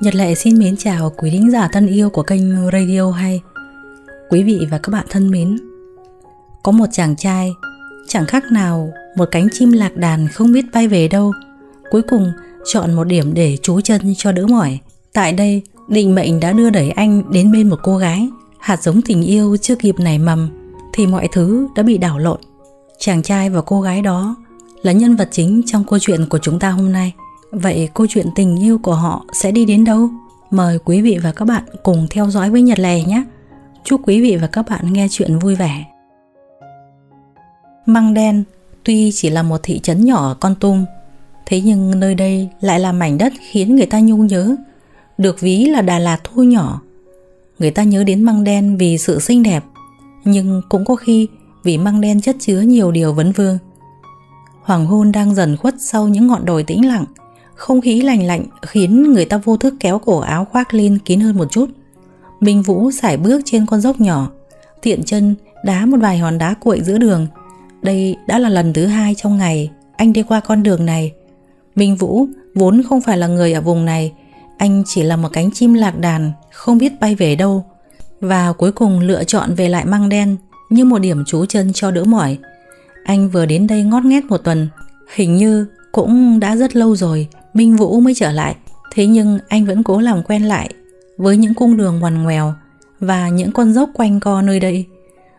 Nhật Lệ xin mến chào quý thính giả thân yêu của kênh Radio Hay. Quý vị và các bạn thân mến, Có một chàng trai, Chẳng khác nào một cánh chim lạc đàn không biết bay về đâu, Cuối cùng chọn một điểm để trú chân cho đỡ mỏi. Tại đây, định mệnh đã đưa đẩy anh đến bên một cô gái, Hạt giống tình yêu chưa kịp nảy mầm, Thì mọi thứ đã bị đảo lộn. Chàng trai và cô gái đó là nhân vật chính trong câu chuyện của chúng ta hôm nay. Vậy câu chuyện tình yêu của họ sẽ đi đến đâu? Mời quý vị và các bạn cùng theo dõi với Nhật Lè nhé. Chúc quý vị và các bạn nghe chuyện vui vẻ. Măng Đen tuy chỉ là một thị trấn nhỏ ở Con Tum, thế nhưng nơi đây lại là mảnh đất khiến người ta nhung nhớ, được ví là Đà Lạt thu nhỏ. Người ta nhớ đến Măng Đen vì sự xinh đẹp, nhưng cũng có khi vì Măng Đen chất chứa nhiều điều vấn vương. Hoàng hôn đang dần khuất sau những ngọn đồi tĩnh lặng, không khí lành lạnh khiến người ta vô thức kéo cổ áo khoác lên kín hơn một chút. Minh Vũ sải bước trên con dốc nhỏ, tiện chân đá một vài hòn đá cuội giữa đường. Đây đã là lần thứ hai trong ngày anh đi qua con đường này. Minh Vũ vốn không phải là người ở vùng này, anh chỉ là một cánh chim lạc đàn không biết bay về đâu. Và cuối cùng lựa chọn về lại măng đen như một điểm trú chân cho đỡ mỏi. Anh vừa đến đây ngót nghét một tuần, hình như cũng đã rất lâu rồi Minh Vũ mới trở lại. Thế nhưng anh vẫn cố làm quen lại Với những cung đường ngoằn ngoèo Và những con dốc quanh co nơi đây.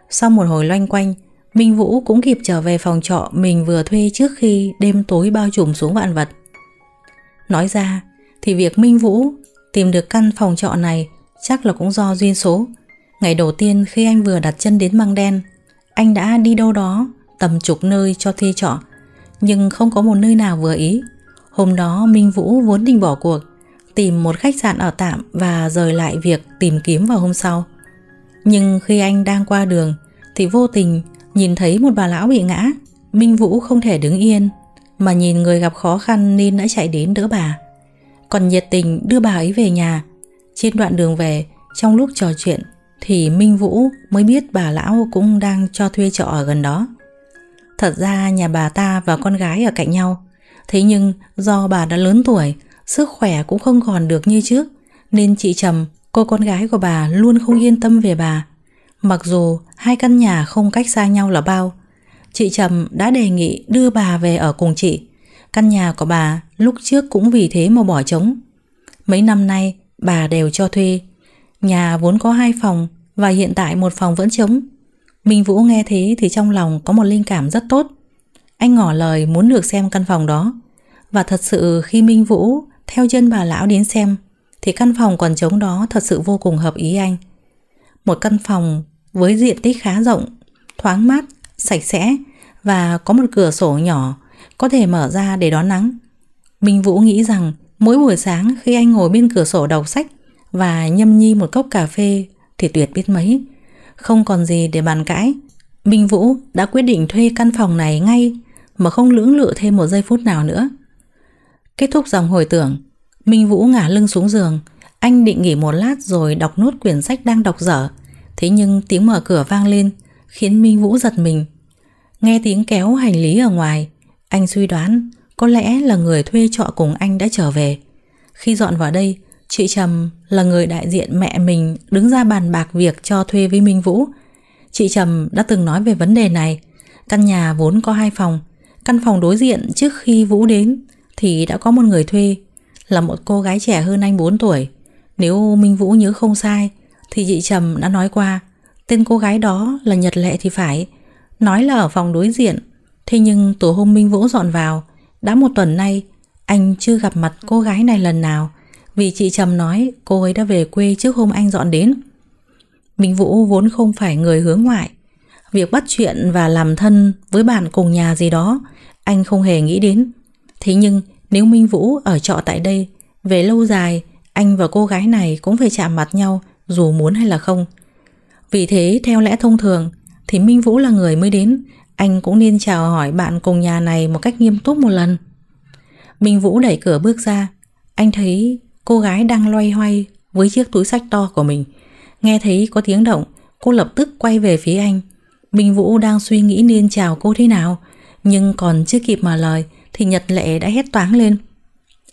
Sau một hồi loanh quanh, Minh Vũ cũng kịp trở về phòng trọ Mình vừa thuê trước khi đêm tối bao trùm xuống vạn vật. Nói ra Thì việc Minh Vũ Tìm được căn phòng trọ này Chắc là cũng do duyên số. Ngày đầu tiên khi anh vừa đặt chân đến măng đen, Anh đã đi đâu đó Tầm chục nơi cho thuê trọ, Nhưng không có một nơi nào vừa ý. Hôm đó Minh Vũ vốn định bỏ cuộc, tìm một khách sạn ở tạm và rời lại việc tìm kiếm vào hôm sau. Nhưng khi anh đang qua đường thì vô tình nhìn thấy một bà lão bị ngã. Minh Vũ không thể đứng yên mà nhìn người gặp khó khăn nên đã chạy đến đỡ bà. Còn nhiệt tình đưa bà ấy về nhà. Trên đoạn đường về, trong lúc trò chuyện thì Minh Vũ mới biết bà lão cũng đang cho thuê trọ ở gần đó. Thật ra nhà bà ta và con gái ở cạnh nhau Thế nhưng do bà đã lớn tuổi, sức khỏe cũng không còn được như trước, nên chị Trầm, cô con gái của bà luôn không yên tâm về bà. Mặc dù hai căn nhà không cách xa nhau là bao, chị Trầm đã đề nghị đưa bà về ở cùng chị. Căn nhà của bà lúc trước cũng vì thế mà bỏ trống. Mấy năm nay bà đều cho thuê. Nhà vốn có hai phòng và hiện tại một phòng vẫn trống. Minh Vũ nghe thế thì trong lòng có một linh cảm rất tốt. Anh ngỏ lời muốn được xem căn phòng đó. Và thật sự khi Minh Vũ theo chân bà lão đến xem thì căn phòng còn trống đó thật sự vô cùng hợp ý anh. Một căn phòng với diện tích khá rộng, thoáng mát, sạch sẽ và có một cửa sổ nhỏ có thể mở ra để đón nắng. Minh Vũ nghĩ rằng mỗi buổi sáng khi anh ngồi bên cửa sổ đọc sách và nhâm nhi một cốc cà phê thì tuyệt biết mấy. Không còn gì để bàn cãi. Minh Vũ đã quyết định thuê căn phòng này ngay mà không lưỡng lự thêm một giây phút nào nữa. Kết thúc dòng hồi tưởng, Minh Vũ ngả lưng xuống giường, anh định nghỉ một lát rồi đọc nốt quyển sách đang đọc dở. Thế nhưng tiếng mở cửa vang lên, khiến Minh Vũ giật mình. Nghe tiếng kéo hành lý ở ngoài, anh suy đoán có lẽ là người thuê trọ cùng anh đã trở về. Khi dọn vào đây, chị Trầm là người đại diện mẹ mình đứng ra bàn bạc việc cho thuê với Minh Vũ. Chị Trầm đã từng nói về vấn đề này. Căn nhà vốn có hai phòng, Căn phòng đối diện trước khi Vũ đến thì đã có một người thuê, là một cô gái trẻ hơn anh 4 tuổi. Nếu Minh Vũ nhớ không sai thì chị Trầm đã nói qua, tên cô gái đó là Nhật Lệ thì phải. Nói là ở phòng đối diện. Thế nhưng từ hôm Minh Vũ dọn vào, đã một tuần nay anh chưa gặp mặt cô gái này lần nào, vì chị Trầm nói cô ấy đã về quê trước hôm anh dọn đến. Minh Vũ vốn không phải người hướng ngoại Việc bắt chuyện và làm thân với bạn cùng nhà gì đó anh không hề nghĩ đến. Thế nhưng nếu Minh Vũ ở trọ tại đây, về lâu dài anh và cô gái này cũng phải chạm mặt nhau dù muốn hay là không. Vì thế theo lẽ thông thường thì Minh Vũ là người mới đến, anh cũng nên chào hỏi bạn cùng nhà này một cách nghiêm túc một lần. Minh Vũ đẩy cửa bước ra, anh thấy cô gái đang loay hoay với chiếc túi sách to của mình. Nghe thấy có tiếng động, cô lập tức quay về phía anh. Minh Vũ đang suy nghĩ nên chào cô thế nào, Nhưng còn chưa kịp mở lời Thì Nhật Lệ đã hét toáng lên.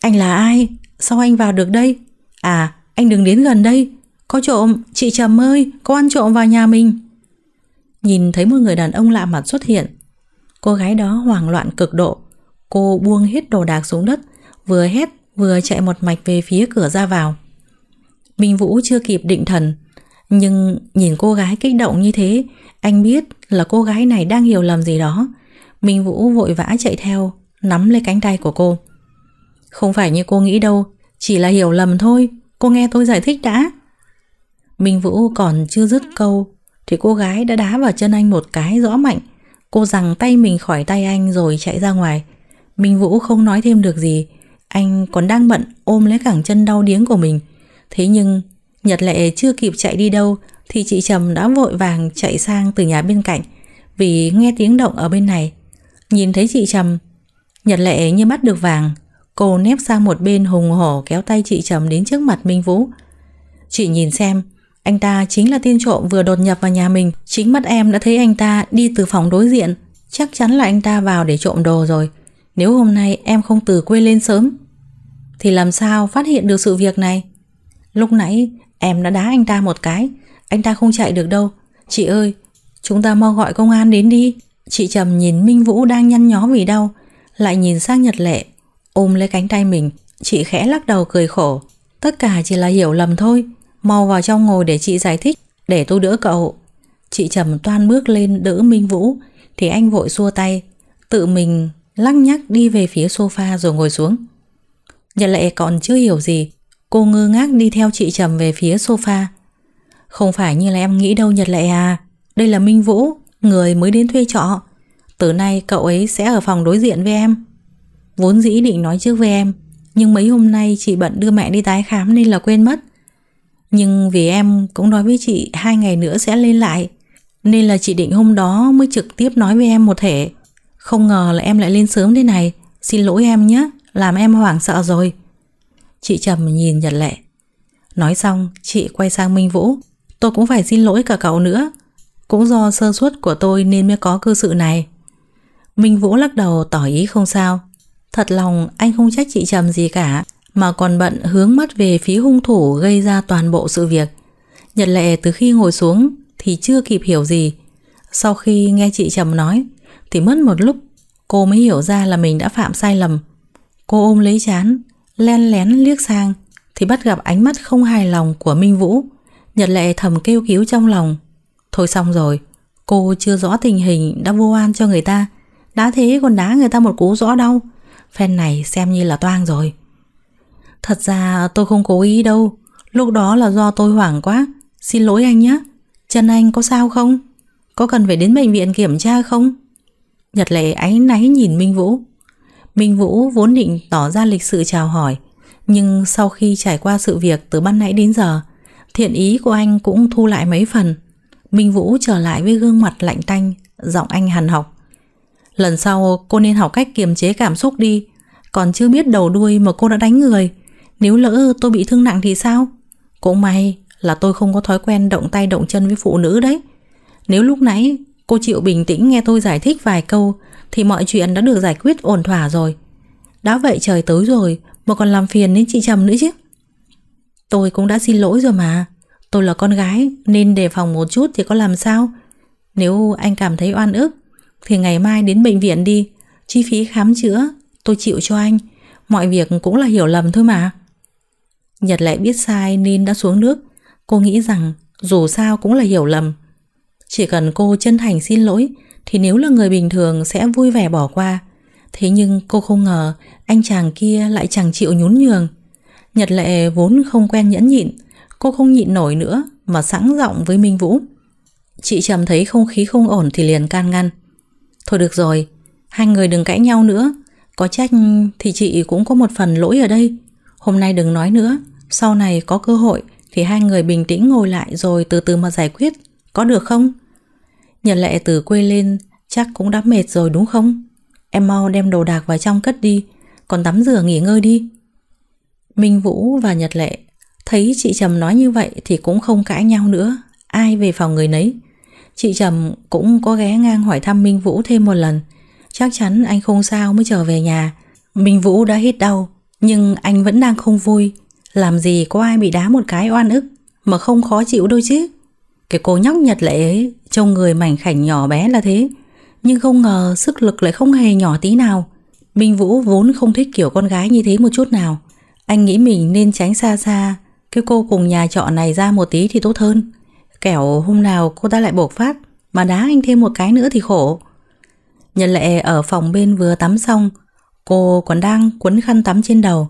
Anh là ai? Sao anh vào được đây? À anh đừng đến gần đây. Có trộm, Chị Trầm ơi, Có ăn trộm vào nhà mình. Nhìn thấy một người đàn ông lạ mặt xuất hiện, Cô gái đó hoảng loạn cực độ. Cô buông hết đồ đạc xuống đất, Vừa hét vừa chạy một mạch về phía cửa ra vào. Minh Vũ chưa kịp định thần nhưng nhìn cô gái kích động như thế, Anh biết là cô gái này đang hiểu lầm gì đó. Minh Vũ vội vã chạy theo, Nắm lấy cánh tay của cô. Không phải như cô nghĩ đâu, Chỉ là hiểu lầm thôi. Cô nghe tôi giải thích đã. Minh Vũ còn chưa dứt câu, Thì cô gái đã đá vào chân anh một cái rõ mạnh. Cô rằng tay mình khỏi tay anh rồi chạy ra ngoài. Minh Vũ không nói thêm được gì. Anh còn đang bận ôm lấy cẳng chân đau điếng của mình. Thế nhưng Nhật Lệ chưa kịp chạy đi đâu, Thì chị Trầm đã vội vàng chạy sang từ nhà bên cạnh, Vì nghe tiếng động ở bên này. Nhìn thấy chị Trầm, Nhật Lệ như bắt được vàng. Cô nép sang một bên hùng hổ kéo tay chị Trầm đến trước mặt Minh Vũ. Chị nhìn xem, Anh ta chính là tên trộm vừa đột nhập vào nhà mình. Chính mắt em đã thấy anh ta đi từ phòng đối diện. Chắc chắn là anh ta vào để trộm đồ rồi. Nếu hôm nay em không từ quê lên sớm, Thì làm sao phát hiện được sự việc này? Lúc nãy em đã đá anh ta một cái. Anh ta không chạy được đâu. Chị ơi, Chúng ta mau gọi công an đến đi. Chị Trầm nhìn Minh Vũ đang nhăn nhó vì đau, Lại nhìn sang Nhật Lệ, Ôm lấy cánh tay mình. Chị khẽ lắc đầu cười khổ. Tất cả chỉ là hiểu lầm thôi. Mau vào trong ngồi để chị giải thích, Để tôi đỡ cậu. Chị Trầm toan bước lên đỡ Minh Vũ, Thì anh vội xua tay. Tự mình lắc nhắc đi về phía sofa rồi ngồi xuống. Nhật Lệ còn chưa hiểu gì Cô ngơ ngác đi theo chị Trầm về phía sofa. Không phải như là em nghĩ đâu Nhật Lệ à. Đây là Minh Vũ, Người mới đến thuê trọ. Từ nay cậu ấy sẽ ở phòng đối diện với em. Vốn dĩ định nói trước với em, Nhưng mấy hôm nay chị bận đưa mẹ đi tái khám Nên là quên mất. Nhưng vì em cũng nói với chị Hai ngày nữa sẽ lên lại, Nên là chị định hôm đó mới trực tiếp nói với em một thể. Không ngờ là em lại lên sớm thế này. Xin lỗi em nhé, Làm em hoảng sợ rồi. Chị Trầm nhìn Nhật Lệ Nói xong, chị quay sang Minh Vũ. Tôi cũng phải xin lỗi cả cậu nữa. Cũng do sơ suất của tôi nên mới có cơ sự này. Minh Vũ lắc đầu tỏ ý không sao. Thật lòng, anh không trách chị Trầm gì cả, Mà còn bận hướng mắt về phía hung thủ gây ra toàn bộ sự việc. Nhật Lệ từ khi ngồi xuống Thì chưa kịp hiểu gì. Sau khi nghe chị Trầm nói, Thì mất một lúc, Cô mới hiểu ra là mình đã phạm sai lầm. Cô ôm lấy chán. Len lén liếc sang Thì bắt gặp ánh mắt không hài lòng của Minh Vũ. Nhật Lệ thầm kêu cứu trong lòng. Thôi xong rồi, Cô chưa rõ tình hình đã vô an cho người ta. Đã thế còn đá người ta một cú rõ đau. Phen này xem như là toang rồi. Thật ra tôi không cố ý đâu. Lúc đó là do tôi hoảng quá. Xin lỗi anh nhé. Chân anh có sao không? Có cần phải đến bệnh viện kiểm tra không? Nhật lệ áy náy nhìn Minh Vũ. Minh Vũ vốn định tỏ ra lịch sự chào hỏi, Nhưng sau khi trải qua sự việc từ ban nãy đến giờ, Thiện ý của anh cũng thu lại mấy phần. Minh Vũ trở lại với gương mặt lạnh tanh, Giọng anh hằn học. Lần sau cô nên học cách kiềm chế cảm xúc đi, Còn chưa biết đầu đuôi mà cô đã đánh người. Nếu lỡ tôi bị thương nặng thì sao? Cũng may là tôi không có thói quen động tay động chân với phụ nữ đấy. Nếu lúc nãy cô chịu bình tĩnh nghe tôi giải thích vài câu thì mọi chuyện đã được giải quyết ổn thỏa rồi. Đã vậy trời tới rồi, Mà còn làm phiền đến chị Trầm nữa chứ. Tôi cũng đã xin lỗi rồi mà. Tôi là con gái, Nên đề phòng một chút thì có làm sao? Nếu anh cảm thấy oan ức, thì ngày mai đến bệnh viện đi. Chi phí khám chữa, Tôi chịu cho anh. Mọi việc cũng là hiểu lầm thôi mà. Nhật lại biết sai nên đã xuống nước. Cô nghĩ rằng dù sao cũng là hiểu lầm. Chỉ cần cô chân thành xin lỗi thì nếu là người bình thường sẽ vui vẻ bỏ qua Thế nhưng cô không ngờ Anh chàng kia lại chẳng chịu nhún nhường Nhật lệ vốn không quen nhẫn nhịn Cô không nhịn nổi nữa Mà sẵn giọng với Minh Vũ Chị Trầm thấy không khí không ổn thì liền can ngăn Thôi được rồi, hai người đừng cãi nhau nữa. Có trách thì chị cũng có một phần lỗi ở đây. Hôm nay đừng nói nữa, sau này có cơ hội thì hai người bình tĩnh ngồi lại rồi từ từ mà giải quyết. Có được không? Nhật lệ từ quê lên chắc cũng đã mệt rồi đúng không? Em mau đem đồ đạc vào trong cất đi, còn tắm rửa nghỉ ngơi đi. Minh Vũ và Nhật Lệ thấy chị Trầm nói như vậy thì cũng không cãi nhau nữa, ai về phòng người nấy. Chị Trầm cũng có ghé ngang hỏi thăm Minh Vũ thêm một lần Chắc chắn anh không sao mới trở về nhà Minh Vũ đã hết đau Nhưng anh vẫn đang không vui Làm gì có ai bị đá một cái oan ức Mà không khó chịu đâu chứ cái cô nhóc Nhật Lệ ấy, Trông người mảnh khảnh nhỏ bé là thế. Nhưng không ngờ sức lực lại không hề nhỏ tí nào. Minh Vũ vốn không thích kiểu con gái như thế một chút nào. Anh nghĩ mình nên tránh xa xa. Cái cô cùng nhà trọ này ra một tí thì tốt hơn. Kẻo hôm nào cô ta lại bộc phát, Mà đá anh thêm một cái nữa thì khổ. Nhật Lệ ở phòng bên vừa tắm xong. Cô còn đang quấn khăn tắm trên đầu.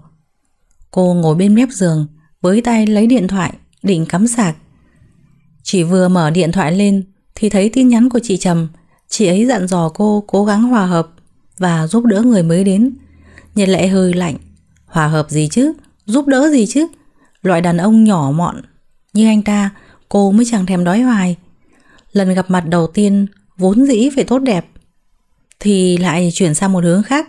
Cô ngồi bên mép giường, Với tay lấy điện thoại, Định cắm sạc. Chỉ vừa mở điện thoại lên Thì thấy tin nhắn của chị Trầm. Chị ấy dặn dò cô cố gắng hòa hợp Và giúp đỡ người mới đến. Nhật Lệ hơi lạnh. Hòa hợp gì chứ? Giúp đỡ gì chứ? Loại đàn ông nhỏ mọn Như anh ta Cô mới chẳng thèm đói hoài. Lần gặp mặt đầu tiên Vốn dĩ phải tốt đẹp Thì lại chuyển sang một hướng khác.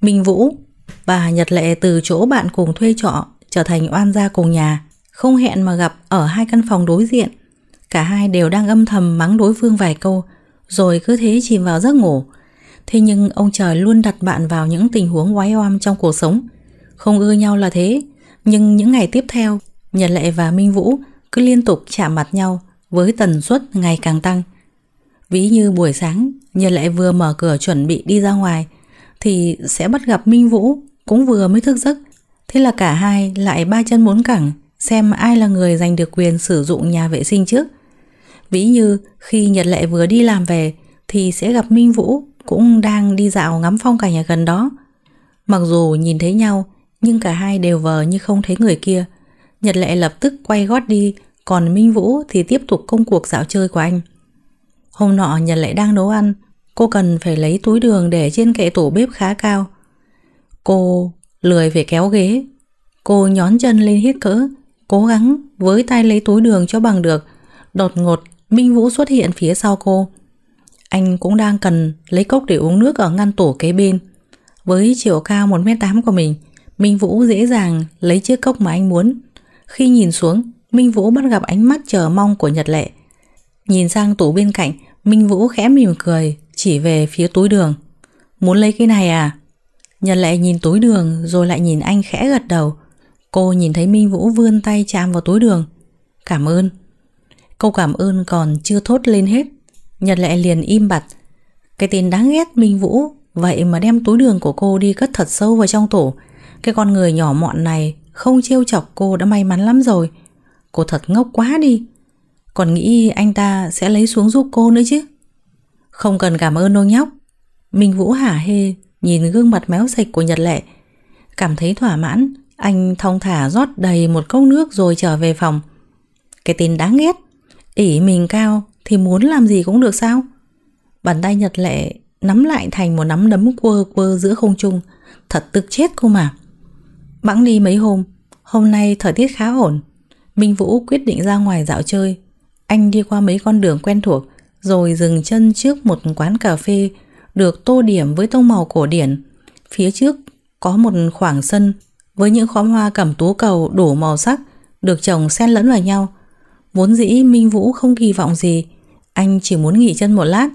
Minh Vũ và Nhật Lệ từ chỗ bạn cùng thuê trọ trở thành oan gia cùng nhà, không hẹn mà gặp ở hai căn phòng đối diện. Cả hai đều đang âm thầm mắng đối phương vài câu, rồi cứ thế chìm vào giấc ngủ. Thế nhưng ông trời luôn đặt bạn vào những tình huống quái oăm trong cuộc sống. Không ưa nhau là thế, nhưng những ngày tiếp theo, Nhật Lệ và Minh Vũ cứ liên tục chạm mặt nhau với tần suất ngày càng tăng. Ví như buổi sáng, Nhật Lệ vừa mở cửa chuẩn bị đi ra ngoài, thì sẽ bắt gặp Minh Vũ cũng vừa mới thức giấc. Thế là cả hai lại ba chân bốn cẳng xem ai là người giành được quyền sử dụng nhà vệ sinh trước. Ví như khi Nhật Lệ vừa đi làm về thì sẽ gặp Minh Vũ cũng đang đi dạo ngắm phong cảnh ở gần đó. Mặc dù nhìn thấy nhau nhưng cả hai đều vờ như không thấy người kia. Nhật Lệ lập tức quay gót đi còn Minh Vũ thì tiếp tục công cuộc dạo chơi của anh. Hôm nọ Nhật Lệ đang nấu ăn Cô cần phải lấy túi đường để trên kệ tủ bếp khá cao. Cô lười về kéo ghế. Cô nhón chân lên hết cỡ, cố gắng với tay lấy túi đường cho bằng được. Đột ngột, Minh Vũ xuất hiện phía sau cô. Anh cũng đang cần lấy cốc để uống nước ở ngăn tủ kế bên. Với chiều cao 1m8 của mình, Minh Vũ dễ dàng lấy chiếc cốc mà anh muốn. Khi nhìn xuống, Minh Vũ bắt gặp ánh mắt chờ mong của Nhật Lệ. Nhìn sang tủ bên cạnh, Minh Vũ khẽ mỉm cười, chỉ về phía túi đường. Muốn lấy cái này à? Nhật lệ nhìn túi đường rồi lại nhìn anh khẽ gật đầu. Cô nhìn thấy Minh Vũ vươn tay chạm vào túi đường. Cảm ơn. Câu cảm ơn còn chưa thốt lên hết. Nhật lệ liền im bặt. Cái tên đáng ghét Minh Vũ, Vậy mà đem túi đường của cô đi cất thật sâu vào trong tủ Cái con người nhỏ mọn này Không trêu chọc cô đã may mắn lắm rồi. Cô thật ngốc quá đi. Còn nghĩ anh ta sẽ lấy xuống giúp cô nữa chứ? Không cần cảm ơn đâu nhóc. Minh Vũ hả hê, Nhìn gương mặt méo sạch của Nhật Lệ. Cảm thấy thỏa mãn, Anh thong thả rót đầy một cốc nước rồi trở về phòng. Cái tên đáng ghét ỉ mình cao Thì muốn làm gì cũng được sao? Bàn tay Nhật Lệ Nắm lại thành một nắm đấm quơ quơ giữa không trung. Thật tức chết cô mà. Bẵng đi mấy hôm Hôm nay thời tiết khá ổn. Minh Vũ quyết định ra ngoài dạo chơi. Anh đi qua mấy con đường quen thuộc, rồi dừng chân trước một quán cà phê được tô điểm với tông màu cổ điển. Phía trước có một khoảng sân với những khóm hoa cẩm tú cầu đủ màu sắc được trồng xen lẫn vào nhau. Vốn dĩ Minh Vũ không kỳ vọng gì, anh chỉ muốn nghỉ chân một lát,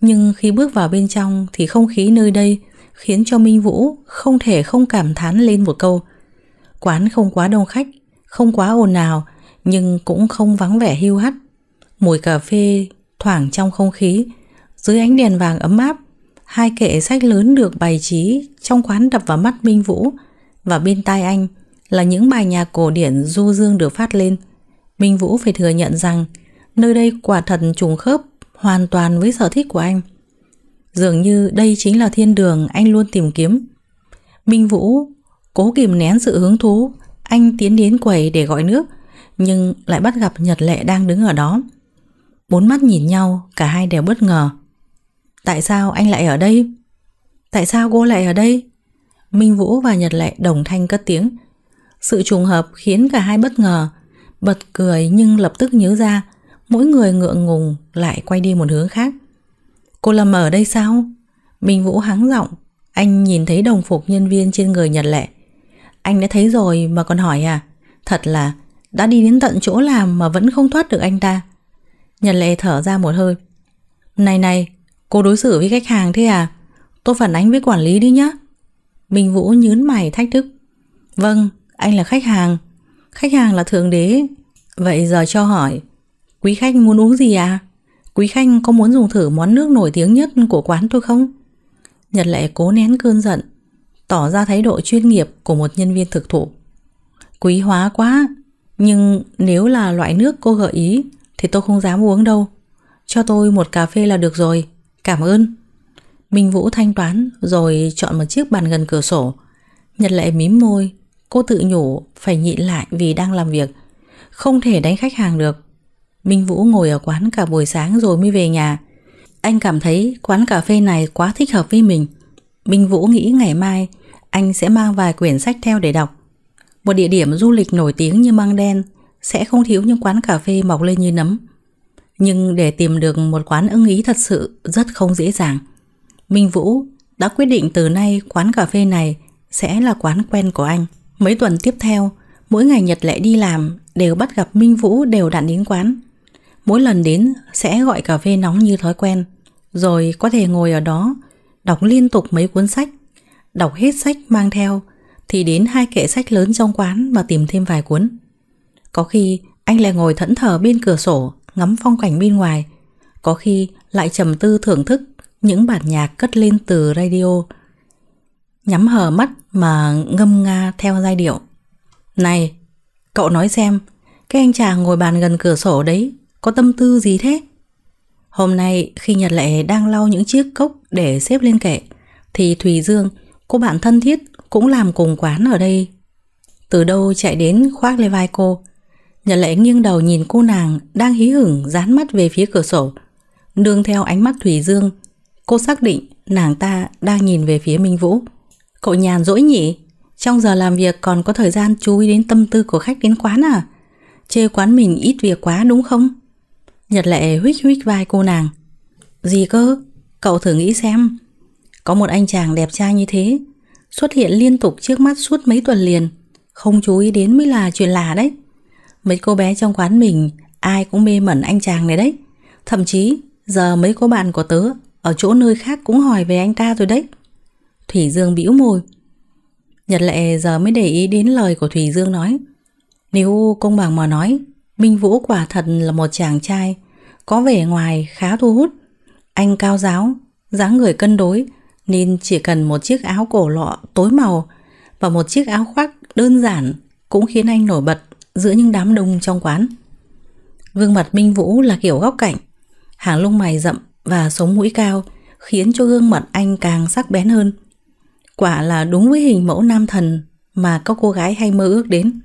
nhưng khi bước vào bên trong thì không khí nơi đây khiến cho Minh Vũ không thể không cảm thán lên một câu. Quán không quá đông khách, không quá ồn ào, nhưng cũng không vắng vẻ hưu hắt. Mùi cà phê thoảng trong không khí, dưới ánh đèn vàng ấm áp, hai kệ sách lớn được bày trí trong quán đập vào mắt Minh Vũ và bên tai anh là những bài nhạc cổ điển du dương được phát lên. Minh Vũ phải thừa nhận rằng nơi đây quả thật trùng khớp hoàn toàn với sở thích của anh. Dường như đây chính là thiên đường anh luôn tìm kiếm. Minh Vũ cố kìm nén sự hứng thú, anh tiến đến quầy để gọi nước, nhưng lại bắt gặp Nhật Lệ đang đứng ở đó. Bốn mắt nhìn nhau, cả hai đều bất ngờ. Tại sao anh lại ở đây? Tại sao cô lại ở đây? Minh Vũ và Nhật Lệ đồng thanh cất tiếng. Sự trùng hợp khiến cả hai bất ngờ, bật cười nhưng lập tức nhớ ra, mỗi người ngượng ngùng lại quay đi một hướng khác. Cô Lâm ở đây sao? Minh Vũ hắng giọng, anh nhìn thấy đồng phục nhân viên trên người Nhật Lệ. Anh đã thấy rồi mà còn hỏi à? Thật là đã đi đến tận chỗ làm mà vẫn không thoát được anh ta. Nhật Lệ thở ra một hơi. Này này, cô đối xử với khách hàng thế à? Tôi phản ánh với quản lý đi nhá. Minh Vũ nhớn mày thách thức. Vâng, anh là khách hàng. Khách hàng là thượng đế. Vậy giờ cho hỏi, Quý khách muốn uống gì à? Quý khách có muốn dùng thử món nước nổi tiếng nhất của quán tôi không? Nhật lệ cố nén cơn giận, Tỏ ra thái độ chuyên nghiệp của một nhân viên thực thụ. Quý hóa quá, Nhưng nếu là loại nước cô gợi ý Thì tôi không dám uống đâu. Cho tôi một cà phê là được rồi, Cảm ơn. Minh Vũ thanh toán rồi chọn một chiếc bàn gần cửa sổ. Nhật lệ mím môi Cô tự nhủ phải nhịn lại vì đang làm việc. Không thể đánh khách hàng được. Minh Vũ ngồi ở quán cả buổi sáng rồi mới về nhà. Anh cảm thấy quán cà phê này quá thích hợp với mình. Minh Vũ nghĩ ngày mai Anh sẽ mang vài quyển sách theo để đọc. Một địa điểm du lịch nổi tiếng như Măng Đen Sẽ không thiếu những quán cà phê mọc lên như nấm. Nhưng để tìm được một quán ưng ý thật sự Rất không dễ dàng. Minh Vũ đã quyết định từ nay quán cà phê này sẽ là quán quen của anh. Mấy tuần tiếp theo, mỗi ngày Nhật Lệ đi làm đều bắt gặp Minh Vũ đều đặn đến quán. Mỗi lần đến sẽ gọi cà phê nóng như thói quen, rồi có thể ngồi ở đó đọc liên tục mấy cuốn sách. Đọc hết sách mang theo thì đến hai kệ sách lớn trong quán mà tìm thêm vài cuốn. Có khi anh lại ngồi thẫn thờ bên cửa sổ ngắm phong cảnh bên ngoài, có khi lại trầm tư thưởng thức những bản nhạc cất lên từ radio. Nhắm hờ mắt mà ngâm nga theo giai điệu. Này, cậu nói xem, cái anh chàng ngồi bàn gần cửa sổ đấy có tâm tư gì thế? Hôm nay khi Nhật Lệ đang lau những chiếc cốc để xếp lên kệ, thì Thùy Dương, cô bạn thân thiết cũng làm cùng quán ở đây. Từ đâu chạy đến khoác lên vai cô. Nhật Lệ nghiêng đầu nhìn cô nàng đang hí hửng dán mắt về phía cửa sổ. Nương theo ánh mắt Thùy Dương Cô xác định nàng ta đang nhìn về phía Minh Vũ. Cậu nhàn rỗi nhỉ? Trong giờ làm việc còn có thời gian chú ý đến tâm tư của khách đến quán à? Chê quán mình ít việc quá đúng không? Nhật lệ huých huých vai cô nàng. Gì cơ? Cậu thử nghĩ xem. Có một anh chàng đẹp trai như thế, xuất hiện liên tục trước mắt suốt mấy tuần liền. Không chú ý đến mới là chuyện lạ đấy. Mấy cô bé trong quán mình, ai cũng mê mẩn anh chàng này đấy. Thậm chí, giờ mấy cô bạn của tớ ở chỗ nơi khác cũng hỏi về anh ta rồi đấy Thủy Dương bĩu môi. Nhật lệ giờ mới để ý đến lời của Thủy Dương nói. Nếu công bằng mà nói, Minh Vũ quả thật là một chàng trai, Có vẻ ngoài khá thu hút. Anh cao giáo, dáng người cân đối, Nên chỉ cần một chiếc áo cổ lọ tối màu Và một chiếc áo khoác đơn giản Cũng khiến anh nổi bật Giữa những đám đông trong quán. Gương mặt Minh Vũ là kiểu góc cạnh, Hàng lông mày rậm và sống mũi cao khiến cho gương mặt anh càng sắc bén hơn. Quả là đúng với hình mẫu nam thần mà các cô gái hay mơ ước đến.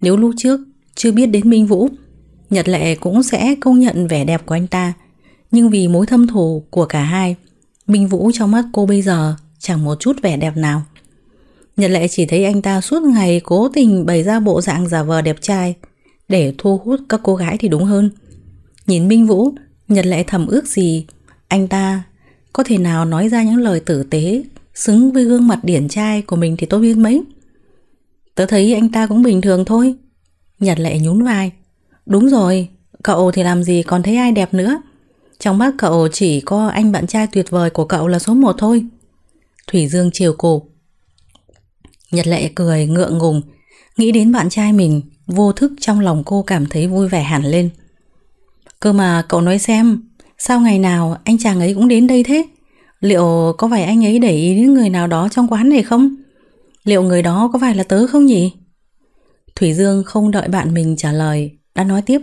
Nếu lúc trước chưa biết đến Minh Vũ, Nhật Lệ cũng sẽ công nhận vẻ đẹp của anh ta. Nhưng vì mối thâm thù của cả hai, Minh Vũ trong mắt cô bây giờ chẳng một chút vẻ đẹp nào. Nhật Lệ chỉ thấy anh ta suốt ngày cố tình bày ra bộ dạng giả vờ đẹp trai để thu hút các cô gái thì đúng hơn. Nhìn Minh Vũ, Nhật lệ thầm ước gì Anh ta có thể nào nói ra những lời tử tế Xứng với gương mặt điển trai của mình thì tôi biết mấy. Tớ thấy anh ta cũng bình thường thôi. Nhật lệ nhún vai. Đúng rồi Cậu thì làm gì còn thấy ai đẹp nữa? Trong mắt cậu chỉ có anh bạn trai tuyệt vời của cậu là số một thôi. Thủy Dương chiều cổ Nhật lệ cười ngượng ngùng. Nghĩ đến bạn trai mình Vô thức trong lòng cô cảm thấy vui vẻ hẳn lên. Cơ mà cậu nói xem, sao ngày nào anh chàng ấy cũng đến đây thế? Liệu có phải anh ấy để ý đến người nào đó trong quán này không? Liệu người đó có phải là tớ không nhỉ? Thủy Dương không đợi bạn mình trả lời, đã nói tiếp.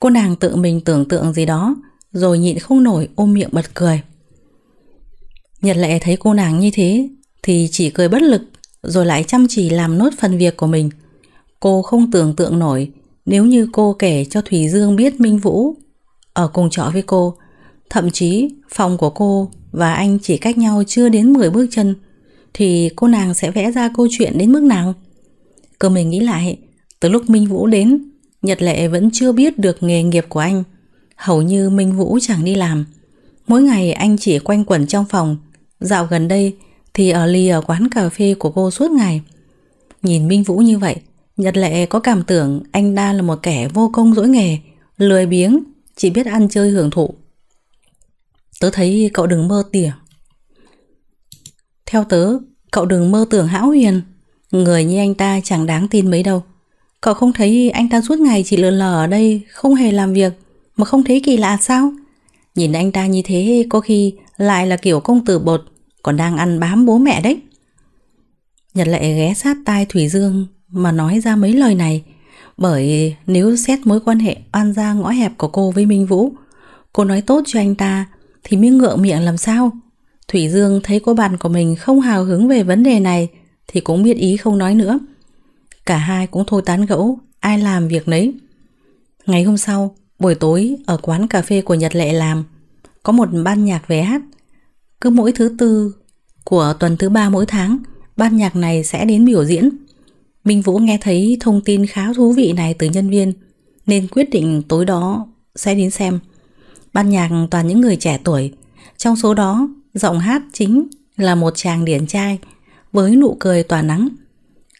Cô nàng tự mình tưởng tượng gì đó, rồi nhịn không nổi ôm miệng bật cười. Nhật lệ thấy cô nàng như thế, thì chỉ cười bất lực, rồi lại chăm chỉ làm nốt phần việc của mình. Cô không tưởng tượng nổi nếu như cô kể cho Thủy Dương biết Minh Vũ ở cùng trọ với cô, thậm chí phòng của cô và anh chỉ cách nhau chưa đến 10 bước chân, thì cô nàng sẽ vẽ ra câu chuyện đến mức nào? Cơ mình nghĩ lại, từ lúc Minh Vũ đến, Nhật Lệ vẫn chưa biết được nghề nghiệp của anh. Hầu như Minh Vũ chẳng đi làm. Mỗi ngày anh chỉ quanh quẩn trong phòng, dạo gần đây thì ở lì ở quán cà phê của cô suốt ngày. Nhìn Minh Vũ như vậy, Nhật Lệ có cảm tưởng anh ta là một kẻ vô công dỗi nghề, lười biếng, chỉ biết ăn chơi hưởng thụ. Tớ thấy cậu đừng mơ tỉa. Theo tớ, cậu đừng mơ tưởng hão huyền. Người như anh ta chẳng đáng tin mấy đâu. Cậu không thấy anh ta suốt ngày chỉ lờ lờ ở đây Không hề làm việc Mà không thấy kỳ lạ sao Nhìn anh ta như thế có khi lại là kiểu công tử bột Còn đang ăn bám bố mẹ đấy Nhật lệ ghé sát tai Thủy Dương Mà nói ra mấy lời này Bởi nếu xét mối quan hệ oan gia ngõ hẹp của cô với Minh Vũ Cô nói tốt cho anh ta thì miếng ngượng miệng làm sao? Thủy Dương thấy cô bạn của mình không hào hứng về vấn đề này Thì cũng biết ý không nói nữa. Cả hai cũng thôi tán gẫu, Ai làm việc nấy. Ngày hôm sau, Buổi tối ở quán cà phê của Nhật Lệ làm, Có một ban nhạc về hát. Cứ mỗi thứ tư Của tuần thứ ba mỗi tháng, Ban nhạc này sẽ đến biểu diễn. Minh Vũ nghe thấy thông tin khá thú vị này từ nhân viên, Nên quyết định tối đó sẽ đến xem. Ban nhạc toàn những người trẻ tuổi. Trong số đó, Giọng hát chính là một chàng điển trai Với nụ cười tỏa nắng.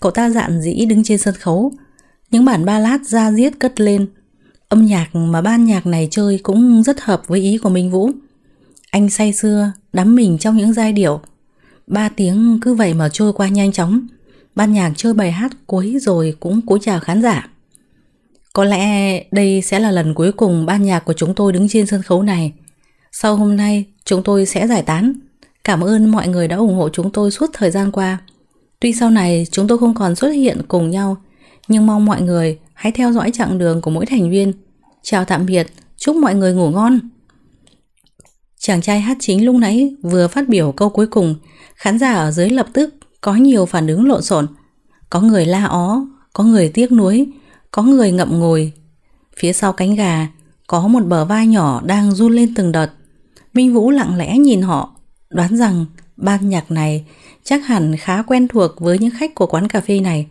Cậu ta dạn dĩ đứng trên sân khấu, Những bản ballad ra diết cất lên. Âm nhạc mà ban nhạc này chơi cũng rất hợp với ý của Minh Vũ. Anh say xưa đắm mình trong những giai điệu. Ba tiếng cứ vậy mà trôi qua nhanh chóng. Ban nhạc chơi bài hát cuối rồi cũng cúi chào khán giả. Có lẽ đây sẽ là lần cuối cùng ban nhạc của chúng tôi đứng trên sân khấu này. Sau hôm nay chúng tôi sẽ giải tán. Cảm ơn mọi người đã ủng hộ chúng tôi suốt thời gian qua. Tuy sau này chúng tôi không còn xuất hiện cùng nhau Nhưng mong mọi người hãy theo dõi chặng đường của mỗi thành viên. Chào tạm biệt, chúc mọi người ngủ ngon. Chàng trai hát chính lúc nãy vừa phát biểu câu cuối cùng. Khán giả ở dưới lập tức có nhiều phản ứng lộn xộn. Có người la ó, có người tiếc nuối, có người ngậm ngùi Phía sau cánh gà có một bờ vai nhỏ đang run lên từng đợt Minh Vũ lặng lẽ nhìn họ Đoán rằng ban nhạc này chắc hẳn khá quen thuộc với những khách của quán cà phê này.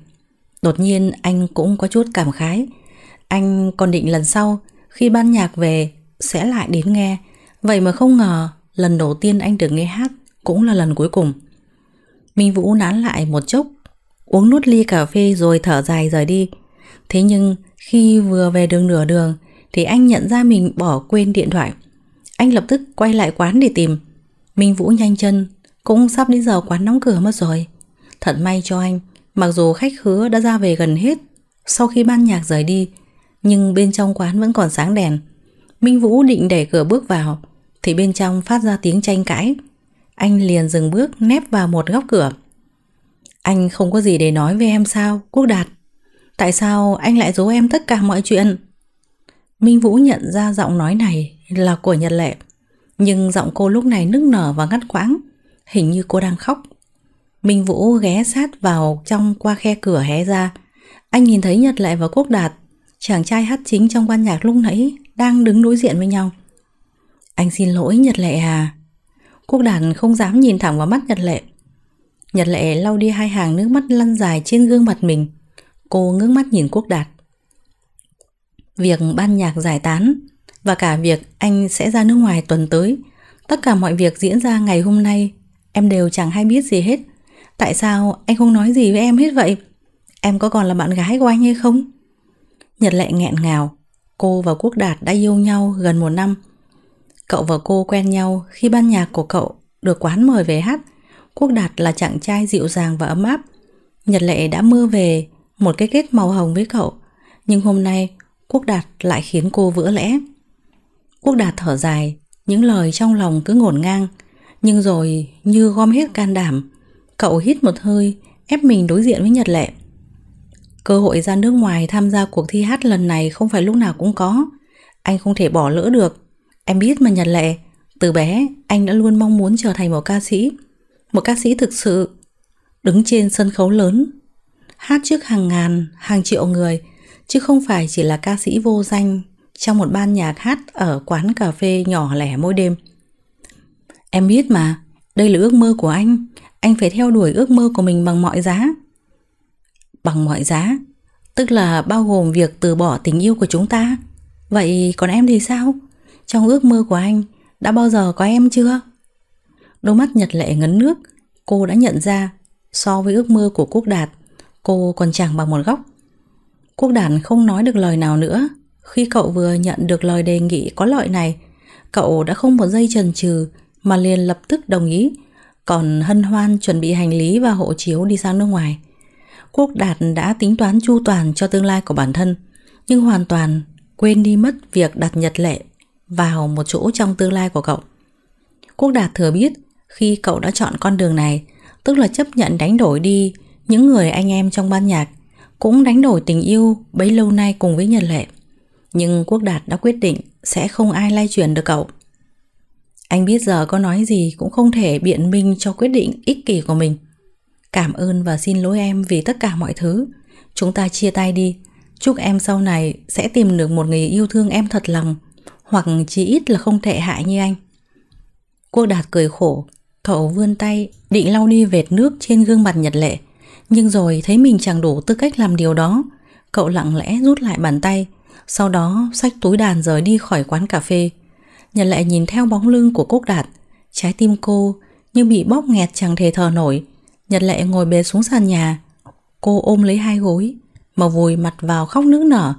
Đột nhiên anh cũng có chút cảm khái. Anh còn định lần sau khi ban nhạc về sẽ lại đến nghe. Vậy mà không ngờ lần đầu tiên anh được nghe hát cũng là lần cuối cùng. Minh Vũ nán lại một chốc, uống nút ly cà phê rồi thở dài rời đi. Thế nhưng, khi vừa về đường nửa đường, thì anh nhận ra mình bỏ quên điện thoại. Anh lập tức quay lại quán để tìm. Minh Vũ nhanh chân, cũng sắp đến giờ quán đóng cửa mất rồi. Thật may cho anh, Mặc dù khách hứa đã ra về gần hết Sau khi ban nhạc rời đi, Nhưng bên trong quán vẫn còn sáng đèn. Minh Vũ định đẩy cửa bước vào, Thì bên trong phát ra tiếng tranh cãi. Anh liền dừng bước nép vào một góc cửa. Anh không có gì để nói với em sao, Quốc Đạt? Tại sao anh lại giấu em tất cả mọi chuyện? Minh Vũ nhận ra giọng nói này là của Nhật Lệ, Nhưng giọng cô lúc này nức nở và ngắt quãng, Hình như cô đang khóc. Minh Vũ ghé sát vào trong qua khe cửa hé ra. Anh nhìn thấy Nhật Lệ và Quốc Đạt, Chàng trai hát chính trong ban nhạc lúc nãy, Đang đứng đối diện với nhau. Anh xin lỗi Nhật Lệ à? Quốc Đạt không dám nhìn thẳng vào mắt Nhật Lệ. Nhật Lệ lau đi hai hàng nước mắt lăn dài trên gương mặt mình. Cô ngước mắt nhìn Quốc Đạt. Việc ban nhạc giải tán Và cả việc anh sẽ ra nước ngoài tuần tới, Tất cả mọi việc diễn ra ngày hôm nay, Em đều chẳng hay biết gì hết. Tại sao anh không nói gì với em hết vậy? Em có còn là bạn gái của anh hay không? Nhật lệ nghẹn ngào. Cô và Quốc Đạt đã yêu nhau gần một năm. Cậu và cô quen nhau Khi ban nhạc của cậu Được quán mời về hát. Quốc Đạt là chàng trai dịu dàng và ấm áp. Nhật lệ đã mơ về một cái kết màu hồng với cậu. Nhưng hôm nay, Quốc Đạt lại khiến cô vỡ lẽ. Quốc Đạt thở dài, Những lời trong lòng cứ ngổn ngang. Nhưng rồi, như gom hết can đảm, Cậu hít một hơi, Ép mình đối diện với Nhật Lệ. Cơ hội ra nước ngoài tham gia cuộc thi hát lần này Không phải lúc nào cũng có. Anh không thể bỏ lỡ được. Em biết mà Nhật Lệ, Từ bé anh đã luôn mong muốn trở thành một ca sĩ. Một ca sĩ thực sự Đứng trên sân khấu lớn. Hát trước hàng ngàn, hàng triệu người Chứ không phải chỉ là ca sĩ vô danh Trong một ban nhạc hát Ở quán cà phê nhỏ lẻ mỗi đêm. Em biết mà, đây là ước mơ của anh. Anh phải theo đuổi ước mơ của mình bằng mọi giá. Bằng mọi giá? Tức là bao gồm việc từ bỏ tình yêu của chúng ta. Vậy còn em thì sao? Trong ước mơ của anh Đã bao giờ có em chưa? Đôi mắt Nhật Lệ ngấn nước Cô đã nhận ra So với ước mơ của Quốc Đạt Cô còn chẳng bằng một góc Quốc đản không nói được lời nào nữa Khi cậu vừa nhận được lời đề nghị có lợi này Cậu đã không một giây chần chừ mà liền lập tức đồng ý, còn hân hoan chuẩn bị hành lý và hộ chiếu đi sang nước ngoài. Quốc Đạt đã tính toán chu toàn cho tương lai của bản thân, nhưng hoàn toàn quên đi mất việc đặt Nhật Lệ vào một chỗ trong tương lai của cậu. Quốc Đạt thừa biết khi cậu đã chọn con đường này, tức là chấp nhận đánh đổi đi những người anh em trong ban nhạc, cũng đánh đổi tình yêu bấy lâu nay cùng với Nhật Lệ. Nhưng Quốc Đạt đã quyết định sẽ không ai lay chuyển được cậu. Anh biết giờ có nói gì cũng không thể biện minh cho quyết định ích kỷ của mình. Cảm ơn và xin lỗi em vì tất cả mọi thứ. Chúng ta chia tay đi. Chúc em sau này sẽ tìm được một người yêu thương em thật lòng, hoặc chỉ ít là không tệ hại như anh. Quốc Đạt cười khổ, cậu vươn tay định lau đi vệt nước trên gương mặt Nhật Lệ, nhưng rồi thấy mình chẳng đủ tư cách làm điều đó. Cậu lặng lẽ rút lại bàn tay, sau đó xách túi đàn rời đi khỏi quán cà phê. Nhật Lệ nhìn theo bóng lưng của Quốc Đạt, trái tim cô như bị bóp nghẹt chẳng thể thở nổi. Nhật Lệ ngồi bệt xuống sàn nhà, cô ôm lấy hai gối, mà vùi mặt vào khóc nức nở.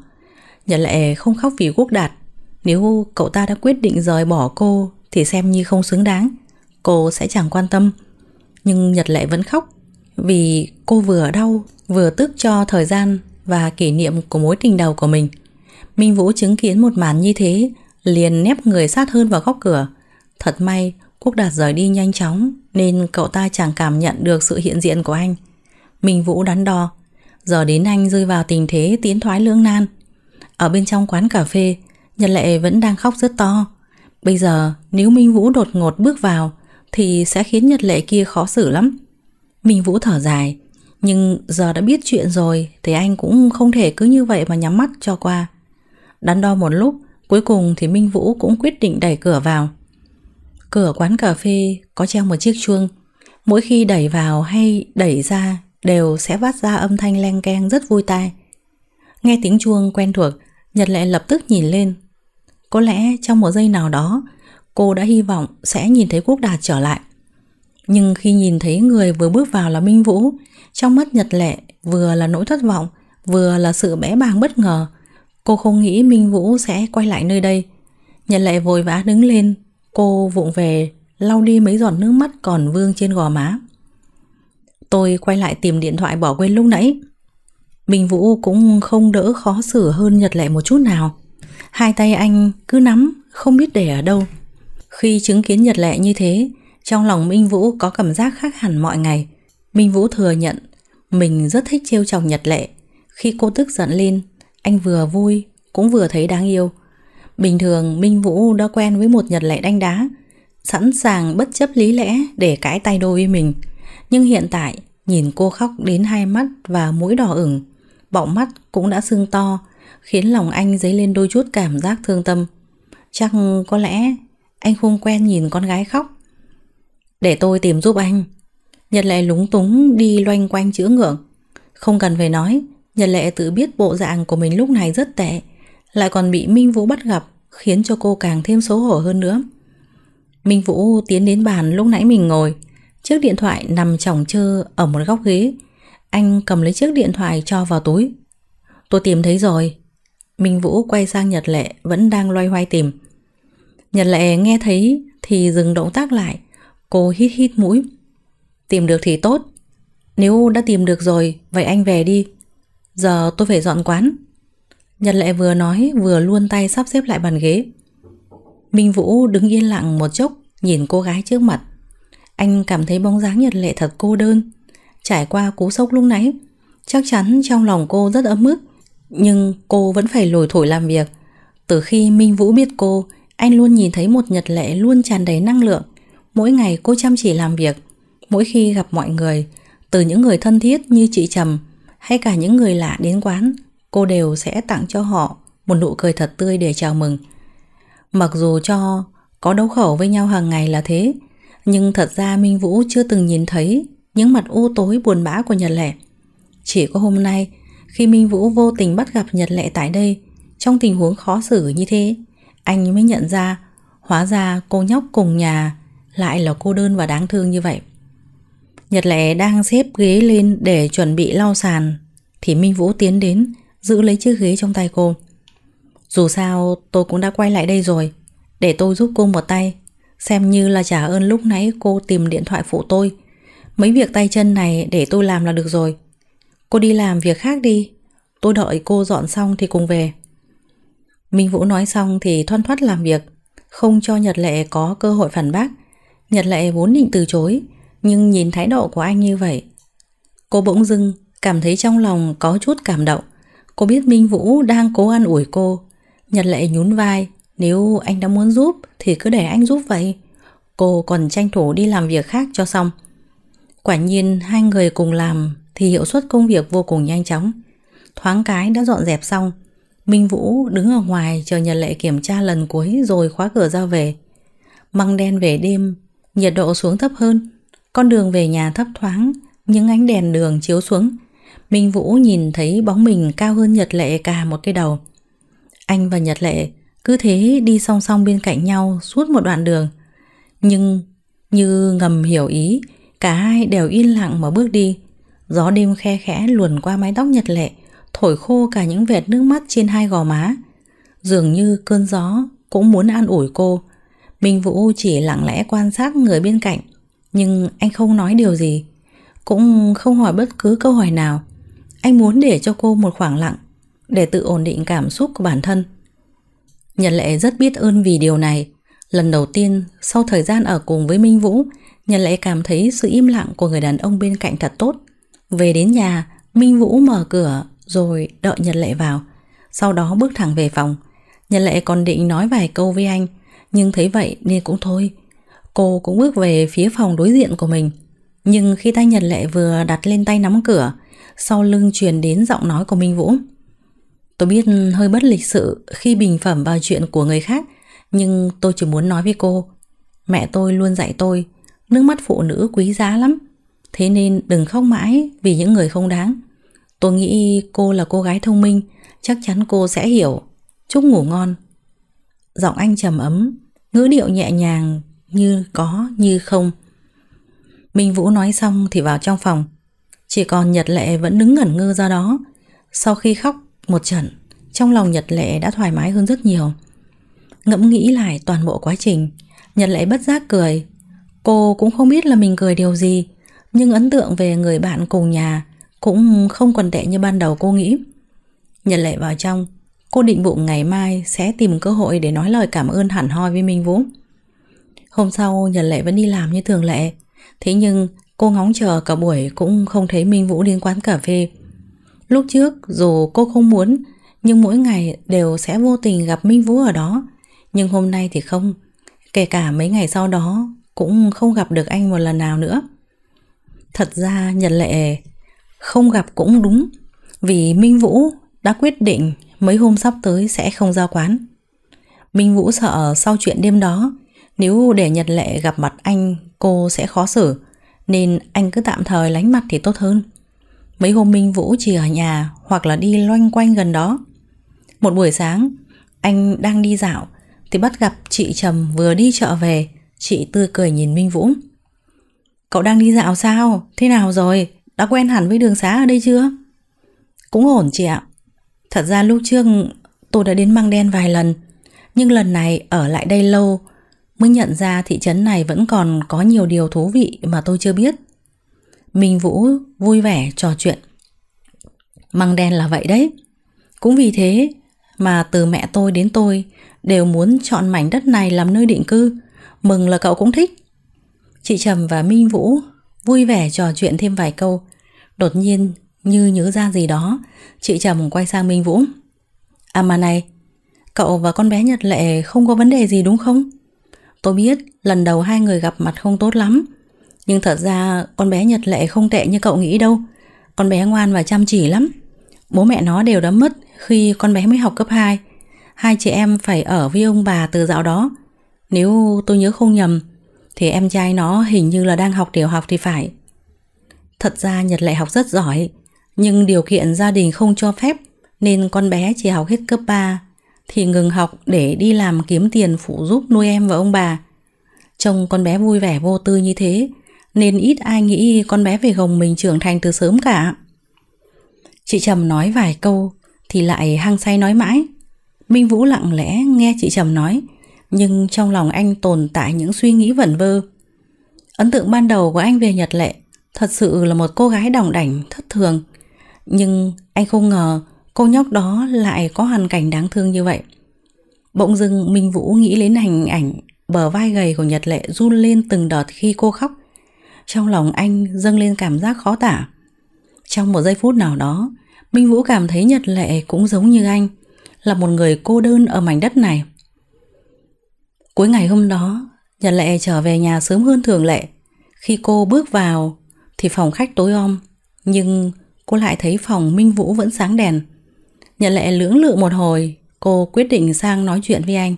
Nhật Lệ không khóc vì Quốc Đạt, nếu cậu ta đã quyết định rời bỏ cô thì xem như không xứng đáng, cô sẽ chẳng quan tâm. Nhưng Nhật Lệ vẫn khóc vì cô vừa đau vừa tức cho thời gian và kỷ niệm của mối tình đầu của mình. Minh Vũ chứng kiến một màn như thế liền nép người sát hơn vào góc cửa. Thật may Quốc Đạt rời đi nhanh chóng nên cậu ta chẳng cảm nhận được sự hiện diện của anh. Minh Vũ đắn đo, giờ đến anh rơi vào tình thế tiến thoái lưỡng nan. Ở bên trong quán cà phê, Nhật Lệ vẫn đang khóc rất to. Bây giờ nếu Minh Vũ đột ngột bước vào thì sẽ khiến Nhật Lệ kia khó xử lắm. Minh Vũ thở dài, nhưng giờ đã biết chuyện rồi thì anh cũng không thể cứ như vậy mà nhắm mắt cho qua. Đắn đo một lúc, cuối cùng thì Minh Vũ cũng quyết định đẩy cửa vào. Cửa quán cà phê có treo một chiếc chuông, mỗi khi đẩy vào hay đẩy ra đều sẽ phát ra âm thanh len keng rất vui tai. Nghe tiếng chuông quen thuộc, Nhật Lệ lập tức nhìn lên. Có lẽ trong một giây nào đó, cô đã hy vọng sẽ nhìn thấy Quốc Đạt trở lại. Nhưng khi nhìn thấy người vừa bước vào là Minh Vũ, trong mắt Nhật Lệ vừa là nỗi thất vọng, vừa là sự bẽ bàng bất ngờ. Cô không nghĩ Minh Vũ sẽ quay lại nơi đây. Nhật Lệ vội vã đứng lên, cô vụng về lau đi mấy giọt nước mắt còn vương trên gò má. Tôi quay lại tìm điện thoại bỏ quên lúc nãy. Minh Vũ cũng không đỡ khó xử hơn Nhật Lệ một chút nào. Hai tay anh cứ nắm, không biết để ở đâu. Khi chứng kiến Nhật Lệ như thế, trong lòng Minh Vũ có cảm giác khác hẳn mọi ngày. Minh Vũ thừa nhận mình rất thích trêu chọc Nhật Lệ. Khi cô tức giận lên, anh vừa vui cũng vừa thấy đáng yêu. Bình thường Minh Vũ đã quen với một Nhật Lệ đánh đá, sẵn sàng bất chấp lý lẽ để cãi tay đôi với mình. Nhưng hiện tại, nhìn cô khóc đến hai mắt và mũi đỏ ửng, bọng mắt cũng đã sưng to, khiến lòng anh dấy lên đôi chút cảm giác thương tâm. Chắc có lẽ anh không quen nhìn con gái khóc. Để tôi tìm giúp anh. Nhật Lệ lúng túng đi loanh quanh chữa ngưỡng. Không cần phải nói, Nhật Lệ tự biết bộ dạng của mình lúc này rất tệ, lại còn bị Minh Vũ bắt gặp, khiến cho cô càng thêm xấu hổ hơn nữa. Minh Vũ tiến đến bàn lúc nãy mình ngồi, chiếc điện thoại nằm chỏng chơ ở một góc ghế. Anh cầm lấy chiếc điện thoại cho vào túi. Tôi tìm thấy rồi. Minh Vũ quay sang Nhật Lệ vẫn đang loay hoay tìm. Nhật Lệ nghe thấy thì dừng động tác lại, cô hít hít mũi. Tìm được thì tốt, nếu đã tìm được rồi, vậy anh về đi. Giờ tôi phải dọn quán. Nhật Lệ vừa nói vừa luôn tay sắp xếp lại bàn ghế. Minh Vũ đứng yên lặng một chốc nhìn cô gái trước mặt. Anh cảm thấy bóng dáng Nhật Lệ thật cô đơn. Trải qua cú sốc lúc nãy, chắc chắn trong lòng cô rất ấm ức. Nhưng cô vẫn phải lồi thổi làm việc. Từ khi Minh Vũ biết cô, anh luôn nhìn thấy một Nhật Lệ luôn tràn đầy năng lượng. Mỗi ngày cô chăm chỉ làm việc. Mỗi khi gặp mọi người, từ những người thân thiết như chị Trầm hay cả những người lạ đến quán, cô đều sẽ tặng cho họ một nụ cười thật tươi để chào mừng. Mặc dù cho có đấu khẩu với nhau hàng ngày là thế, nhưng thật ra Minh Vũ chưa từng nhìn thấy những mặt u tối buồn bã của Nhật Lệ. Chỉ có hôm nay, khi Minh Vũ vô tình bắt gặp Nhật Lệ tại đây, trong tình huống khó xử như thế, anh mới nhận ra hóa ra cô nhóc cùng nhà lại là cô đơn và đáng thương như vậy. Nhật Lệ đang xếp ghế lên để chuẩn bị lau sàn, thì Minh Vũ tiến đến, giữ lấy chiếc ghế trong tay cô. Dù sao, tôi cũng đã quay lại đây rồi, để tôi giúp cô một tay xem như là trả ơn lúc nãy cô tìm điện thoại phụ tôi. Mấy việc tay chân này để tôi làm là được rồi. Cô đi làm việc khác đi, Tôi đợi cô dọn xong thì cùng về Minh Vũ nói xong thì thoăn thoát làm việc, Không cho Nhật Lệ có cơ hội phản bác Nhật Lệ vốn định từ chối, Nhưng nhìn thái độ của anh như vậy, Cô bỗng dưng cảm thấy trong lòng có chút cảm động. Cô biết Minh Vũ đang cố ăn ủi cô. Nhật Lệ nhún vai, Nếu anh đã muốn giúp thì cứ để anh giúp vậy. Cô còn tranh thủ đi làm việc khác cho xong. Quả nhiên hai người cùng làm Thì hiệu suất công việc vô cùng nhanh chóng. Thoáng cái đã dọn dẹp xong, Minh Vũ đứng ở ngoài chờ Nhật Lệ kiểm tra lần cuối rồi khóa cửa ra về. Măng đen về đêm Nhiệt độ xuống thấp hơn. Con đường về nhà thấp thoáng, Những ánh đèn đường chiếu xuống. Minh Vũ nhìn thấy bóng mình cao hơn Nhật Lệ cả một cái đầu. Anh và Nhật Lệ cứ thế đi song song bên cạnh nhau suốt một đoạn đường. Nhưng như ngầm hiểu ý, Cả hai đều yên lặng mà bước đi. Gió đêm khe khẽ luồn qua mái tóc Nhật Lệ, Thổi khô cả những vệt nước mắt trên hai gò má. Dường như cơn gió cũng muốn an ủi cô. Minh Vũ chỉ lặng lẽ quan sát người bên cạnh, Nhưng anh không nói điều gì, Cũng không hỏi bất cứ câu hỏi nào. Anh muốn để cho cô một khoảng lặng, Để tự ổn định cảm xúc của bản thân. Nhật Lệ rất biết ơn vì điều này. Lần đầu tiên, sau thời gian ở cùng với Minh Vũ, Nhật Lệ cảm thấy sự im lặng của người đàn ông bên cạnh thật tốt. Về đến nhà, Minh Vũ mở cửa rồi đợi Nhật Lệ vào. Sau đó bước thẳng về phòng. Nhật Lệ còn định nói vài câu với anh nhưng thấy vậy nên cũng thôi. Cô cũng bước về phía phòng đối diện của mình. Nhưng khi tay Nhật Lệ vừa đặt lên tay nắm cửa, Sau lưng truyền đến giọng nói của Minh Vũ. Tôi biết hơi bất lịch sự khi bình phẩm vào chuyện của người khác, Nhưng tôi chỉ muốn nói với cô, Mẹ tôi luôn dạy tôi, Nước mắt phụ nữ quý giá lắm. Thế nên đừng khóc mãi vì những người không đáng. Tôi nghĩ cô là cô gái thông minh, Chắc chắn cô sẽ hiểu. Chúc ngủ ngon. Giọng anh trầm ấm, Ngữ điệu nhẹ nhàng như có, như không. Minh Vũ nói xong thì vào trong phòng. Chỉ còn Nhật Lệ vẫn đứng ngẩn ngơ ra đó. Sau khi khóc một trận, Trong lòng Nhật Lệ đã thoải mái hơn rất nhiều. Ngẫm nghĩ lại toàn bộ quá trình, Nhật Lệ bất giác cười. Cô cũng không biết là mình cười điều gì, Nhưng ấn tượng về người bạn cùng nhà Cũng không còn tệ như ban đầu cô nghĩ. Nhật Lệ vào trong Cô định bụng ngày mai sẽ tìm cơ hội để nói lời cảm ơn hẳn hoi với Minh Vũ. Hôm sau, Nhật Lệ vẫn đi làm như thường lệ. Thế nhưng, cô ngóng chờ cả buổi cũng không thấy Minh Vũ đến quán cà phê. Lúc trước, dù cô không muốn, Nhưng mỗi ngày đều sẽ vô tình gặp Minh Vũ ở đó. Nhưng hôm nay thì không, Kể cả mấy ngày sau đó Cũng không gặp được anh một lần nào nữa. Thật ra, Nhật Lệ không gặp cũng đúng, Vì Minh Vũ đã quyết định mấy hôm sắp tới sẽ không giao quán Minh Vũ sợ sau chuyện đêm đó, Nếu để Nhật Lệ gặp mặt anh, cô sẽ khó xử, Nên anh cứ tạm thời lánh mặt thì tốt hơn Mấy hôm Minh Vũ chỉ ở nhà hoặc là đi loanh quanh gần đó Một buổi sáng, anh đang đi dạo thì bắt gặp chị Trầm vừa đi chợ về, Chị tươi cười nhìn Minh Vũ Cậu đang đi dạo sao? Thế nào rồi? Đã quen hẳn với đường xá ở đây chưa? Cũng ổn chị ạ Thật ra lúc trước tôi đã đến Măng Đen vài lần, Nhưng lần này ở lại đây lâu Mới nhận ra thị trấn này vẫn còn có nhiều điều thú vị mà tôi chưa biết Minh Vũ vui vẻ trò chuyện Măng Đen là vậy đấy Cũng vì thế mà từ mẹ tôi đến tôi đều muốn chọn mảnh đất này làm nơi định cư. Mừng là cậu cũng thích. Chị Trầm và Minh Vũ vui vẻ trò chuyện thêm vài câu. Đột nhiên như nhớ ra gì đó, chị Trầm quay sang Minh Vũ. À mà này, cậu và con bé Nhật Lệ không có vấn đề gì đúng không? Tôi biết lần đầu hai người gặp mặt không tốt lắm. Nhưng thật ra con bé Nhật Lệ không tệ như cậu nghĩ đâu. Con bé ngoan và chăm chỉ lắm. Bố mẹ nó đều đã mất khi con bé mới học cấp 2 Hai chị em phải ở với ông bà từ dạo đó Nếu tôi nhớ không nhầm Thì em trai nó hình như là đang học tiểu học thì phải Thật ra Nhật lệ học rất giỏi nhưng điều kiện gia đình không cho phép, Nên con bé chỉ học hết cấp 3 Thì ngừng học để đi làm kiếm tiền phụ giúp nuôi em và ông bà. Trông con bé vui vẻ vô tư như thế, Nên ít ai nghĩ con bé về gồng mình trưởng thành từ sớm cả. Chị Trầm nói vài câu, Thì lại hăng say nói mãi. Minh Vũ lặng lẽ nghe chị Trầm nói, Nhưng trong lòng anh tồn tại những suy nghĩ vẩn vơ. Ấn tượng ban đầu của anh về Nhật Lệ Thật sự là một cô gái đồng đảnh, thất thường. Nhưng anh không ngờ cô nhóc đó lại có hoàn cảnh đáng thương như vậy. Bỗng dưng Minh Vũ nghĩ đến hình ảnh bờ vai gầy của Nhật Lệ run lên từng đợt khi cô khóc. Trong lòng anh dâng lên cảm giác khó tả. Trong một giây phút nào đó, Minh Vũ cảm thấy Nhật Lệ cũng giống như anh, là một người cô đơn ở mảnh đất này. Cuối ngày hôm đó, Nhật Lệ trở về nhà sớm hơn thường lệ. Khi cô bước vào thì phòng khách tối om, nhưng cô lại thấy phòng Minh Vũ vẫn sáng đèn. Nhật Lệ lưỡng lự một hồi, cô quyết định sang nói chuyện với anh.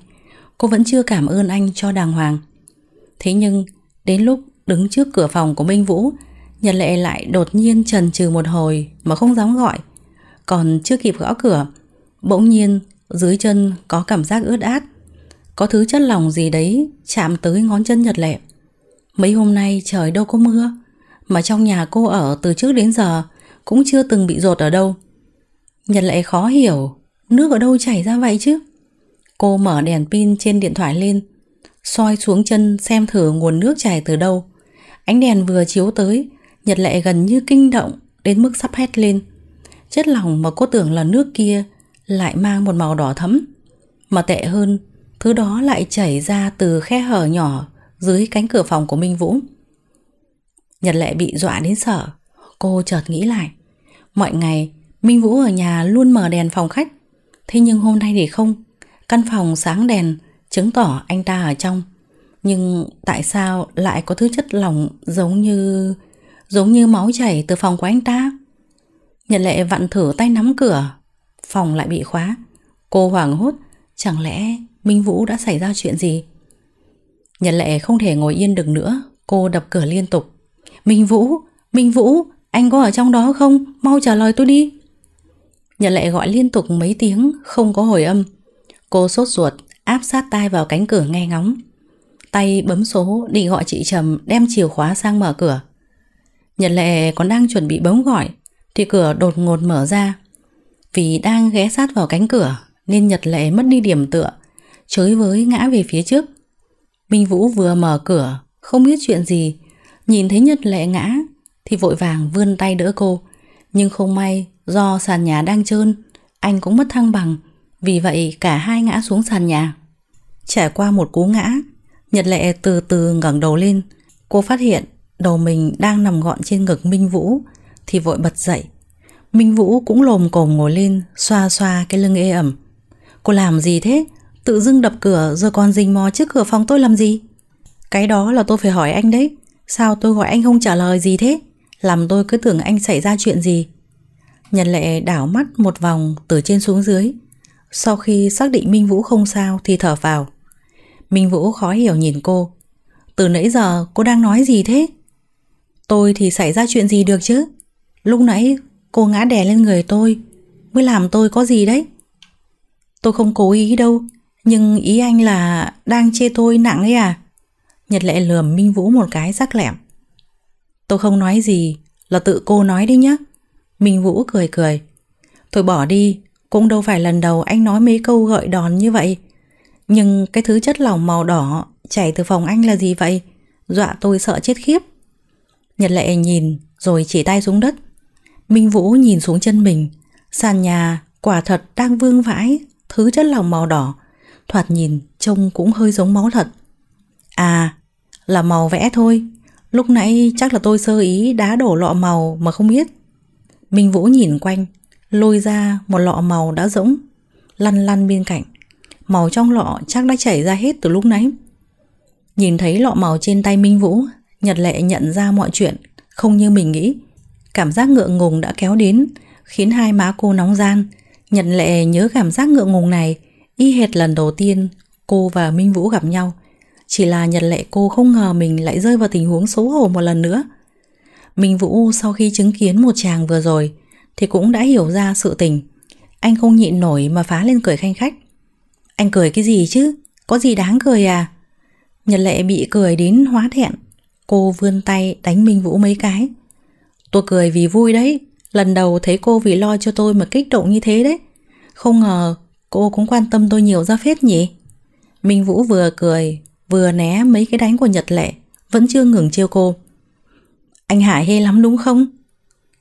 Cô vẫn chưa cảm ơn anh cho đàng hoàng. Thế nhưng, đến lúc đứng trước cửa phòng của Minh Vũ, Nhật Lệ lại đột nhiên trần trừ một hồi mà không dám gọi. Còn chưa kịp gõ cửa, bỗng nhiên dưới chân có cảm giác ướt át. Có thứ chất lỏng gì đấy chạm tới ngón chân Nhật Lệ. Mấy hôm nay trời đâu có mưa, mà trong nhà cô ở từ trước đến giờ cũng chưa từng bị rột ở đâu. Nhật Lệ khó hiểu, nước ở đâu chảy ra vậy chứ? Cô mở đèn pin trên điện thoại lên, soi xuống chân xem thử nguồn nước chảy từ đâu. Ánh đèn vừa chiếu tới, Nhật Lệ gần như kinh động đến mức sắp hét lên. Chất lỏng mà cô tưởng là nước kia lại mang một màu đỏ thẫm. Mà tệ hơn, thứ đó lại chảy ra từ khe hở nhỏ dưới cánh cửa phòng của Minh Vũ. Nhật Lệ bị dọa đến sợ, cô chợt nghĩ lại. Mọi ngày, Minh Vũ ở nhà luôn mở đèn phòng khách, thế nhưng hôm nay thì không. Căn phòng sáng đèn, chứng tỏ anh ta ở trong. Nhưng tại sao lại có thứ chất lỏng giống như... giống như máu chảy từ phòng của anh ta? Nhật Lệ vặn thử tay nắm cửa, phòng lại bị khóa. Cô hoảng hốt, chẳng lẽ Minh Vũ đã xảy ra chuyện gì? Nhật Lệ không thể ngồi yên được nữa, cô đập cửa liên tục. Minh Vũ, Minh Vũ, anh có ở trong đó không? Mau trả lời tôi đi. Nhật Lệ gọi liên tục mấy tiếng, không có hồi âm. Cô sốt ruột, áp sát tai vào cánh cửa nghe ngóng. Tay bấm số định gọi chị Trầm đem chìa khóa sang mở cửa. Nhật Lệ còn đang chuẩn bị bấm gọi thì cửa đột ngột mở ra. Vì đang ghé sát vào cánh cửa nên Nhật Lệ mất đi điểm tựa, chới với ngã về phía trước. Minh Vũ vừa mở cửa, không biết chuyện gì, nhìn thấy Nhật Lệ ngã thì vội vàng vươn tay đỡ cô. Nhưng không may do sàn nhà đang trơn, anh cũng mất thăng bằng, vì vậy cả hai ngã xuống sàn nhà. Trải qua một cú ngã, Nhật Lệ từ từ ngẩng đầu lên, cô phát hiện đầu mình đang nằm gọn trên ngực Minh Vũ thì vội bật dậy. Minh Vũ cũng lồm cồm ngồi lên, xoa xoa cái lưng ê ẩm. Cô làm gì thế? Tự dưng đập cửa rồi còn rình mò trước cửa phòng tôi làm gì? Cái đó là tôi phải hỏi anh đấy. Sao tôi gọi anh không trả lời gì thế? Làm tôi cứ tưởng anh xảy ra chuyện gì. Nhật lệ đảo mắt một vòng từ trên xuống dưới. Sau khi xác định Minh Vũ không sao thì thở vào. Minh Vũ khó hiểu nhìn cô. Từ nãy giờ cô đang nói gì thế? Tôi thì xảy ra chuyện gì được chứ? Lúc nãy cô ngã đè lên người tôi mới làm tôi có gì đấy? Tôi không cố ý đâu, nhưng ý anh là đang chê tôi nặng ấy à? Nhật lệ lườm Minh Vũ một cái sắc lẹm. Tôi không nói gì, là tự cô nói đi nhé. Minh Vũ cười cười. Thôi bỏ đi, cũng đâu phải lần đầu anh nói mấy câu gợi đòn như vậy. Nhưng cái thứ chất lỏng màu đỏ chảy từ phòng anh là gì vậy? Dọa tôi sợ chết khiếp. Nhật lệ nhìn rồi chỉ tay xuống đất. Minh Vũ nhìn xuống chân mình. Sàn nhà quả thật đang vương vãi thứ chất lỏng màu đỏ. Thoạt nhìn trông cũng hơi giống máu thật. À, là màu vẽ thôi. Lúc nãy chắc là tôi sơ ý đá đổ lọ màu mà không biết. Minh Vũ nhìn quanh, lôi ra một lọ màu đã rỗng, lăn lăn bên cạnh. Màu trong lọ chắc đã chảy ra hết từ lúc nãy. Nhìn thấy lọ màu trên tay Minh Vũ, Nhật Lệ nhận ra mọi chuyện không như mình nghĩ. Cảm giác ngượng ngùng đã kéo đến, khiến hai má cô nóng gian. Nhật Lệ nhớ cảm giác ngượng ngùng này, y hệt lần đầu tiên cô và Minh Vũ gặp nhau. Chỉ là Nhật Lệ cô không ngờ mình lại rơi vào tình huống xấu hổ một lần nữa. Minh Vũ sau khi chứng kiến một chàng vừa rồi thì cũng đã hiểu ra sự tình. Anh không nhịn nổi mà phá lên cười khanh khách. Anh cười cái gì chứ? Có gì đáng cười à? Nhật Lệ bị cười đến hóa thẹn. Cô vươn tay đánh Minh Vũ mấy cái. Tôi cười vì vui đấy. Lần đầu thấy cô vì lo cho tôi mà kích động như thế đấy. Không ngờ cô cũng quan tâm tôi nhiều ra phết nhỉ? Minh Vũ vừa cười vừa né mấy cái đánh của Nhật Lệ, vẫn chưa ngừng trêu cô. Anh Hải hê lắm đúng không?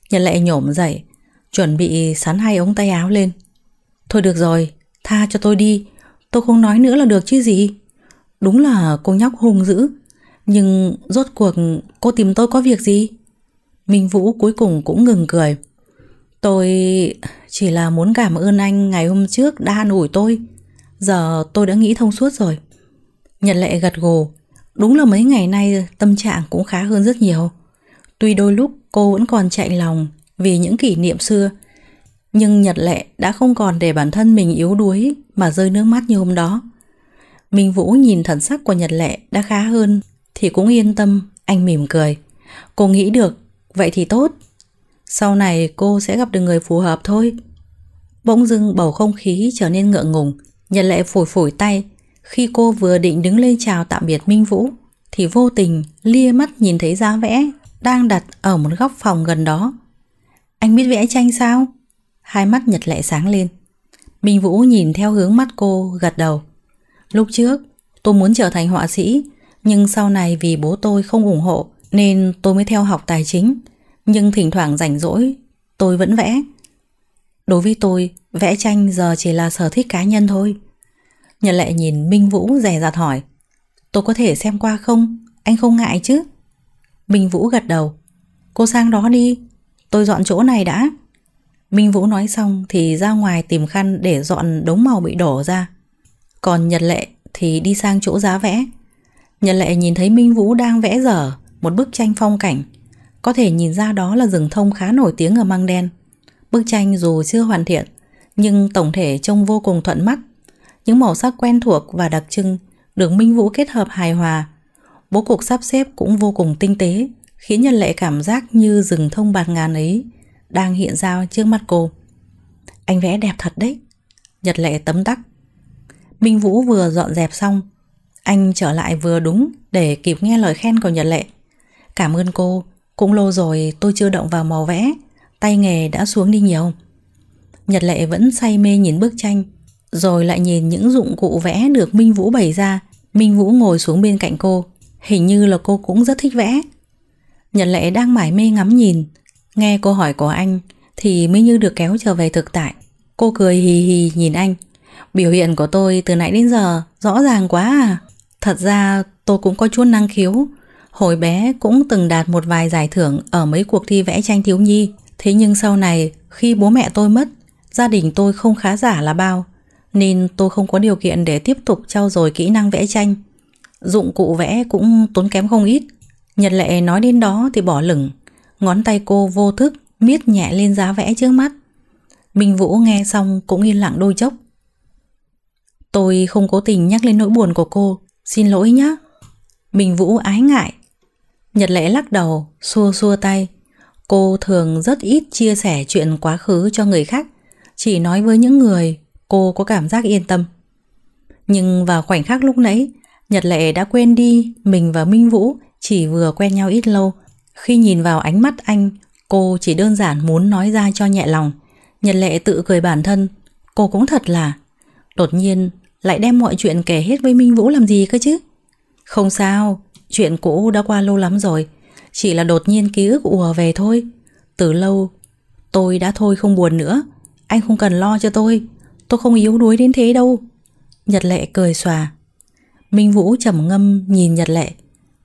Nhật Lệ nhổm dậy, Chuẩn bị sắn hai ống tay áo lên. Thôi được rồi, tha cho tôi đi Tôi không nói nữa là được chứ gì. Đúng là cô nhóc hung dữ Nhưng rốt cuộc cô tìm tôi có việc gì? Minh Vũ cuối cùng cũng ngừng cười. Tôi chỉ là muốn cảm ơn anh ngày hôm trước đã an ủi tôi. Giờ tôi đã nghĩ thông suốt rồi. Nhật lệ gật gù Đúng là mấy ngày nay tâm trạng cũng khá hơn rất nhiều Tuy đôi lúc cô vẫn còn chạy lòng vì những kỷ niệm xưa Nhưng Nhật lệ đã không còn để bản thân mình yếu đuối mà rơi nước mắt như hôm đó Minh Vũ nhìn thần sắc của Nhật lệ đã khá hơn thì cũng yên tâm, anh mỉm cười. Cô nghĩ được, vậy thì tốt. Sau này cô sẽ gặp được người phù hợp thôi. Bỗng dưng bầu không khí trở nên ngượng ngùng, Nhật lệ phủi phủi tay. Khi cô vừa định đứng lên chào tạm biệt Minh Vũ, thì vô tình lia mắt nhìn thấy giá vẽ đang đặt ở một góc phòng gần đó. Anh biết vẽ tranh sao? Hai mắt Nhật lệ sáng lên. Minh Vũ nhìn theo hướng mắt cô, gật đầu. Lúc trước, tôi muốn trở thành họa sĩ, nhưng sau này vì bố tôi không ủng hộ nên tôi mới theo học tài chính. Nhưng thỉnh thoảng rảnh rỗi, tôi vẫn vẽ. Đối với tôi, vẽ tranh giờ chỉ là sở thích cá nhân thôi. Nhật lệ nhìn Minh Vũ rè rặt hỏi Tôi có thể xem qua không? Anh không ngại chứ? Minh Vũ gật đầu Cô sang đó đi Tôi dọn chỗ này đã Minh Vũ nói xong thì ra ngoài tìm khăn để dọn đống màu bị đổ ra Còn Nhật Lệ thì đi sang chỗ giá vẽ Nhật Lệ nhìn thấy Minh Vũ đang vẽ dở một bức tranh phong cảnh. Có thể nhìn ra đó là rừng thông khá nổi tiếng ở Măng Đen. Bức tranh dù chưa hoàn thiện, nhưng tổng thể trông vô cùng thuận mắt. Những màu sắc quen thuộc và đặc trưng được Minh Vũ kết hợp hài hòa. Bố cục sắp xếp cũng vô cùng tinh tế, khiến Nhật Lệ cảm giác như rừng thông bạt ngàn ấy đang hiện ra trước mắt cô. Anh vẽ đẹp thật đấy. Nhật Lệ tấm tắc. Minh Vũ vừa dọn dẹp xong, anh trở lại vừa đúng để kịp nghe lời khen của Nhật Lệ. Cảm ơn cô, cũng lâu rồi tôi chưa động vào màu vẽ, tay nghề đã xuống đi nhiều. Nhật Lệ vẫn say mê nhìn bức tranh, rồi lại nhìn những dụng cụ vẽ được Minh Vũ bày ra. Minh Vũ ngồi xuống bên cạnh cô, hình như là cô cũng rất thích vẽ. Nhật Lệ đang mải mê ngắm nhìn, nghe cô hỏi của anh thì mới như được kéo trở về thực tại. Cô cười hì hì nhìn anh. Biểu hiện của tôi từ nãy đến giờ rõ ràng quá à. Thật ra tôi cũng có chút năng khiếu Hồi bé cũng từng đạt một vài giải thưởng Ở mấy cuộc thi vẽ tranh thiếu nhi Thế nhưng sau này khi bố mẹ tôi mất Gia đình tôi không khá giả là bao nên tôi không có điều kiện để tiếp tục trau dồi kỹ năng vẽ tranh Dụng cụ vẽ cũng tốn kém không ít Nhật lệ nói đến đó thì bỏ lửng Ngón tay cô vô thức miết nhẹ lên giá vẽ trước mắt Minh Vũ nghe xong cũng yên lặng đôi chốc Tôi không cố tình nhắc lên nỗi buồn của cô Xin lỗi nhé. Minh Vũ ái ngại. Nhật lệ lắc đầu, xua xua tay. Cô thường rất ít chia sẻ chuyện quá khứ cho người khác, chỉ nói với những người cô có cảm giác yên tâm. Nhưng vào khoảnh khắc lúc nãy, Nhật Lệ đã quên đi mình và Minh Vũ chỉ vừa quen nhau ít lâu. Khi nhìn vào ánh mắt anh, cô chỉ đơn giản muốn nói ra cho nhẹ lòng. Nhật Lệ tự cười bản thân, cô cũng thật là. Đột nhiên lại đem mọi chuyện kể hết với Minh Vũ làm gì cơ chứ Không sao Chuyện cũ đã qua lâu lắm rồi Chỉ là đột nhiên ký ức ùa về thôi Từ lâu Tôi đã thôi không buồn nữa Anh không cần lo cho tôi Tôi không yếu đuối đến thế đâu. Nhật lệ cười xòa. Minh Vũ trầm ngâm nhìn Nhật lệ.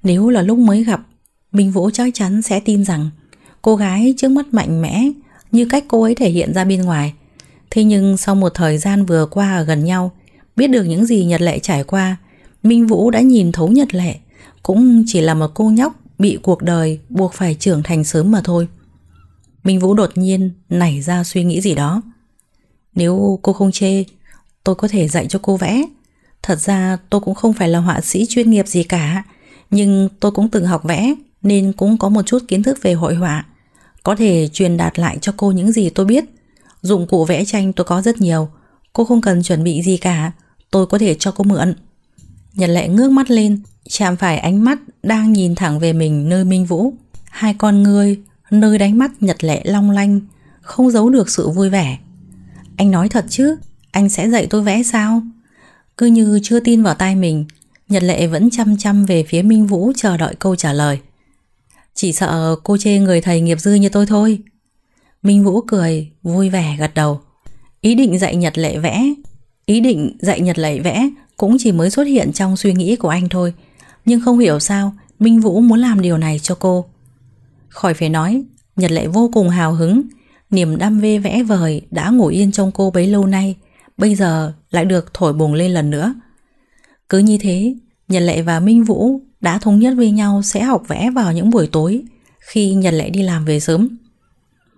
Nếu là lúc mới gặp Minh Vũ chắc chắn sẽ tin rằng Cô gái trước mắt mạnh mẽ Như cách cô ấy thể hiện ra bên ngoài. Thế nhưng sau một thời gian vừa qua ở gần nhau Biết được những gì Nhật Lệ trải qua, Minh Vũ đã nhìn thấu Nhật Lệ, cũng chỉ là một cô nhóc bị cuộc đời buộc phải trưởng thành sớm mà thôi. Minh Vũ đột nhiên nảy ra suy nghĩ gì đó. Nếu cô không chê, tôi có thể dạy cho cô vẽ. Thật ra tôi cũng không phải là họa sĩ chuyên nghiệp gì cả, nhưng tôi cũng từng học vẽ nên cũng có một chút kiến thức về hội họa. Có thể truyền đạt lại cho cô những gì tôi biết. Dụng cụ vẽ tranh tôi có rất nhiều, cô không cần chuẩn bị gì cả, tôi có thể cho cô mượn. Nhật lệ ngước mắt lên, chạm phải ánh mắt đang nhìn thẳng về mình nơi Minh Vũ. Hai con ngươi, nơi đánh mắt Nhật lệ long lanh, không giấu được sự vui vẻ. Anh nói thật chứ, anh sẽ dạy tôi vẽ sao? Cứ như chưa tin vào tai mình, Nhật lệ vẫn chăm chăm về phía Minh Vũ chờ đợi câu trả lời. Chỉ sợ cô chê người thầy nghiệp dư như tôi thôi. Minh Vũ cười, vui vẻ gật đầu. Ý định dạy Nhật Lệ vẽ, ý định dạy Nhật Lệ vẽ cũng chỉ mới xuất hiện trong suy nghĩ của anh thôi. Nhưng không hiểu sao Minh Vũ muốn làm điều này cho cô. Khỏi phải nói, Nhật Lệ vô cùng hào hứng, niềm đam mê vẽ vời đã ngủ yên trong cô bấy lâu nay, bây giờ lại được thổi bùng lên lần nữa. Cứ như thế, Nhật Lệ và Minh Vũ đã thống nhất với nhau sẽ học vẽ vào những buổi tối khi Nhật Lệ đi làm về sớm.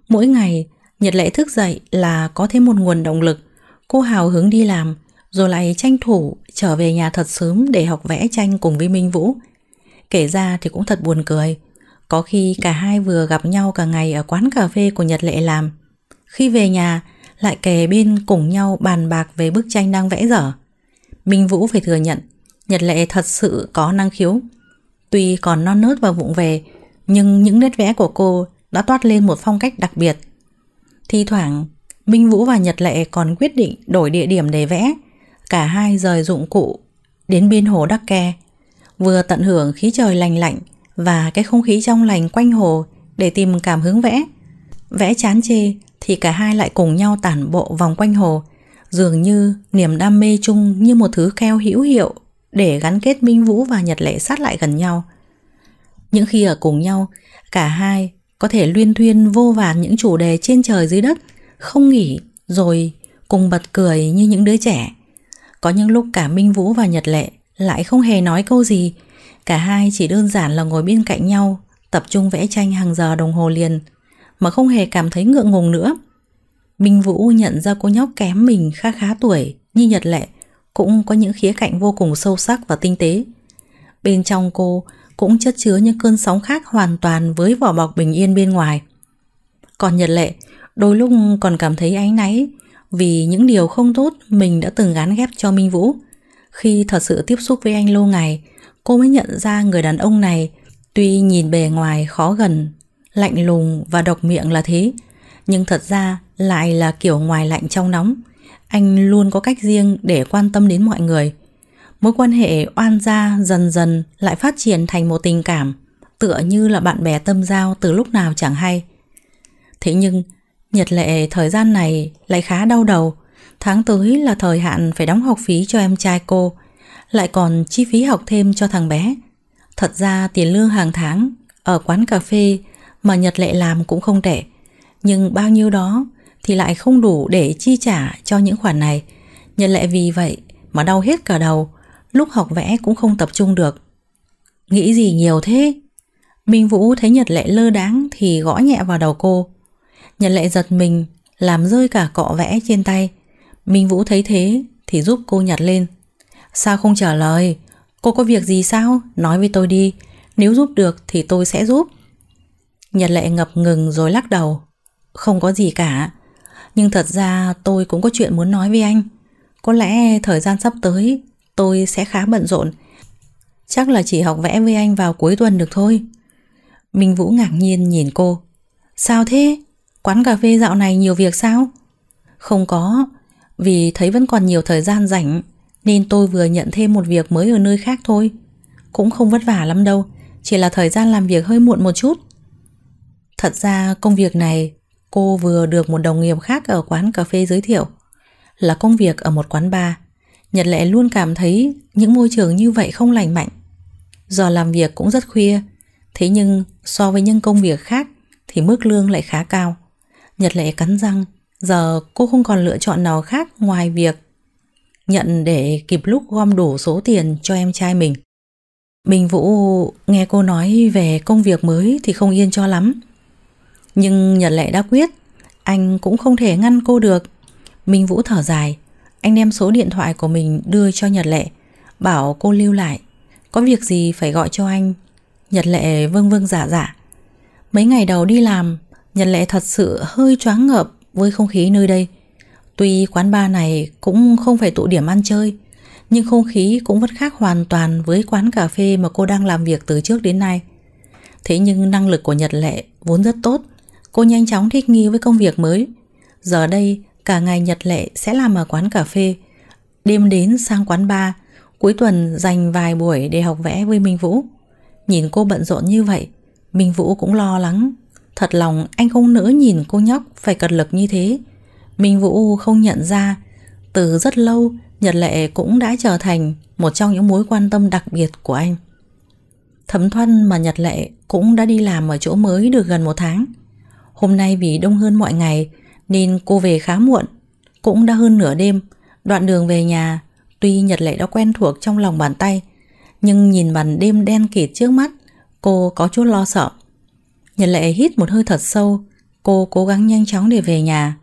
Mỗi ngày, Nhật Lệ thức dậy là có thêm một nguồn động lực. Cô hào hứng đi làm, rồi lại tranh thủ trở về nhà thật sớm để học vẽ tranh cùng với Minh Vũ. Kể ra thì cũng thật buồn cười. Có khi cả hai vừa gặp nhau cả ngày ở quán cà phê của Nhật Lệ làm. Khi về nhà, lại kề bên cùng nhau bàn bạc về bức tranh đang vẽ dở. Minh Vũ phải thừa nhận, Nhật Lệ thật sự có năng khiếu. Tuy còn non nớt và vụng về, nhưng những nét vẽ của cô đã toát lên một phong cách đặc biệt. Thi thoảng, Minh Vũ và Nhật Lệ còn quyết định đổi địa điểm để vẽ. Cả hai rời dụng cụ đến bên hồ Đắc Ke, vừa tận hưởng khí trời lành lạnh và cái không khí trong lành quanh hồ để tìm cảm hứng vẽ. Vẽ chán chê thì cả hai lại cùng nhau tản bộ vòng quanh hồ, dường như niềm đam mê chung như một thứ keo hữu hiệu để gắn kết Minh Vũ và Nhật Lệ sát lại gần nhau. Những khi ở cùng nhau, cả hai có thể luyên thuyên vô vàn những chủ đề trên trời dưới đất, không nghỉ rồi cùng bật cười như những đứa trẻ. Có những lúc cả Minh Vũ và Nhật Lệ lại không hề nói câu gì, cả hai chỉ đơn giản là ngồi bên cạnh nhau, tập trung vẽ tranh hàng giờ đồng hồ liền, mà không hề cảm thấy ngượng ngùng nữa. Minh Vũ nhận ra cô nhóc kém mình khá khá tuổi như Nhật Lệ cũng có những khía cạnh vô cùng sâu sắc và tinh tế. Bên trong cô cũng chất chứa những cơn sóng khác hoàn toàn với vỏ bọc bình yên bên ngoài. Còn Nhật Lệ, đôi lúc còn cảm thấy áy náy vì những điều không tốt mình đã từng gán ghép cho Minh Vũ. Khi thật sự tiếp xúc với anh lâu ngày, cô mới nhận ra người đàn ông này tuy nhìn bề ngoài khó gần, lạnh lùng và độc miệng là thế, nhưng thật ra lại là kiểu ngoài lạnh trong nóng. Anh luôn có cách riêng để quan tâm đến mọi người. Mối quan hệ oan gia dần dần lại phát triển thành một tình cảm, tựa như là bạn bè tâm giao từ lúc nào chẳng hay. Thế nhưng, Nhật Lệ thời gian này lại khá đau đầu. Tháng tới là thời hạn phải đóng học phí cho em trai cô, lại còn chi phí học thêm cho thằng bé. Thật ra tiền lương hàng tháng ở quán cà phê mà Nhật Lệ làm cũng không tệ, nhưng bao nhiêu đó thì lại không đủ để chi trả cho những khoản này. Nhật Lệ vì vậy mà đau hết cả đầu, lúc học vẽ cũng không tập trung được. Nghĩ gì nhiều thế? Minh Vũ thấy Nhật Lệ lơ đáng thì gõ nhẹ vào đầu cô. Nhật Lệ giật mình, làm rơi cả cọ vẽ trên tay. Minh Vũ thấy thế thì giúp cô nhặt lên. Sao không trả lời? Cô có việc gì sao? Nói với tôi đi. Nếu giúp được thì tôi sẽ giúp. Nhật Lệ ngập ngừng rồi lắc đầu. Không có gì cả. Nhưng thật ra tôi cũng có chuyện muốn nói với anh. Có lẽ thời gian sắp tới tôi sẽ khá bận rộn. Chắc là chỉ học vẽ với anh vào cuối tuần được thôi. Minh Vũ ngạc nhiên nhìn cô. Sao thế? Quán cà phê dạo này nhiều việc sao? Không có, vì thấy vẫn còn nhiều thời gian rảnh nên tôi vừa nhận thêm một việc mới ở nơi khác thôi. Cũng không vất vả lắm đâu, chỉ là thời gian làm việc hơi muộn một chút. Thật ra công việc này cô vừa được một đồng nghiệp khác ở quán cà phê giới thiệu. Là công việc ở một quán bar. Nhật Lệ luôn cảm thấy những môi trường như vậy không lành mạnh. Giờ làm việc cũng rất khuya, thế nhưng so với những công việc khác thì mức lương lại khá cao. Nhật Lệ cắn răng, giờ cô không còn lựa chọn nào khác ngoài việc nhận để kịp lúc gom đủ số tiền cho em trai mình. Bình Vũ nghe cô nói về công việc mới thì không yên cho lắm. Nhưng Nhật Lệ đã quyết, anh cũng không thể ngăn cô được. Minh Vũ thở dài, anh đem số điện thoại của mình đưa cho Nhật Lệ, bảo cô lưu lại. Có việc gì phải gọi cho anh. Nhật Lệ vâng vâng giả giả. Mấy ngày đầu đi làm, Nhật Lệ thật sự hơi choáng ngợp với không khí nơi đây. Tuy quán bar này cũng không phải tụ điểm ăn chơi, nhưng không khí cũng vẫn khác hoàn toàn với quán cà phê mà cô đang làm việc từ trước đến nay. Thế nhưng năng lực của Nhật Lệ vốn rất tốt, cô nhanh chóng thích nghi với công việc mới. Giờ đây, cả ngày Nhật Lệ sẽ làm ở quán cà phê, đêm đến sang quán bar, cuối tuần dành vài buổi để học vẽ với Minh Vũ. Nhìn cô bận rộn như vậy, Minh Vũ cũng lo lắng Thật lòng anh không nỡ nhìn cô nhóc phải cật lực như thế Minh Vũ không nhận ra. Từ rất lâu, Nhật Lệ cũng đã trở thành Một trong những mối quan tâm đặc biệt của anh. Thấm thoăn mà Nhật Lệ Cũng đã đi làm ở chỗ mới được gần một tháng. Hôm nay vì đông hơn mọi ngày, Nên cô về khá muộn. Cũng đã hơn nửa đêm, Đoạn đường về nhà, Tuy Nhật Lệ đã quen thuộc trong lòng bàn tay, Nhưng nhìn màn đêm đen kịt trước mắt, Cô có chút lo sợ. Nhật Lệ hít một hơi thật sâu, Cô cố gắng nhanh chóng để về nhà.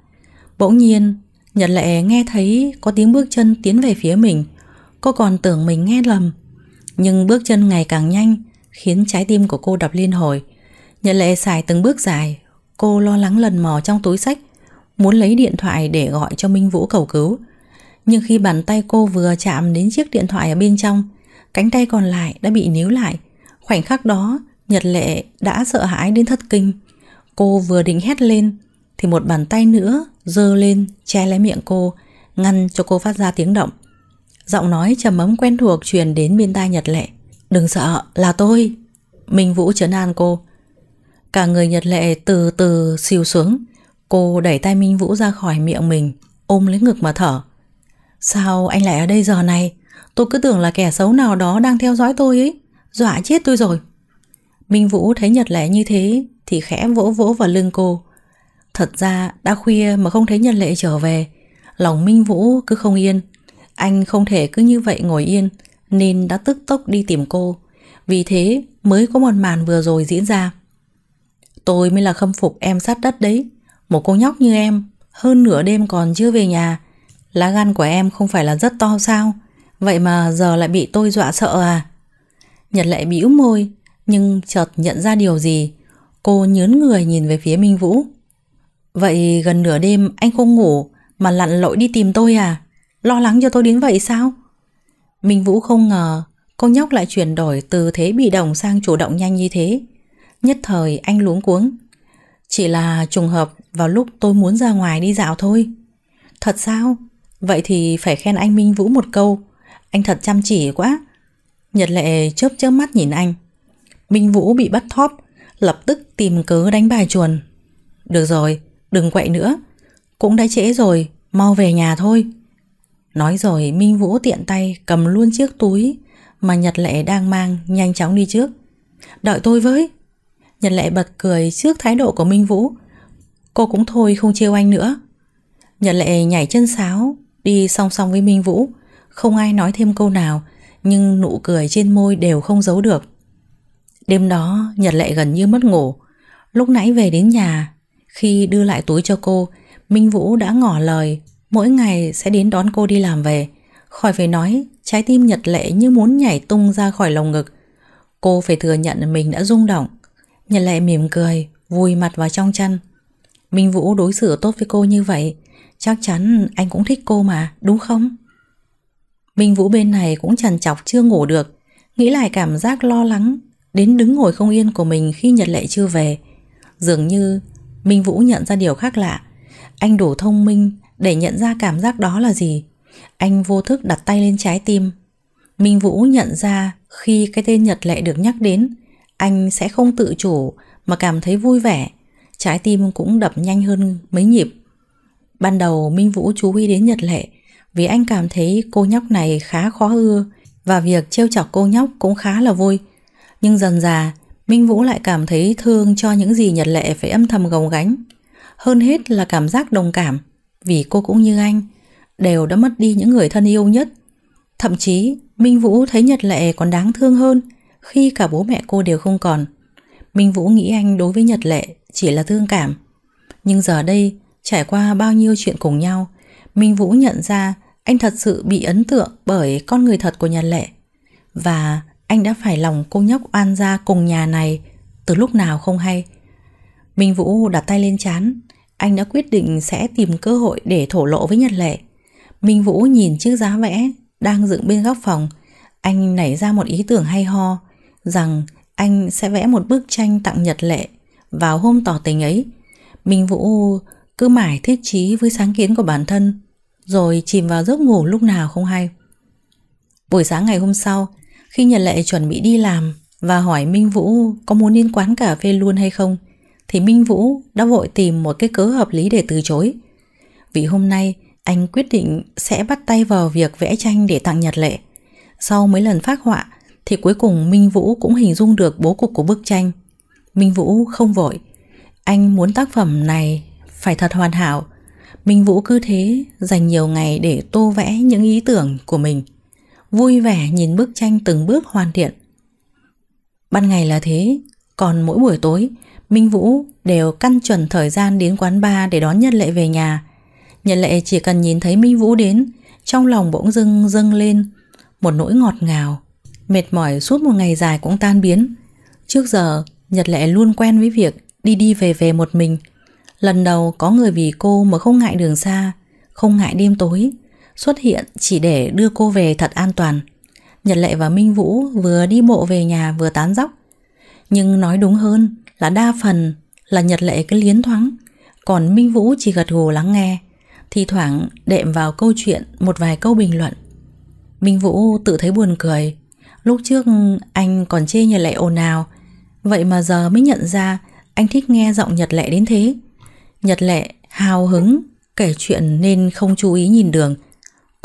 Bỗng nhiên, Nhật Lệ nghe thấy có tiếng bước chân tiến về phía mình. Cô còn tưởng mình nghe lầm. Nhưng bước chân ngày càng nhanh, Khiến trái tim của cô đập liên hồi. Nhật Lệ xài từng bước dài. Cô lo lắng lần mò trong túi sách, Muốn lấy điện thoại để gọi cho Minh Vũ cầu cứu. Nhưng khi bàn tay cô vừa chạm đến chiếc điện thoại ở bên trong, Cánh tay còn lại đã bị níu lại. Khoảnh khắc đó, Nhật Lệ đã sợ hãi đến thất kinh. Cô vừa định hét lên thì một bàn tay nữa giơ lên che lấy miệng cô Ngăn cho cô phát ra tiếng động. Giọng nói trầm ấm quen thuộc truyền đến bên tai Nhật Lệ. Đừng sợ, là tôi. Minh Vũ trấn an cô. Cả người Nhật Lệ từ từ xìu xuống. Cô đẩy tay Minh Vũ ra khỏi miệng mình Ôm lấy ngực mà thở. Sao anh lại ở đây giờ này? Tôi cứ tưởng là kẻ xấu nào đó đang theo dõi tôi ấy. Dọa chết tôi rồi. Minh Vũ thấy Nhật Lệ như thế Thì khẽ vỗ vỗ vào lưng cô. Thật ra, đã khuya mà không thấy Nhật Lệ trở về. Lòng Minh Vũ cứ không yên. Anh không thể cứ như vậy ngồi yên, Nên đã tức tốc đi tìm cô. Vì thế mới có một màn vừa rồi diễn ra. Tôi mới là khâm phục em sát đất đấy. Một cô nhóc như em, Hơn nửa đêm còn chưa về nhà. Lá gan của em không phải là rất to sao? Vậy mà giờ lại bị tôi dọa sợ à? Nhật lệ bĩu môi, Nhưng chợt nhận ra điều gì? Cô nhớn người nhìn về phía Minh Vũ. Vậy gần nửa đêm anh không ngủ Mà lặn lội đi tìm tôi à? Lo lắng cho tôi đến vậy sao? Minh Vũ không ngờ Cô nhóc lại chuyển đổi từ thế bị động sang chủ động nhanh như thế. Nhất thời anh luống cuống. Chỉ là trùng hợp vào lúc tôi muốn ra ngoài đi dạo thôi. Thật sao? Vậy thì phải khen anh Minh Vũ một câu. Anh thật chăm chỉ quá. Nhật lệ chớp chớp mắt nhìn anh. Minh Vũ bị bắt thóp Lập tức tìm cớ đánh bài chuồn. Được rồi, đừng quậy nữa. Cũng đã trễ rồi, mau về nhà thôi. Nói rồi Minh Vũ tiện tay cầm luôn chiếc túi Mà Nhật lệ đang mang nhanh chóng đi trước. Đợi tôi với. Nhật lệ bật cười trước thái độ của Minh Vũ. Cô cũng thôi không trêu anh nữa. Nhật lệ nhảy chân sáo Đi song song với Minh Vũ. Không ai nói thêm câu nào Nhưng nụ cười trên môi đều không giấu được. Đêm đó Nhật lệ gần như mất ngủ. Lúc nãy về đến nhà khi đưa lại túi cho cô, Minh Vũ đã ngỏ lời, Mỗi ngày sẽ đến đón cô đi làm về. Khỏi phải nói, Trái tim Nhật lệ như muốn nhảy tung ra khỏi lồng ngực. Cô phải thừa nhận mình đã rung động. Nhật lệ mỉm cười, Vùi mặt vào trong chăn. Minh Vũ đối xử tốt với cô như vậy, Chắc chắn anh cũng thích cô mà, Đúng không? Minh Vũ bên này cũng trằn chọc chưa ngủ được, Nghĩ lại cảm giác lo lắng Đến đứng ngồi không yên của mình khi Nhật Lệ chưa về. Dường như Minh Vũ nhận ra điều khác lạ. Anh đủ thông minh để nhận ra cảm giác đó là gì. Anh vô thức đặt tay lên trái tim. Minh Vũ nhận ra khi cái tên Nhật Lệ được nhắc đến, Anh sẽ không tự chủ mà cảm thấy vui vẻ. Trái tim cũng đập nhanh hơn mấy nhịp. Ban đầu, Minh Vũ chú ý đến Nhật Lệ Vì anh cảm thấy cô nhóc này khá khó ưa Và việc trêu chọc cô nhóc cũng khá là vui. Nhưng dần dà Minh Vũ lại cảm thấy thương cho những gì Nhật Lệ phải âm thầm gồng gánh. Hơn hết là cảm giác đồng cảm, Vì cô cũng như anh, Đều đã mất đi những người thân yêu nhất. Thậm chí, Minh Vũ thấy Nhật Lệ còn đáng thương hơn Khi cả bố mẹ cô đều không còn. Minh Vũ nghĩ anh đối với Nhật Lệ chỉ là thương cảm. Nhưng giờ đây, Trải qua bao nhiêu chuyện cùng nhau, Minh Vũ nhận ra anh thật sự bị ấn tượng bởi con người thật của Nhật Lệ. Và anh đã phải lòng cô nhóc oan gia cùng nhà này. Từ lúc nào không hay? Minh Vũ đặt tay lên chán Anh đã quyết định sẽ tìm cơ hội để thổ lộ với Nhật Lệ. Minh Vũ nhìn chiếc giá vẽ đang dựng bên góc phòng. Anh nảy ra một ý tưởng hay ho Rằng anh sẽ vẽ một bức tranh tặng Nhật Lệ vào hôm tỏ tình ấy. Minh Vũ cứ mãi thiết trí với sáng kiến của bản thân, rồi chìm vào giấc ngủ lúc nào không hay. Buổi sáng ngày hôm sau, khi Nhật Lệ chuẩn bị đi làm và hỏi Minh Vũ có muốn đến quán cà phê luôn hay không, thì Minh Vũ đã vội tìm một cái cớ hợp lý để từ chối. Vì hôm nay anh quyết định sẽ bắt tay vào việc vẽ tranh để tặng Nhật Lệ. Sau mấy lần phát họa thì cuối cùng Minh Vũ cũng hình dung được bố cục của bức tranh. Minh Vũ không vội. Anh muốn tác phẩm này phải thật hoàn hảo. Minh Vũ cứ thế dành nhiều ngày để tô vẽ những ý tưởng của mình. Vui vẻ nhìn bức tranh từng bước hoàn thiện. Ban ngày là thế, còn mỗi buổi tối, Minh Vũ đều căn chuẩn thời gian đến quán bar để đón Nhật Lệ về nhà. Nhật Lệ chỉ cần nhìn thấy Minh Vũ đến, trong lòng bỗng dưng dâng lên một nỗi ngọt ngào. Mệt mỏi suốt một ngày dài cũng tan biến. Trước giờ, Nhật Lệ luôn quen với việc đi đi về về một mình. Lần đầu có người vì cô mà không ngại đường xa, không ngại đêm tối, xuất hiện chỉ để đưa cô về thật an toàn. Nhật Lệ và Minh Vũ vừa đi bộ về nhà vừa tán dóc. Nhưng nói đúng hơn là đa phần là Nhật Lệ cứ liến thoáng, còn Minh Vũ chỉ gật gù lắng nghe, thi thoảng đệm vào câu chuyện một vài câu bình luận. Minh Vũ tự thấy buồn cười, lúc trước anh còn chê Nhật Lệ ồn ào, vậy mà giờ mới nhận ra anh thích nghe giọng Nhật Lệ đến thế. Nhật Lệ hào hứng kể chuyện nên không chú ý nhìn đường.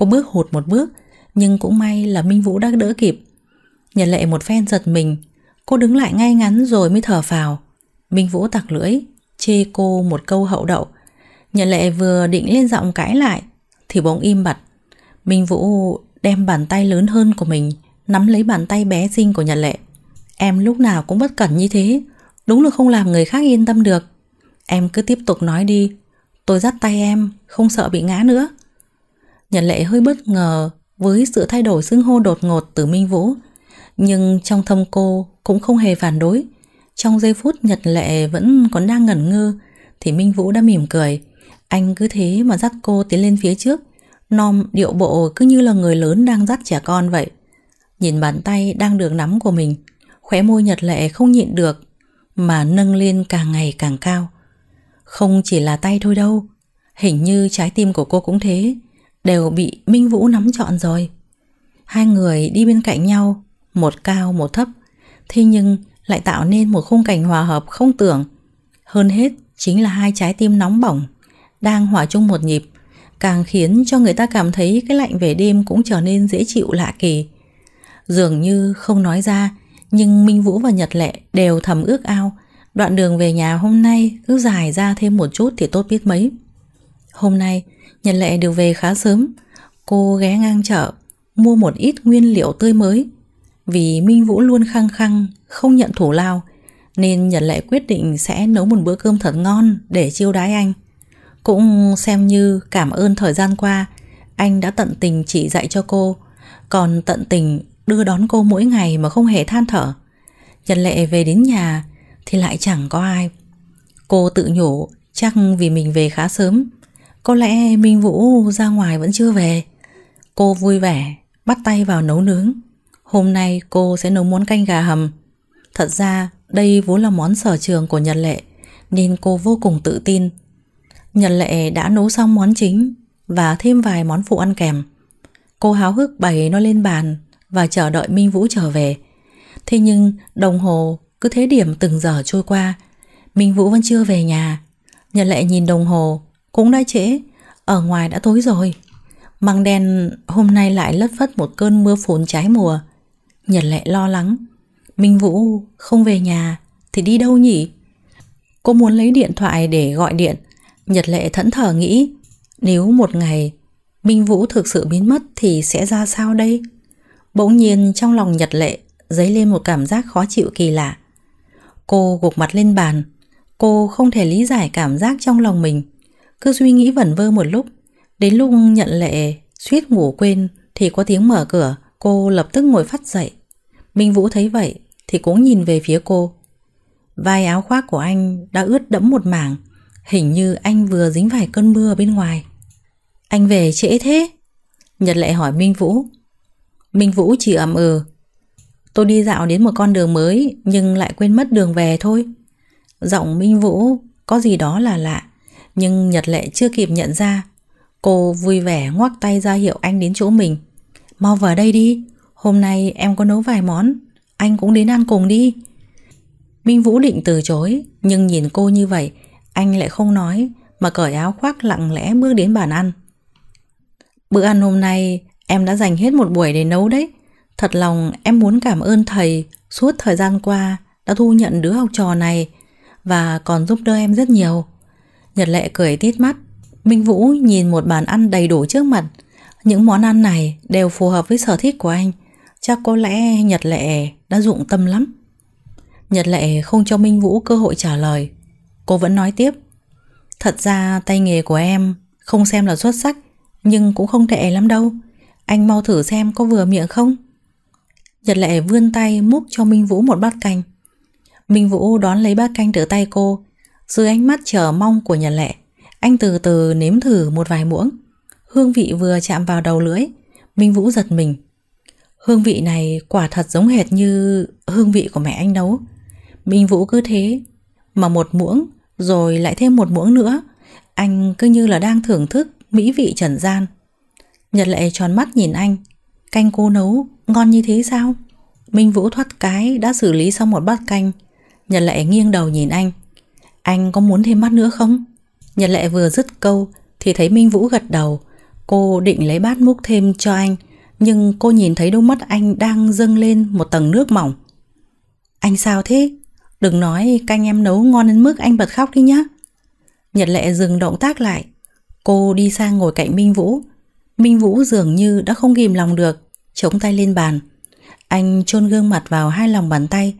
Cô bước hụt một bước, nhưng cũng may là Minh Vũ đã đỡ kịp. Nhật Lệ một phen giật mình, cô đứng lại ngay ngắn rồi mới thở phào. Minh Vũ tặc lưỡi, chê cô một câu hậu đậu. Nhật Lệ vừa định lên giọng cãi lại, thì bỗng im bặt. Minh Vũ đem bàn tay lớn hơn của mình nắm lấy bàn tay bé xinh của Nhật Lệ. Em lúc nào cũng bất cẩn như thế, đúng là không làm người khác yên tâm được. Em cứ tiếp tục nói đi, tôi dắt tay em, không sợ bị ngã nữa. Nhật Lệ hơi bất ngờ với sự thay đổi xưng hô đột ngột từ Minh Vũ, nhưng trong thâm cô cũng không hề phản đối. Trong giây phút Nhật Lệ vẫn còn đang ngẩn ngơ thì Minh Vũ đã mỉm cười. Anh cứ thế mà dắt cô tiến lên phía trước, nom điệu bộ cứ như là người lớn đang dắt trẻ con vậy. Nhìn bàn tay đang được nắm của mình, khóe môi Nhật Lệ không nhịn được mà nâng lên càng ngày càng cao. Không chỉ là tay thôi đâu, hình như trái tim của cô cũng thế, đều bị Minh Vũ nắm trọn rồi. Hai người đi bên cạnh nhau, một cao một thấp, thế nhưng lại tạo nên một khung cảnh hòa hợp không tưởng. Hơn hết chính là hai trái tim nóng bỏng, đang hòa chung một nhịp, càng khiến cho người ta cảm thấy cái lạnh về đêm cũng trở nên dễ chịu lạ kỳ. Dường như không nói ra, nhưng Minh Vũ và Nhật Lệ đều thầm ước ao, đoạn đường về nhà hôm nay cứ dài ra thêm một chút thì tốt biết mấy. Hôm nay, Nhật Lệ được về khá sớm, cô ghé ngang chợ, mua một ít nguyên liệu tươi mới. Vì Minh Vũ luôn khăng khăng không nhận thủ lao, nên Nhật Lệ quyết định sẽ nấu một bữa cơm thật ngon để chiêu đái anh. Cũng xem như cảm ơn thời gian qua, anh đã tận tình chỉ dạy cho cô, còn tận tình đưa đón cô mỗi ngày mà không hề than thở. Nhật Lệ về đến nhà thì lại chẳng có ai. Cô tự nhủ chắc vì mình về khá sớm. Có lẽ Minh Vũ ra ngoài vẫn chưa về. Cô vui vẻ bắt tay vào nấu nướng. Hôm nay cô sẽ nấu món canh gà hầm. Thật ra đây vốn là món sở trường của Nhật Lệ nên cô vô cùng tự tin. Nhật Lệ đã nấu xong món chính và thêm vài món phụ ăn kèm. Cô háo hức bày nó lên bàn và chờ đợi Minh Vũ trở về. Thế nhưng đồng hồ cứ thế điểm từng giờ trôi qua, Minh Vũ vẫn chưa về nhà. Nhật Lệ nhìn đồng hồ, cũng đã trễ, ở ngoài đã tối rồi. Măng đen hôm nay lại lất phất một cơn mưa phùn trái mùa. Nhật Lệ lo lắng, Minh Vũ không về nhà thì đi đâu nhỉ? Cô muốn lấy điện thoại để gọi điện. Nhật Lệ thẫn thờ nghĩ, nếu một ngày Minh Vũ thực sự biến mất thì sẽ ra sao đây? Bỗng nhiên trong lòng Nhật Lệ dấy lên một cảm giác khó chịu kỳ lạ. Cô gục mặt lên bàn, cô không thể lý giải cảm giác trong lòng mình. Cứ suy nghĩ vẩn vơ một lúc, đến lúc nhận lệ suýt ngủ quên thì có tiếng mở cửa, cô lập tức ngồi phát dậy. Minh Vũ thấy vậy thì cũng nhìn về phía cô. Vai áo khoác của anh đã ướt đẫm một mảng, hình như anh vừa dính vài cơn mưa bên ngoài. Anh về trễ thế? Nhật lệ hỏi Minh Vũ. Minh Vũ chỉ ậm ừ. Tôi đi dạo đến một con đường mới nhưng lại quên mất đường về thôi. Giọng Minh Vũ có gì đó là lạ, nhưng Nhật Lệ chưa kịp nhận ra. Cô vui vẻ ngoắc tay ra hiệu anh đến chỗ mình. Mau vào đây đi, hôm nay em có nấu vài món, anh cũng đến ăn cùng đi. Minh Vũ định từ chối Nhưng nhìn cô như vậy Anh lại không nói Mà cởi áo khoác lặng lẽ bước đến bàn ăn Bữa ăn hôm nay Em đã dành hết một buổi để nấu đấy Thật lòng em muốn cảm ơn thầy Suốt thời gian qua Đã thu nhận đứa học trò này Và còn giúp đỡ em rất nhiều Nhật Lệ cười tít mắt. Minh Vũ nhìn một bàn ăn đầy đủ trước mặt. Những món ăn này đều phù hợp với sở thích của anh. Chắc có lẽ Nhật Lệ đã dụng tâm lắm. Nhật Lệ không cho Minh Vũ cơ hội trả lời. Cô vẫn nói tiếp. Thật ra tay nghề của em Không xem là xuất sắc, Nhưng cũng không tệ lắm đâu. Anh mau thử xem có vừa miệng không? Nhật Lệ vươn tay múc cho Minh Vũ một bát canh. Minh Vũ đón lấy bát canh từ tay cô dưới ánh mắt chờ mong của Nhật Lệ, Anh từ từ nếm thử một vài muỗng. Hương vị vừa chạm vào đầu lưỡi, Minh Vũ giật mình. Hương vị này quả thật giống hệt như hương vị của mẹ anh nấu. Minh Vũ cứ thế, Mà một muỗng, Rồi lại thêm một muỗng nữa. Anh cứ như là đang thưởng thức Mỹ vị trần gian. Nhật lệ tròn mắt nhìn anh. Canh cô nấu ngon như thế sao? Minh Vũ thoát cái đã xử lý xong một bát canh. Nhật lệ nghiêng đầu nhìn anh. Anh có muốn thêm bát nữa không Nhật lệ vừa dứt câu Thì thấy Minh Vũ gật đầu Cô định lấy bát múc thêm cho anh Nhưng cô nhìn thấy đôi mắt anh đang dâng lên một tầng nước mỏng Anh sao thế Đừng nói canh em nấu ngon đến mức anh bật khóc đi nhá. Nhật lệ dừng động tác lại. Cô đi sang ngồi cạnh Minh Vũ. Minh Vũ dường như đã không ghim lòng được, chống tay lên bàn. Anh chôn gương mặt vào hai lòng bàn tay.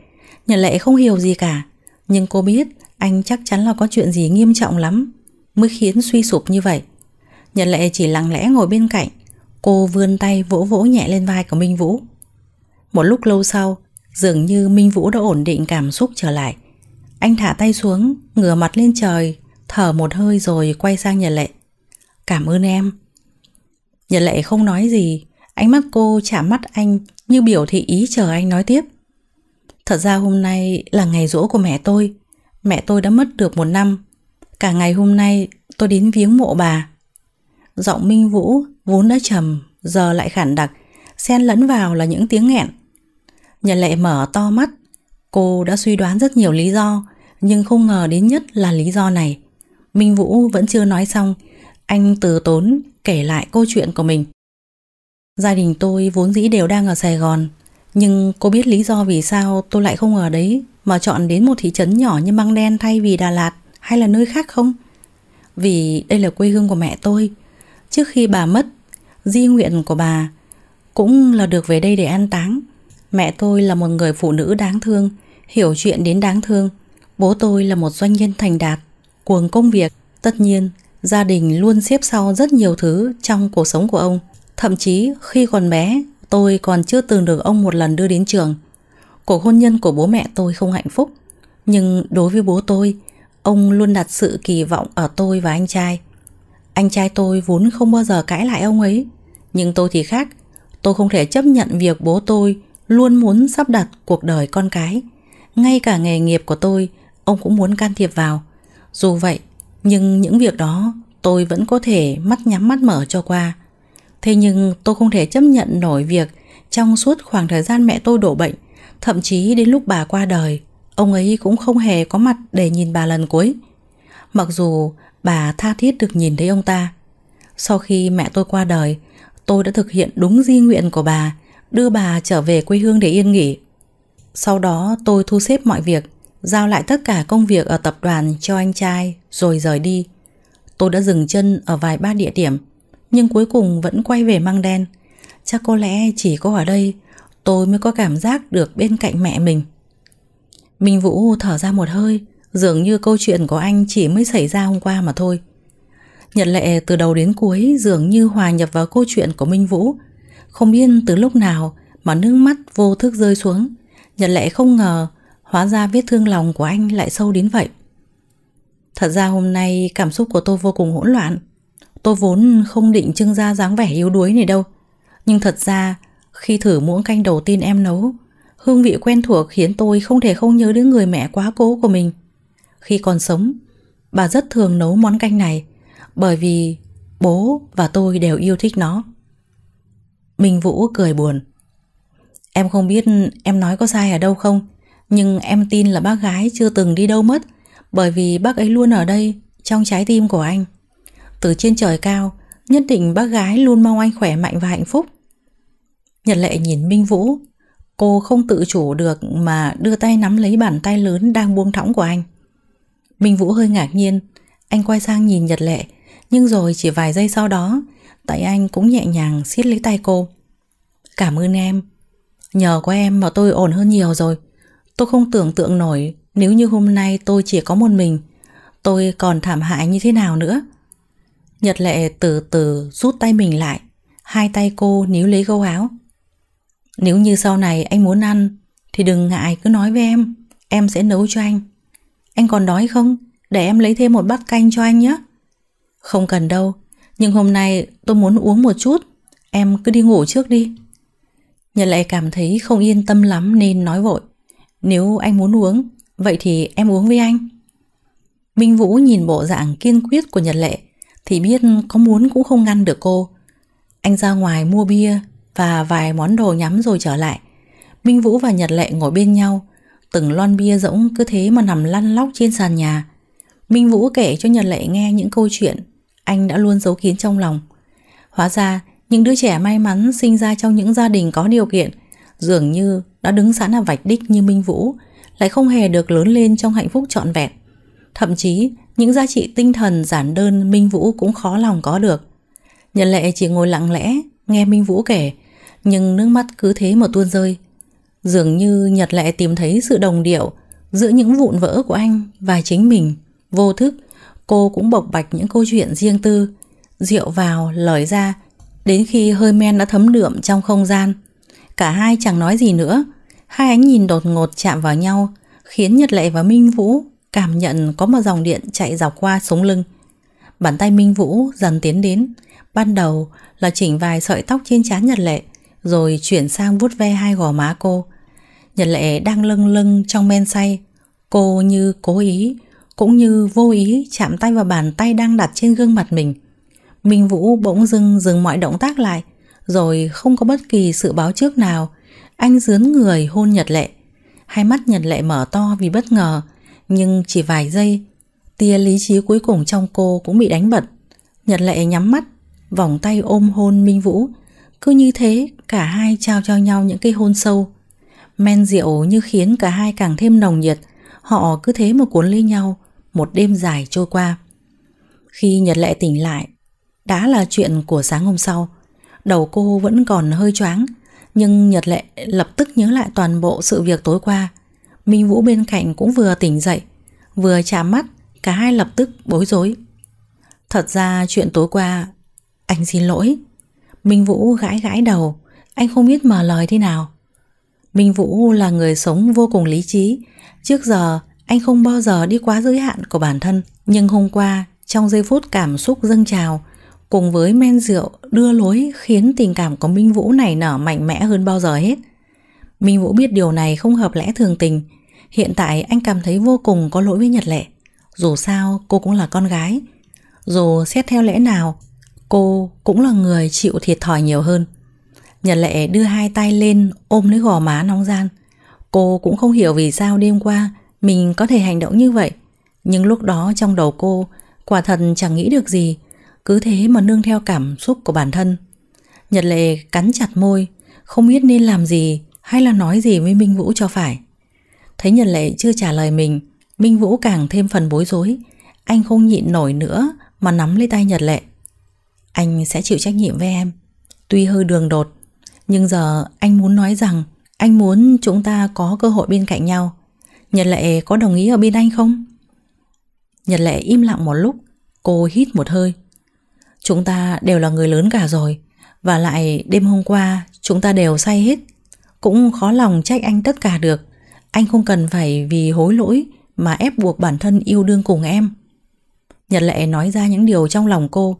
Nhật lệ không hiểu gì cả. Nhưng cô biết anh chắc chắn là có chuyện gì nghiêm trọng lắm mới khiến suy sụp như vậy. Nhật lệ chỉ lặng lẽ ngồi bên cạnh. Cô vươn tay vỗ vỗ nhẹ lên vai của Minh Vũ. Một lúc lâu sau, Dường như Minh Vũ đã ổn định cảm xúc trở lại Anh thả tay xuống Ngửa mặt lên trời Thở một hơi rồi quay sang Nhật Lệ Cảm ơn em Nhật Lệ không nói gì Ánh mắt cô chạm mắt anh Như biểu thị ý chờ anh nói tiếp Thật ra hôm nay là ngày rỗ của mẹ tôi Mẹ tôi đã mất được một năm. Cả ngày hôm nay, tôi đến viếng mộ bà. Giọng Minh Vũ vốn đã trầm, Giờ lại khản đặc, Xen lẫn vào là những tiếng nghẹn. Nhật lệ mở to mắt. Cô đã suy đoán rất nhiều lý do, Nhưng không ngờ đến nhất là lý do này. Minh Vũ vẫn chưa nói xong. Anh từ tốn kể lại câu chuyện của mình. Gia đình tôi vốn dĩ đều đang ở Sài Gòn, Nhưng cô biết lý do vì sao tôi lại không ở đấy. Mà chọn đến một thị trấn nhỏ như Măng Đen thay vì Đà Lạt hay là nơi khác không? Vì đây là quê hương của mẹ tôi Trước khi bà mất Di nguyện của bà Cũng là được về đây để an táng Mẹ tôi là một người phụ nữ đáng thương, hiểu chuyện đến đáng thương. Bố tôi là một doanh nhân thành đạt, cuồng công việc. Tất nhiên, gia đình luôn xếp sau rất nhiều thứ trong cuộc sống của ông. Thậm chí khi còn bé, tôi còn chưa từng được ông một lần đưa đến trường. Cuộc hôn nhân của bố mẹ tôi không hạnh phúc. Nhưng đối với bố tôi, ông luôn đặt sự kỳ vọng ở tôi và anh trai. Anh trai tôi vốn không bao giờ cãi lại ông ấy. Nhưng tôi thì khác. Tôi không thể chấp nhận việc bố tôi luôn muốn sắp đặt cuộc đời con cái. Ngay cả nghề nghiệp của tôi, ông cũng muốn can thiệp vào. Dù vậy, nhưng những việc đó tôi vẫn có thể mắt nhắm mắt mở cho qua. Thế nhưng tôi không thể chấp nhận nổi việc trong suốt khoảng thời gian mẹ tôi đổ bệnh, thậm chí đến lúc bà qua đời, ông ấy cũng không hề có mặt để nhìn bà lần cuối. Mặc dù bà tha thiết được nhìn thấy ông ta. Sau khi mẹ tôi qua đời, tôi đã thực hiện đúng di nguyện của bà đưa bà trở về quê hương để yên nghỉ. Sau đó tôi thu xếp mọi việc, giao lại tất cả công việc ở tập đoàn cho anh trai rồi rời đi. Tôi đã dừng chân ở vài ba địa điểm, nhưng cuối cùng vẫn quay về mang đen. Chắc có lẽ chỉ có ở đây tôi mới có cảm giác được bên cạnh mẹ mình. Minh Vũ thở ra một hơi, dường như câu chuyện của anh chỉ mới xảy ra hôm qua mà thôi. Nhật lệ từ đầu đến cuối dường như hòa nhập vào câu chuyện của Minh Vũ, không biết từ lúc nào mà nước mắt vô thức rơi xuống Nhật lệ không ngờ Hóa ra vết thương lòng của anh lại sâu đến vậy Thật ra hôm nay cảm xúc của tôi vô cùng hỗn loạn Tôi vốn không định trưng ra dáng vẻ yếu đuối này đâu Nhưng thật ra khi thử muỗng canh đầu tiên em nấu. Hương vị quen thuộc khiến tôi không thể không nhớ đến người mẹ quá cố của mình. Khi còn sống, Bà rất thường nấu món canh này, Bởi vì bố và tôi đều yêu thích nó. Minh Vũ cười buồn. Em không biết em nói có sai ở đâu không, Nhưng em tin là bác gái chưa từng đi đâu mất, Bởi vì bác ấy luôn ở đây, Trong trái tim của anh. Từ trên trời cao, Nhất định bác gái luôn mong anh khỏe mạnh và hạnh phúc. Nhật lệ nhìn Minh Vũ. Cô không tự chủ được Mà đưa tay nắm lấy bàn tay lớn Đang buông thõng của anh. Minh Vũ hơi ngạc nhiên. Anh quay sang nhìn Nhật lệ, Nhưng rồi chỉ vài giây sau đó, Tay anh cũng nhẹ nhàng siết lấy tay cô. Cảm ơn em. Nhờ có em mà tôi ổn hơn nhiều rồi. Tôi không tưởng tượng nổi Nếu như hôm nay tôi chỉ có một mình, Tôi còn thảm hại như thế nào nữa. Nhật lệ từ từ rút tay mình lại, Hai tay cô níu lấy gâu áo. Nếu như sau này anh muốn ăn, Thì đừng ngại, cứ nói với em. Em sẽ nấu cho anh. Anh còn đói không? Để em lấy thêm một bát canh cho anh nhé. Không cần đâu, Nhưng hôm nay tôi muốn uống một chút. Em cứ đi ngủ trước đi. Nhật lệ cảm thấy không yên tâm lắm nên nói vội. Nếu anh muốn uống, Vậy thì em uống với anh. Minh Vũ nhìn bộ dạng kiên quyết của Nhật lệ, Thì biết có muốn cũng không ngăn được cô. Anh ra ngoài mua bia và vài món đồ nhắm rồi trở lại Minh Vũ và Nhật lệ ngồi bên nhau Từng lon bia rỗng cứ thế mà nằm lăn lóc trên sàn nhà Minh Vũ kể cho Nhật lệ nghe những câu chuyện Anh đã luôn giấu kín trong lòng Hóa ra, những đứa trẻ may mắn sinh ra trong những gia đình có điều kiện, dường như đã đứng sẵn ở vạch đích như Minh Vũ, lại không hề được lớn lên trong hạnh phúc trọn vẹn. Thậm chí, những giá trị tinh thần giản đơn Minh Vũ cũng khó lòng có được. Nhật lệ chỉ ngồi lặng lẽ, nghe Minh Vũ kể nhưng nước mắt cứ thế mà tuôn rơi. Dường như Nhật lệ tìm thấy sự đồng điệu giữa những vụn vỡ của anh và chính mình. Vô thức, cô cũng bộc bạch những câu chuyện riêng tư. Rượu vào, lời ra Đến khi hơi men đã thấm đượm trong không gian Cả hai chẳng nói gì nữa Hai ánh nhìn đột ngột chạm vào nhau Khiến Nhật Lệ và Minh Vũ Cảm nhận có một dòng điện chạy dọc qua sống lưng Bàn tay Minh Vũ dần tiến đến Ban đầu là chỉnh vài sợi tóc trên trán Nhật Lệ rồi chuyển sang vuốt ve hai gò má cô. Nhật Lệ đang lâng lâng trong men say. Cô như cố ý, Cũng như vô ý chạm tay vào bàn tay đang đặt trên gương mặt mình. Minh Vũ bỗng dưng dừng mọi động tác lại, Rồi không có bất kỳ sự báo trước nào. Anh dướn người hôn Nhật Lệ. Hai mắt Nhật Lệ mở to vì bất ngờ, Nhưng chỉ vài giây, Tia lý trí cuối cùng trong cô cũng bị đánh bật. Nhật Lệ nhắm mắt, Vòng tay ôm hôn Minh Vũ. Cứ như thế cả hai trao cho nhau những cái hôn sâu. Men rượu như khiến cả hai càng thêm nồng nhiệt, Họ cứ thế mà cuốn lấy nhau, Một đêm dài trôi qua. Khi Nhật Lệ tỉnh lại, đã là chuyện của sáng hôm sau, Đầu cô vẫn còn hơi choáng, Nhưng Nhật Lệ lập tức nhớ lại toàn bộ sự việc tối qua. Minh Vũ bên cạnh cũng vừa tỉnh dậy, Vừa chạm mắt, Cả hai lập tức bối rối. Thật ra chuyện tối qua, Anh xin lỗi. Minh Vũ gãi gãi đầu anh không biết mở lời thế nào Minh Vũ là người sống vô cùng lý trí Trước giờ anh không bao giờ đi quá giới hạn của bản thân Nhưng hôm qua Trong giây phút cảm xúc dâng trào cùng với men rượu đưa lối khiến tình cảm của Minh Vũ này nở mạnh mẽ hơn bao giờ hết. Minh Vũ biết điều này không hợp lẽ thường tình. Hiện tại anh cảm thấy vô cùng có lỗi với Nhật Lệ. Dù sao cô cũng là con gái. Dù xét theo lẽ nào, cô cũng là người chịu thiệt thòi nhiều hơn. Nhật Lệ đưa hai tay lên ôm lấy gò má nóng gian. Cô cũng không hiểu vì sao đêm qua mình có thể hành động như vậy. Nhưng lúc đó trong đầu cô, quả thật chẳng nghĩ được gì. Cứ thế mà nương theo cảm xúc của bản thân Nhật Lệ cắn chặt môi, Không biết nên làm gì Hay là nói gì với Minh Vũ cho phải Thấy Nhật Lệ chưa trả lời mình, Minh Vũ càng thêm phần bối rối Anh không nhịn nổi nữa Mà nắm lấy tay Nhật Lệ Anh sẽ chịu trách nhiệm với em Tuy hơi đường đột nhưng giờ anh muốn nói rằng Anh muốn chúng ta có cơ hội bên cạnh nhau. Nhật Lệ có đồng ý ở bên anh không? Nhật Lệ im lặng một lúc, Cô hít một hơi. Chúng ta đều là người lớn cả rồi, Và lại đêm hôm qua Chúng ta đều say hết. Cũng khó lòng trách anh tất cả được. Anh không cần phải vì hối lỗi Mà ép buộc bản thân yêu đương cùng em. Nhật lệ nói ra những điều trong lòng cô.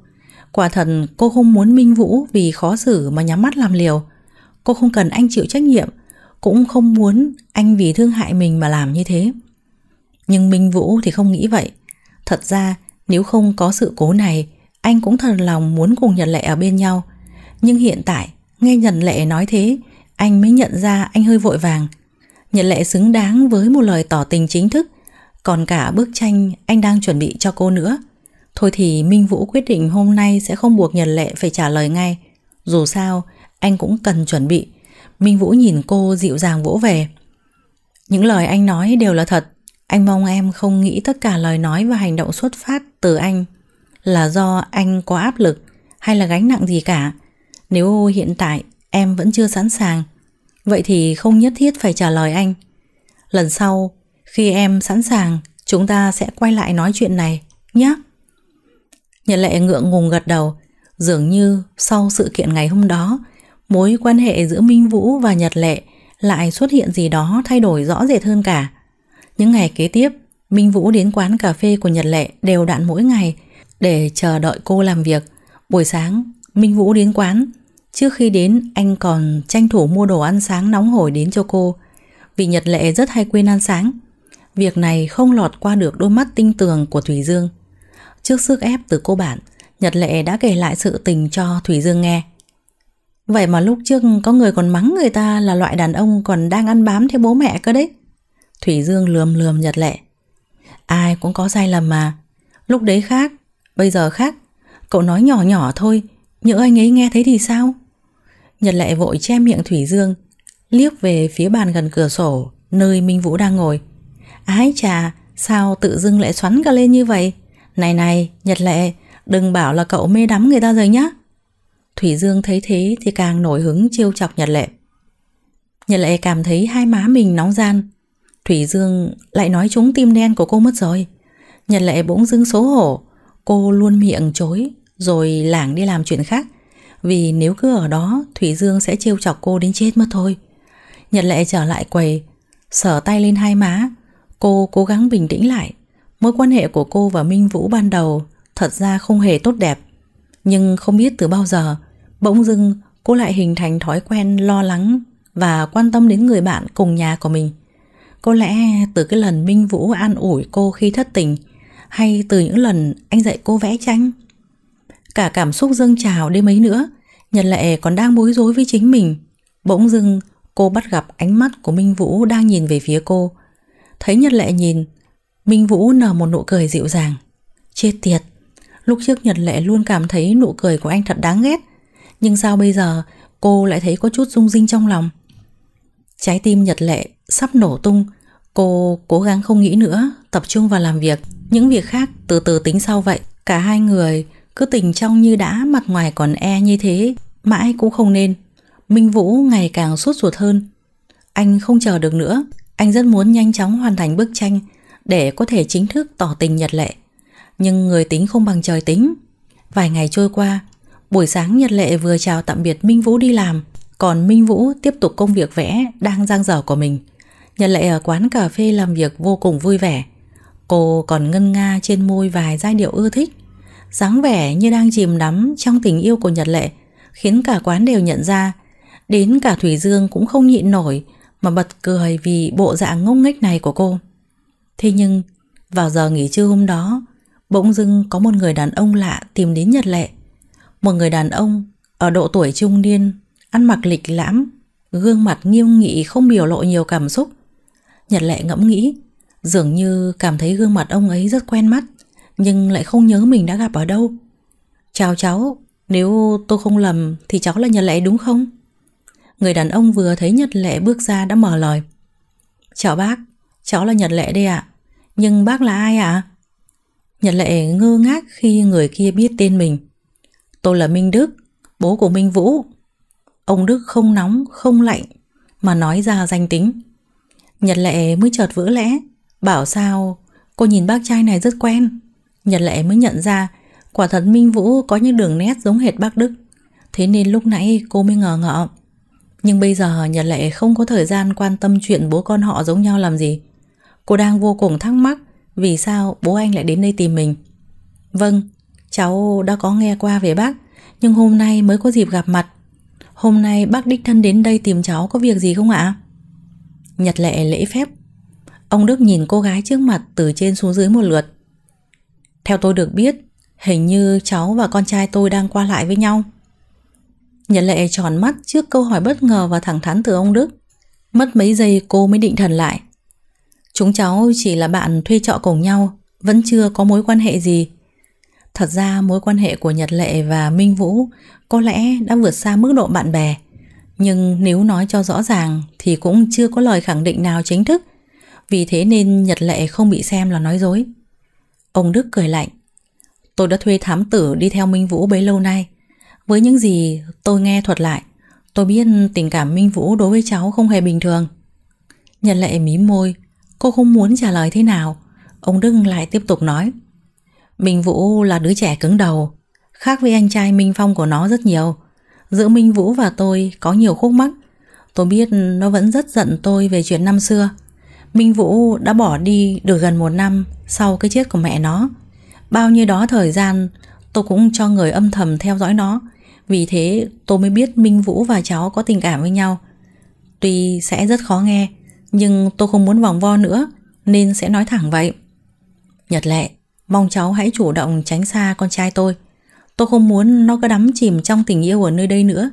Quả thật cô không muốn Minh Vũ Vì khó xử mà nhắm mắt làm liều. Cô không cần anh chịu trách nhiệm, Cũng không muốn anh vì thương hại mình mà làm như thế. Nhưng Minh Vũ thì không nghĩ vậy. Thật ra, nếu không có sự cố này, anh cũng thật lòng muốn cùng Nhật Lệ ở bên nhau. Nhưng hiện tại, Nghe Nhật Lệ nói thế, Anh mới nhận ra anh hơi vội vàng. Nhật Lệ xứng đáng với một lời tỏ tình chính thức, Còn cả bức tranh anh đang chuẩn bị cho cô nữa. Thôi thì Minh Vũ quyết định hôm nay sẽ không buộc Nhật Lệ phải trả lời ngay. Dù sao anh cũng cần chuẩn bị. Minh Vũ nhìn cô dịu dàng vỗ về. Những lời anh nói đều là thật. Anh mong em không nghĩ tất cả lời nói và hành động xuất phát từ anh Là do anh có áp lực hay là gánh nặng gì cả. Nếu hiện tại em vẫn chưa sẵn sàng, Vậy thì không nhất thiết phải trả lời anh. Lần sau, Khi em sẵn sàng, Chúng ta sẽ quay lại nói chuyện này Nhé Nhật lệ ngượng ngùng gật đầu, Dường như sau sự kiện ngày hôm đó Mối quan hệ giữa Minh Vũ và Nhật lệ Lại xuất hiện gì đó thay đổi rõ rệt hơn cả. Những ngày kế tiếp, Minh Vũ đến quán cà phê của Nhật lệ đều đặn mỗi ngày Để chờ đợi cô làm việc. Buổi sáng, Minh Vũ đến quán. Trước khi đến, anh còn tranh thủ mua đồ ăn sáng nóng hổi đến cho cô. Vì Nhật Lệ rất hay quên ăn sáng. Việc này không lọt qua được đôi mắt tinh tường của Thủy Dương. Trước sức ép từ cô bạn, Nhật Lệ đã kể lại sự tình cho Thủy Dương nghe. Vậy mà lúc trước có người còn mắng người ta là loại đàn ông còn đang ăn bám theo bố mẹ cơ đấy. Thủy Dương lườm lườm Nhật Lệ Ai cũng có sai lầm mà. Lúc đấy khác, bây giờ khác. Cậu nói nhỏ nhỏ thôi Nhỡ anh ấy nghe thấy thì sao? Nhật lệ vội che miệng Thủy Dương Liếc về phía bàn gần cửa sổ Nơi Minh Vũ đang ngồi. Ái chà Sao tự dưng lại xoắn cả lên như vậy? Này này Nhật lệ Đừng bảo là cậu mê đắm người ta rồi nhá. Thủy Dương thấy thế thì càng nổi hứng chiêu chọc Nhật lệ. Nhật lệ cảm thấy hai má mình nóng gian. Thủy Dương lại nói trúng tim đen của cô mất rồi. Nhật lệ bỗng dưng xấu hổ. Cô luôn miệng chối, Rồi lảng đi làm chuyện khác. Vì nếu cứ ở đó, Thủy Dương sẽ trêu chọc cô đến chết mất thôi. Nhật lệ trở lại quầy Sở tay lên hai má. Cô cố gắng bình tĩnh lại. Mối quan hệ của cô và Minh Vũ ban đầu Thật ra không hề tốt đẹp. Nhưng không biết từ bao giờ Bỗng dưng, cô lại hình thành thói quen lo lắng Và quan tâm đến người bạn cùng nhà của mình. Có lẽ từ cái lần Minh Vũ an ủi cô khi thất tình, Hay từ những lần anh dạy cô vẽ tranh, Cả cảm xúc dâng trào đêm ấy nữa, Nhật lệ còn đang bối rối với chính mình. Bỗng dưng, cô bắt gặp ánh mắt của Minh Vũ đang nhìn về phía cô. Thấy Nhật lệ nhìn, Minh Vũ nở một nụ cười dịu dàng. Chết tiệt! Lúc trước Nhật lệ luôn cảm thấy nụ cười của anh thật đáng ghét. Nhưng sao bây giờ cô lại thấy có chút rung rinh trong lòng? Trái tim Nhật lệ sắp nổ tung. Cô cố gắng không nghĩ nữa, Tập trung vào làm việc. Những việc khác từ từ tính sau vậy. Cả hai người cứ tình trong như đã, mặt ngoài còn e như thế. Mãi cũng không nên. Minh Vũ ngày càng suốt ruột hơn. Anh không chờ được nữa. Anh rất muốn nhanh chóng hoàn thành bức tranh Để có thể chính thức tỏ tình Nhật Lệ. Nhưng người tính không bằng trời tính. Vài ngày trôi qua Buổi sáng Nhật Lệ vừa chào tạm biệt Minh Vũ đi làm Còn Minh Vũ tiếp tục công việc vẽ Đang giang dở của mình Nhật Lệ ở quán cà phê làm việc vô cùng vui vẻ Cô còn ngân nga trên môi vài giai điệu ưa thích dáng vẻ như đang chìm đắm trong tình yêu của Nhật Lệ, khiến cả quán đều nhận ra. Đến cả Thủy Dương cũng không nhịn nổi mà bật cười vì bộ dạng ngông nghếch này của cô. Thế nhưng, vào giờ nghỉ trưa hôm đó, bỗng dưng có một người đàn ông lạ tìm đến Nhật Lệ. Một người đàn ông ở độ tuổi trung niên, ăn mặc lịch lãm, gương mặt nghiêm nghị không biểu lộ nhiều cảm xúc. Nhật Lệ ngẫm nghĩ, dường như cảm thấy gương mặt ông ấy rất quen mắt nhưng lại không nhớ mình đã gặp ở đâu. Chào cháu, nếu tôi không lầm thì cháu là Nhật Lệ đúng không? Người đàn ông vừa thấy Nhật Lệ bước ra đã mở lời. Chào bác, cháu là Nhật Lệ đây ạ. Nhưng bác là ai ạ? Nhật Lệ ngơ ngác khi người kia biết tên mình. Tôi là Minh Đức, bố của Minh Vũ. Ông Đức không nóng, không lạnh, mà nói ra danh tính. Nhật Lệ mới chợt vỡ lẽ, bảo sao cô nhìn bác trai này rất quen. Nhật Lệ mới nhận ra quả thật Minh Vũ có những đường nét giống hệt bác Đức. Thế nên lúc nãy cô mới ngờ ngợ. Nhưng bây giờ Nhật Lệ không có thời gian quan tâm chuyện bố con họ giống nhau làm gì. Cô đang vô cùng thắc mắc vì sao bố anh lại đến đây tìm mình. Vâng, cháu đã có nghe qua về bác, nhưng hôm nay mới có dịp gặp mặt. Hôm nay bác đích thân đến đây tìm cháu có việc gì không ạ? Nhật Lệ lễ phép. Ông Đức nhìn cô gái trước mặt từ trên xuống dưới một lượt. Theo tôi được biết, hình như cháu và con trai tôi đang qua lại với nhau. Nhật lệ tròn mắt trước câu hỏi bất ngờ và thẳng thắn từ ông Đức. Mất mấy giây cô mới định thần lại Chúng cháu chỉ là bạn thuê trọ cùng nhau Vẫn chưa có mối quan hệ gì Thật ra mối quan hệ của Nhật Lệ và Minh Vũ Có lẽ đã vượt xa mức độ bạn bè. Nhưng nếu nói cho rõ ràng Thì cũng chưa có lời khẳng định nào chính thức. Vì thế nên Nhật Lệ không bị xem là nói dối. Ông Đức cười lạnh. Tôi đã thuê thám tử đi theo Minh Vũ bấy lâu nay. Với những gì tôi nghe thuật lại, Tôi biết tình cảm Minh Vũ đối với cháu không hề bình thường. Nhật lệ mím môi. Cô không muốn trả lời thế nào. Ông Đức lại tiếp tục nói. Minh Vũ là đứa trẻ cứng đầu, Khác với anh trai Minh Phong của nó rất nhiều. Giữa Minh Vũ và tôi có nhiều khúc mắc. Tôi biết nó vẫn rất giận tôi về chuyện năm xưa. Minh Vũ đã bỏ đi được gần một năm Sau cái chết của mẹ nó. Bao nhiêu đó thời gian, Tôi cũng cho người âm thầm theo dõi nó. Vì thế, tôi mới biết Minh Vũ và cháu có tình cảm với nhau. Tuy sẽ rất khó nghe, Nhưng tôi không muốn vòng vo nữa, Nên sẽ nói thẳng vậy. Nhật lệ Mong cháu hãy chủ động tránh xa con trai tôi. Tôi không muốn nó cứ đắm chìm trong tình yêu ở nơi đây nữa.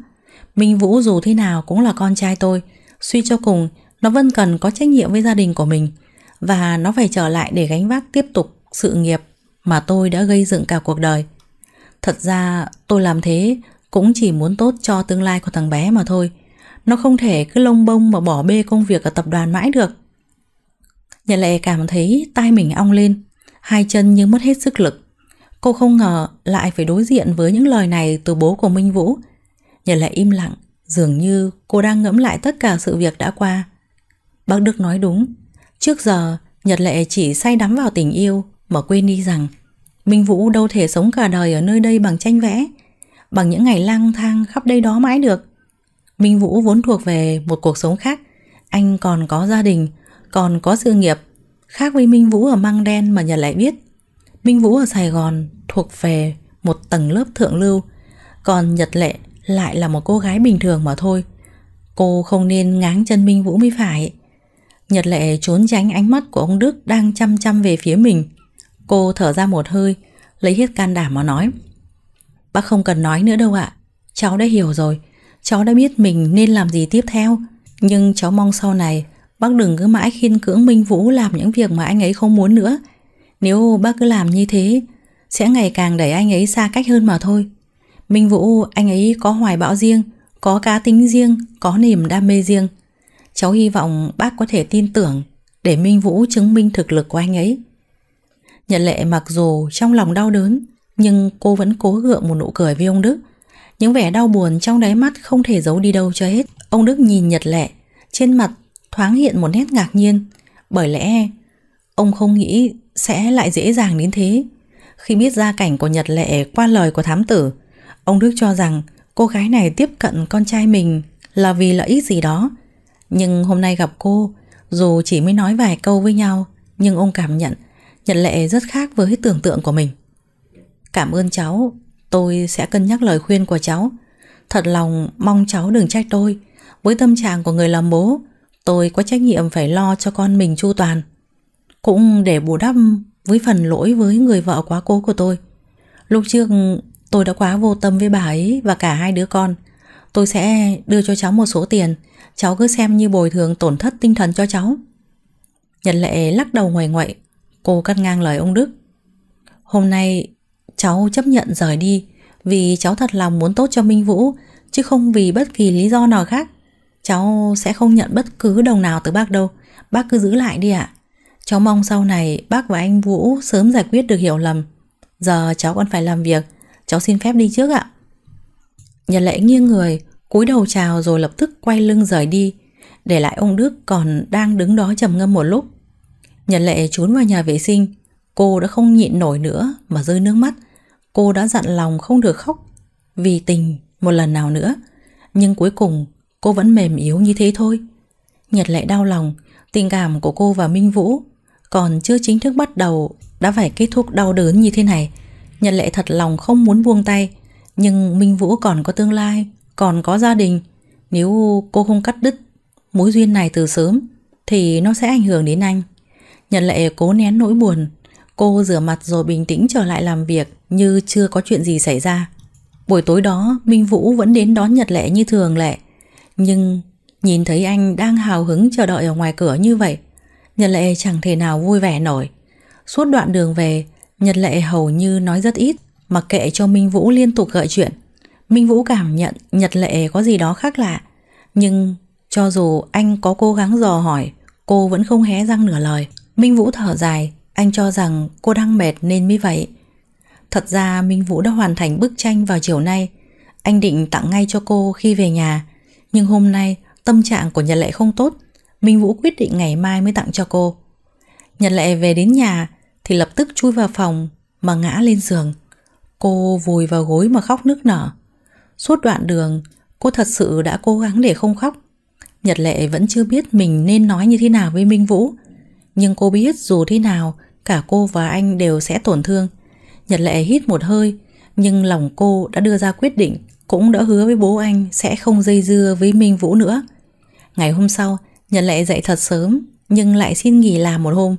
Minh Vũ dù thế nào cũng là con trai tôi. Suy cho cùng, Nó vẫn cần có trách nhiệm với gia đình của mình. Và nó phải trở lại để gánh vác tiếp tục sự nghiệp Mà tôi đã gây dựng cả cuộc đời. Thật ra, tôi làm thế cũng chỉ muốn tốt cho tương lai của thằng bé mà thôi. Nó không thể cứ lông bông mà bỏ bê công việc ở tập đoàn mãi được. Nhật lệ cảm thấy tai mình ong lên. Hai chân như mất hết sức lực. Cô không ngờ lại phải đối diện với những lời này từ bố của Minh Vũ. Nhật lệ im lặng Dường như cô đang ngẫm lại tất cả sự việc đã qua. Bác Đức nói đúng. Trước giờ Nhật lệ chỉ say đắm vào tình yêu Mà quên đi rằng Minh Vũ đâu thể sống cả đời ở nơi đây bằng tranh vẽ bằng những ngày lang thang khắp đây đó mãi được. Minh Vũ vốn thuộc về một cuộc sống khác, anh còn có gia đình, còn có sự nghiệp, khác với Minh Vũ ở Măng Đen mà Nhật lại biết. Minh Vũ ở Sài Gòn thuộc về một tầng lớp thượng lưu, còn Nhật Lệ lại là một cô gái bình thường mà thôi. Cô không nên ngáng chân Minh Vũ mới phải. Nhật Lệ trốn tránh ánh mắt của ông Đức đang chăm chăm về phía mình. Cô thở ra một hơi, lấy hết can đảm mà nói. Bác không cần nói nữa đâu ạ Cháu đã hiểu rồi Cháu đã biết mình nên làm gì tiếp theo Nhưng cháu mong sau này Bác đừng cứ mãi khiên cưỡng Minh Vũ làm những việc mà anh ấy không muốn nữa. Nếu bác cứ làm như thế, Sẽ ngày càng đẩy anh ấy xa cách hơn mà thôi. Minh Vũ, anh ấy có hoài bão riêng, Có cá tính riêng, Có niềm đam mê riêng. Cháu hy vọng bác có thể tin tưởng Để Minh Vũ chứng minh thực lực của anh ấy. Nhận lệ mặc dù trong lòng đau đớn, nhưng cô vẫn cố gượng một nụ cười với ông Đức. Những vẻ đau buồn trong đáy mắt không thể giấu đi đâu cho hết. Ông Đức nhìn Nhật Lệ, Trên mặt thoáng hiện một nét ngạc nhiên. Bởi lẽ, Ông không nghĩ sẽ lại dễ dàng đến thế. Khi biết gia cảnh của Nhật Lệ qua lời của thám tử, Ông Đức cho rằng cô gái này tiếp cận con trai mình là vì lợi ích gì đó. Nhưng hôm nay gặp cô, Dù chỉ mới nói vài câu với nhau, Nhưng ông cảm nhận Nhật Lệ rất khác với tưởng tượng của mình. Cảm ơn cháu, Tôi sẽ cân nhắc lời khuyên của cháu. Thật lòng mong cháu đừng trách tôi. Với tâm trạng của người làm bố Tôi có trách nhiệm phải lo cho con mình chu toàn. Cũng để bù đắp với phần lỗi với người vợ quá cố của tôi. Lúc trước tôi đã quá vô tâm với bà ấy và cả hai đứa con. Tôi sẽ đưa cho cháu một số tiền. Cháu cứ xem như bồi thường tổn thất tinh thần cho cháu. Nhật lệ lắc đầu ngoài ngoại, Cô cắt ngang lời ông Đức. Hôm nay Cháu chấp nhận rời đi vì cháu thật lòng muốn tốt cho Minh Vũ, chứ không vì bất kỳ lý do nào khác. Cháu sẽ không nhận bất cứ đồng nào từ bác đâu. Bác cứ giữ lại đi ạ. Cháu mong sau này bác và anh Vũ sớm giải quyết được hiểu lầm. Giờ cháu còn phải làm việc. Cháu xin phép đi trước ạ. Nhật lệ nghiêng người, cúi đầu chào rồi lập tức quay lưng rời đi. Để lại ông Đức còn đang đứng đó trầm ngâm một lúc. Nhật lệ trốn vào nhà vệ sinh. Cô đã không nhịn nổi nữa mà rơi nước mắt Cô đã dặn lòng không được khóc vì tình một lần nào nữa. Nhưng cuối cùng cô vẫn mềm yếu như thế thôi. Nhật lệ đau lòng, tình cảm của cô và Minh Vũ còn chưa chính thức bắt đầu đã phải kết thúc đau đớn như thế này. Nhật lệ thật lòng không muốn buông tay, nhưng Minh Vũ còn có tương lai, còn có gia đình. Nếu cô không cắt đứt mối duyên này từ sớm, thì nó sẽ ảnh hưởng đến anh. Nhật lệ cố nén nỗi buồn, Cô rửa mặt rồi bình tĩnh trở lại làm việc như chưa có chuyện gì xảy ra. Buổi tối đó, Minh Vũ vẫn đến đón Nhật Lệ như thường lệ. Nhưng Nhìn thấy anh đang hào hứng chờ đợi ở ngoài cửa như vậy, Nhật Lệ chẳng thể nào vui vẻ nổi. Suốt đoạn đường về, Nhật Lệ hầu như nói rất ít, Mặc kệ cho Minh Vũ liên tục gợi chuyện. Minh Vũ cảm nhận Nhật Lệ có gì đó khác lạ. Nhưng cho dù anh có cố gắng dò hỏi, Cô vẫn không hé răng nửa lời. Minh Vũ thở dài, Anh cho rằng cô đang mệt nên mới vậy. Thật ra Minh Vũ đã hoàn thành bức tranh vào chiều nay. Anh định tặng ngay cho cô khi về nhà. Nhưng hôm nay, tâm trạng của Nhật Lệ không tốt. Minh Vũ quyết định ngày mai mới tặng cho cô. Nhật Lệ về đến nhà, Thì lập tức chui vào phòng Mà ngã lên giường. Cô vùi vào gối mà khóc nức nở. Suốt đoạn đường, Cô thật sự đã cố gắng để không khóc. Nhật Lệ vẫn chưa biết mình nên nói như thế nào với Minh Vũ. Nhưng cô biết dù thế nào, Cả cô và anh đều sẽ tổn thương. Nhật Lệ hít một hơi, Nhưng lòng cô đã đưa ra quyết định. Cũng đã hứa với bố anh Sẽ không dây dưa với Minh Vũ nữa. Ngày hôm sau, Nhật Lệ dậy thật sớm, Nhưng lại xin nghỉ làm một hôm.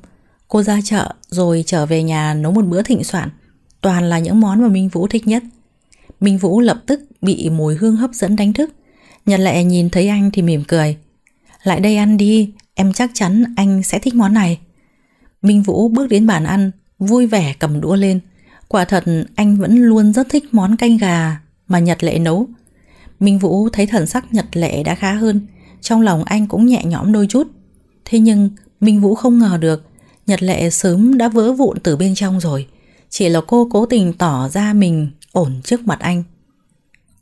Cô ra chợ rồi trở về nhà nấu một bữa thịnh soạn. Toàn là những món mà Minh Vũ thích nhất. Minh Vũ lập tức bị mùi hương hấp dẫn đánh thức. Nhật Lệ nhìn thấy anh thì mỉm cười. Lại đây ăn đi, Em chắc chắn anh sẽ thích món này. Minh Vũ bước đến bàn ăn, Vui vẻ cầm đũa lên. Quả thật, anh vẫn luôn rất thích món canh gà. Mà Nhật Lệ nấu. Minh Vũ thấy thần sắc Nhật Lệ đã khá hơn, Trong lòng anh cũng nhẹ nhõm đôi chút. Thế nhưng, Minh Vũ không ngờ được, Nhật Lệ sớm đã vỡ vụn từ bên trong rồi. Chỉ là cô cố tình tỏ ra mình ổn trước mặt anh.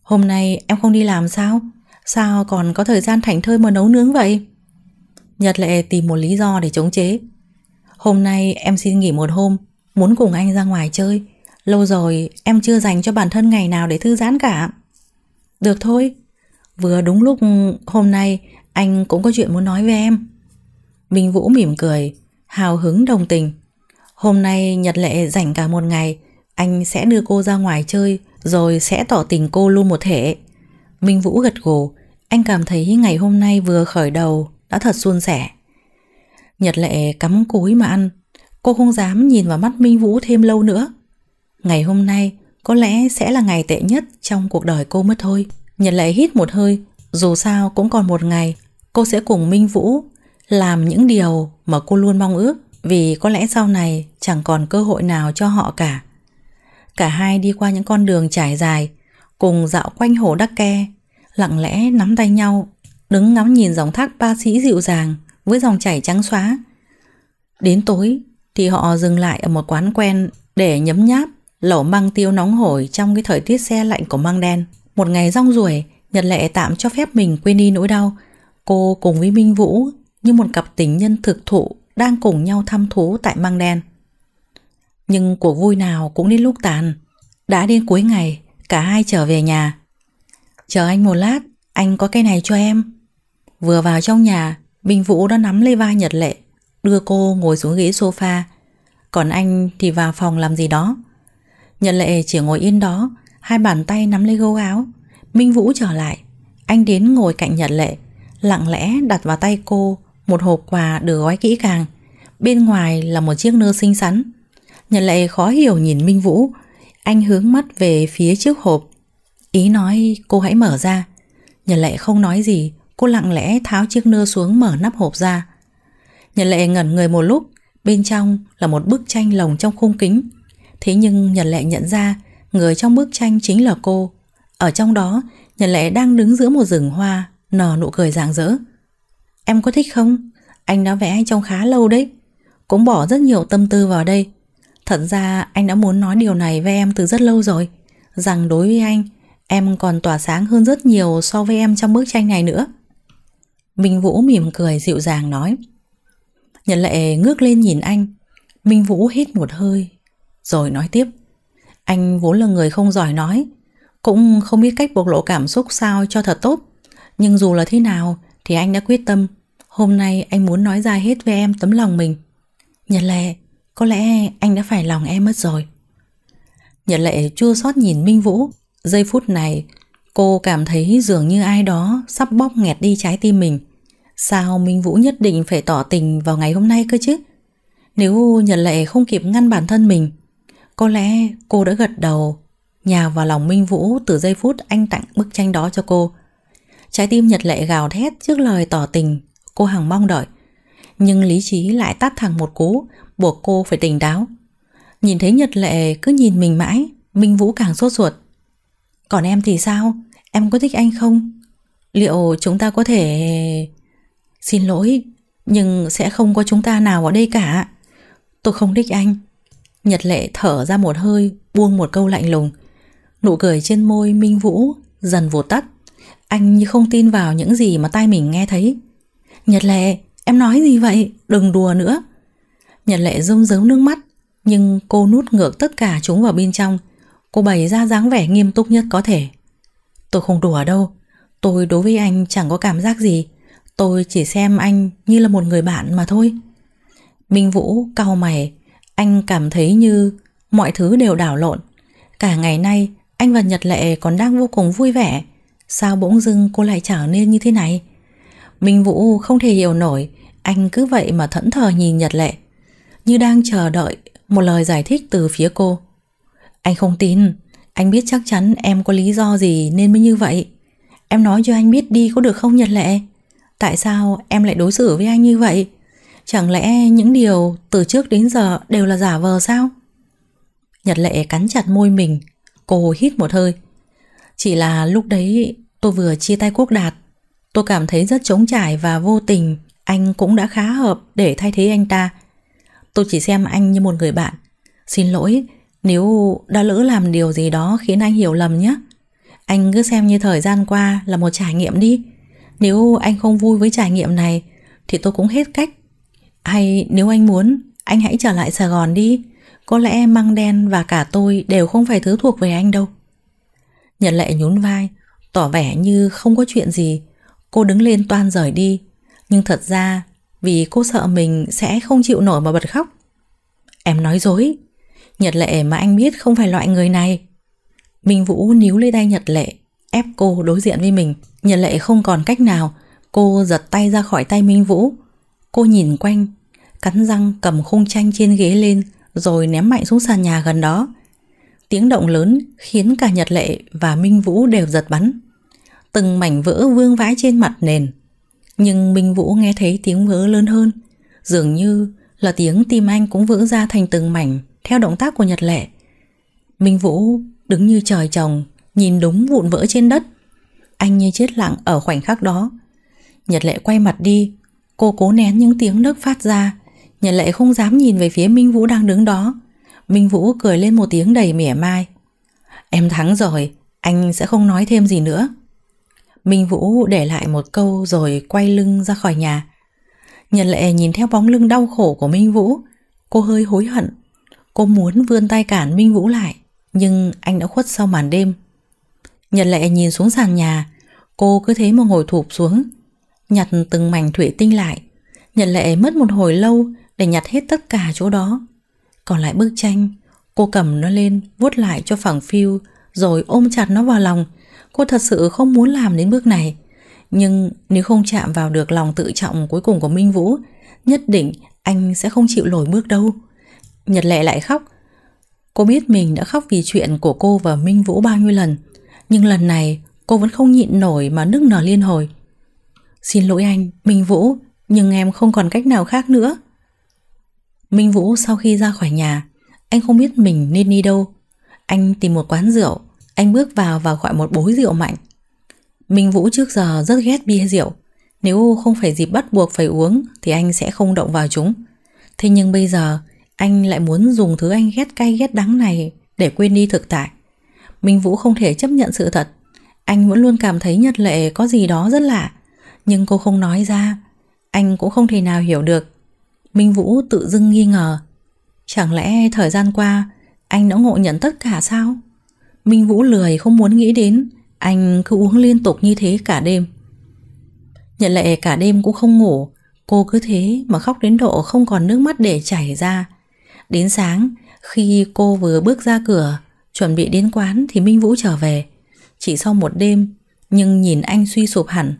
Hôm nay em không đi làm sao? Sao còn có thời gian thảnh thơi mà nấu nướng vậy? Nhật Lệ tìm một lý do để chống chế. Hôm nay em xin nghỉ một hôm, Muốn cùng anh ra ngoài chơi. Lâu rồi, em chưa dành cho bản thân ngày nào để thư giãn cả. Được thôi. Vừa đúng lúc hôm nay, Anh cũng có chuyện muốn nói với em. Minh Vũ mỉm cười, Hào hứng đồng tình. Hôm nay Nhật Lệ rảnh cả một ngày, Anh sẽ đưa cô ra ngoài chơi, Rồi sẽ tỏ tình cô luôn một thể. Minh Vũ gật gù, Anh cảm thấy ngày hôm nay vừa khởi đầu, Đã thật suôn sẻ. Nhật Lệ cắm cúi mà ăn, Cô không dám nhìn vào mắt Minh Vũ thêm lâu nữa. Ngày hôm nay có lẽ sẽ là ngày tệ nhất trong cuộc đời cô mất thôi. Nhật Lệ hít một hơi, dù sao cũng còn một ngày, cô sẽ cùng Minh Vũ làm những điều mà cô luôn mong ước vì có lẽ sau này chẳng còn cơ hội nào cho họ cả. Cả hai đi qua những con đường trải dài, cùng dạo quanh hồ Đắc Ke, lặng lẽ nắm tay nhau, đứng ngắm nhìn dòng thác ba sĩ dịu dàng với dòng chảy trắng xóa. Đến tối thì họ dừng lại ở một quán quen để nhấm nháp lẩu măng tiêu nóng hổi trong cái thời tiết xe lạnh của măng đen. Một ngày rong ruổi, Nhật Lệ tạm cho phép mình quên đi nỗi đau. Cô cùng với Minh Vũ như một cặp tình nhân thực thụ đang cùng nhau thăm thú tại măng đen. Nhưng cuộc vui nào cũng đến lúc tàn. Đã đến cuối ngày, cả hai trở về nhà. Chờ anh một lát, anh có cái này cho em. Vừa vào trong nhà, Minh Vũ đã nắm lấy vai Nhật Lệ, đưa cô ngồi xuống ghế sofa. Còn anh thì vào phòng làm gì đó. Nhật lệ chỉ ngồi yên đó, Hai bàn tay nắm lấy gấu áo. Minh Vũ trở lại. Anh đến ngồi cạnh Nhật lệ, Lặng lẽ đặt vào tay cô Một hộp quà được gói kỹ càng. Bên ngoài là một chiếc nơ xinh xắn. Nhật lệ khó hiểu nhìn Minh Vũ. Anh hướng mắt về phía trước hộp. Ý nói, cô hãy mở ra. Nhật lệ không nói gì, Cô lặng lẽ tháo chiếc nơ xuống mở nắp hộp ra. Nhật lệ ngẩn người một lúc, Bên trong là một bức tranh lồng trong khung kính. Thế nhưng Nhật Lệ nhận ra người trong bức tranh chính là cô. Ở trong đó, Nhật Lệ đang đứng giữa một rừng hoa, nở nụ cười rạng rỡ. Em có thích không? Anh đã vẽ trong khá lâu đấy. Cũng bỏ rất nhiều tâm tư vào đây. Thật ra anh đã muốn nói điều này với em từ rất lâu rồi. Rằng đối với anh, em còn tỏa sáng hơn rất nhiều so với em trong bức tranh này nữa. Minh Vũ mỉm cười dịu dàng nói. Nhật Lệ ngước lên nhìn anh. Minh Vũ hít một hơi rồi nói tiếp. Anh vốn là người không giỏi nói, Cũng không biết cách bộc lộ cảm xúc sao cho thật tốt. Nhưng dù là thế nào Thì anh đã quyết tâm. Hôm nay anh muốn nói ra hết với em tấm lòng mình. Nhật lệ, Có lẽ anh đã phải lòng em mất rồi. Nhật lệ chua xót nhìn Minh Vũ. Giây phút này, Cô cảm thấy dường như ai đó Sắp bóp nghẹt đi trái tim mình. Sao Minh Vũ nhất định phải tỏ tình Vào ngày hôm nay cơ chứ? Nếu Nhật lệ không kịp ngăn bản thân mình có lẽ cô đã gật đầu Nhào vào lòng Minh Vũ từ giây phút anh tặng bức tranh đó cho cô Trái tim Nhật Lệ gào thét trước lời tỏ tình cô Hằng mong đợi. Nhưng lý trí lại tát thẳng một cú, buộc cô phải tỉnh táo. Nhìn thấy Nhật Lệ cứ nhìn mình mãi, Minh Vũ càng sốt ruột. Còn em thì sao? Em có thích anh không? Liệu chúng ta có thể... Xin lỗi, nhưng sẽ không có chúng ta nào ở đây cả. Tôi không thích anh. Nhật Lệ thở ra một hơi, buông một câu lạnh lùng. Nụ cười trên môi Minh Vũ dần vụt tắt. Anh như không tin vào những gì mà tai mình nghe thấy. Nhật Lệ, em nói gì vậy? Đừng đùa nữa. Nhật Lệ rông rớm nước mắt, nhưng cô nút ngược tất cả chúng vào bên trong. Cô bày ra dáng vẻ nghiêm túc nhất có thể. Tôi không đùa đâu. Tôi đối với anh chẳng có cảm giác gì. Tôi chỉ xem anh như là một người bạn mà thôi. Minh Vũ cau mày, anh cảm thấy như mọi thứ đều đảo lộn. Cả ngày nay, anh và Nhật Lệ còn đang vô cùng vui vẻ. Sao bỗng dưng cô lại trở nên như thế này? Minh Vũ không thể hiểu nổi, anh cứ vậy mà thẫn thờ nhìn Nhật Lệ, như đang chờ đợi một lời giải thích từ phía cô. Anh không tin, anh biết chắc chắn em có lý do gì nên mới như vậy. Em nói cho anh biết đi có được không Nhật Lệ? Tại sao em lại đối xử với anh như vậy? Chẳng lẽ những điều từ trước đến giờ đều là giả vờ sao? Nhật Lệ cắn chặt môi mình, cô hít một hơi. Chỉ là lúc đấy tôi vừa chia tay Quốc Đạt, tôi cảm thấy rất trống trải và vô tình anh cũng đã khá hợp để thay thế anh ta. Tôi chỉ xem anh như một người bạn. Xin lỗi nếu đã lỡ làm điều gì đó khiến anh hiểu lầm nhé. Anh cứ xem như thời gian qua là một trải nghiệm đi. Nếu anh không vui với trải nghiệm này thì tôi cũng hết cách. Hay nếu anh muốn, anh hãy trở lại Sài Gòn đi. Có lẽ Măng Đen và cả tôi đều không phải thứ thuộc về anh đâu. Nhật lệ nhún vai, tỏ vẻ như không có chuyện gì. Cô đứng lên toan rời đi. Nhưng thật ra vì cô sợ mình sẽ không chịu nổi mà bật khóc. Em nói dối. Nhật lệ mà anh biết không phải loại người này. Minh Vũ níu lấy tay Nhật lệ, ép cô đối diện với mình. Nhật lệ không còn cách nào, cô giật tay ra khỏi tay Minh Vũ. Cô nhìn quanh, cắn răng cầm khung tranh trên ghế lên rồi ném mạnh xuống sàn nhà gần đó. Tiếng động lớn khiến cả Nhật Lệ và Minh Vũ đều giật bắn. Từng mảnh vỡ vương vãi trên mặt nền. Nhưng Minh Vũ nghe thấy tiếng vỡ lớn hơn. Dường như là tiếng tim anh cũng vỡ ra thành từng mảnh theo động tác của Nhật Lệ. Minh Vũ đứng như trời trồng, nhìn đúng vụn vỡ trên đất. Anh như chết lặng ở khoảnh khắc đó. Nhật Lệ quay mặt đi, cô cố nén những tiếng nấc phát ra. Nhật Lệ không dám nhìn về phía Minh Vũ đang đứng đó. Minh Vũ cười lên một tiếng đầy mỉa mai. Em thắng rồi, anh sẽ không nói thêm gì nữa. Minh Vũ để lại một câu rồi quay lưng ra khỏi nhà. Nhật Lệ nhìn theo bóng lưng đau khổ của Minh Vũ, cô hơi hối hận. Cô muốn vươn tay cản Minh Vũ lại, nhưng anh đã khuất sau màn đêm. Nhật Lệ nhìn xuống sàn nhà, cô cứ thế mà ngồi thụp xuống, nhặt từng mảnh thủy tinh lại. Nhật Lệ mất một hồi lâu để nhặt hết tất cả chỗ đó. Còn lại bức tranh, cô cầm nó lên, vuốt lại cho phẳng phiu, rồi ôm chặt nó vào lòng. Cô thật sự không muốn làm đến bước này. Nhưng nếu không chạm vào được lòng tự trọng cuối cùng của Minh Vũ, nhất định anh sẽ không chịu lùi bước đâu. Nhật Lệ lại khóc. Cô biết mình đã khóc vì chuyện của cô và Minh Vũ bao nhiêu lần, nhưng lần này cô vẫn không nhịn nổi mà nức nở liên hồi. Xin lỗi anh, Minh Vũ, nhưng em không còn cách nào khác nữa. Minh Vũ sau khi ra khỏi nhà, anh không biết mình nên đi đâu. Anh tìm một quán rượu, anh bước vào và gọi một bối rượu mạnh. Minh Vũ trước giờ rất ghét bia rượu, nếu không phải dịp bắt buộc phải uống thì anh sẽ không động vào chúng. Thế nhưng bây giờ anh lại muốn dùng thứ anh ghét cay ghét đắng này để quên đi thực tại. Minh Vũ không thể chấp nhận sự thật. Anh vẫn luôn cảm thấy Nhật Lệ có gì đó rất lạ, nhưng cô không nói ra. Anh cũng không thể nào hiểu được Minh Vũ tự dưng nghi ngờ. Chẳng lẽ thời gian qua, Anh đã ngộ nhận tất cả sao? Minh Vũ lười không muốn nghĩ đến, Anh cứ uống liên tục như thế cả đêm. Nhận lệ cả đêm cũng không ngủ, Cô cứ thế mà khóc đến độ không còn nước mắt để chảy ra. Đến sáng, Khi cô vừa bước ra cửa, Chuẩn bị đến quán thì Minh Vũ trở về. Chỉ sau một đêm, Nhưng nhìn anh suy sụp hẳn.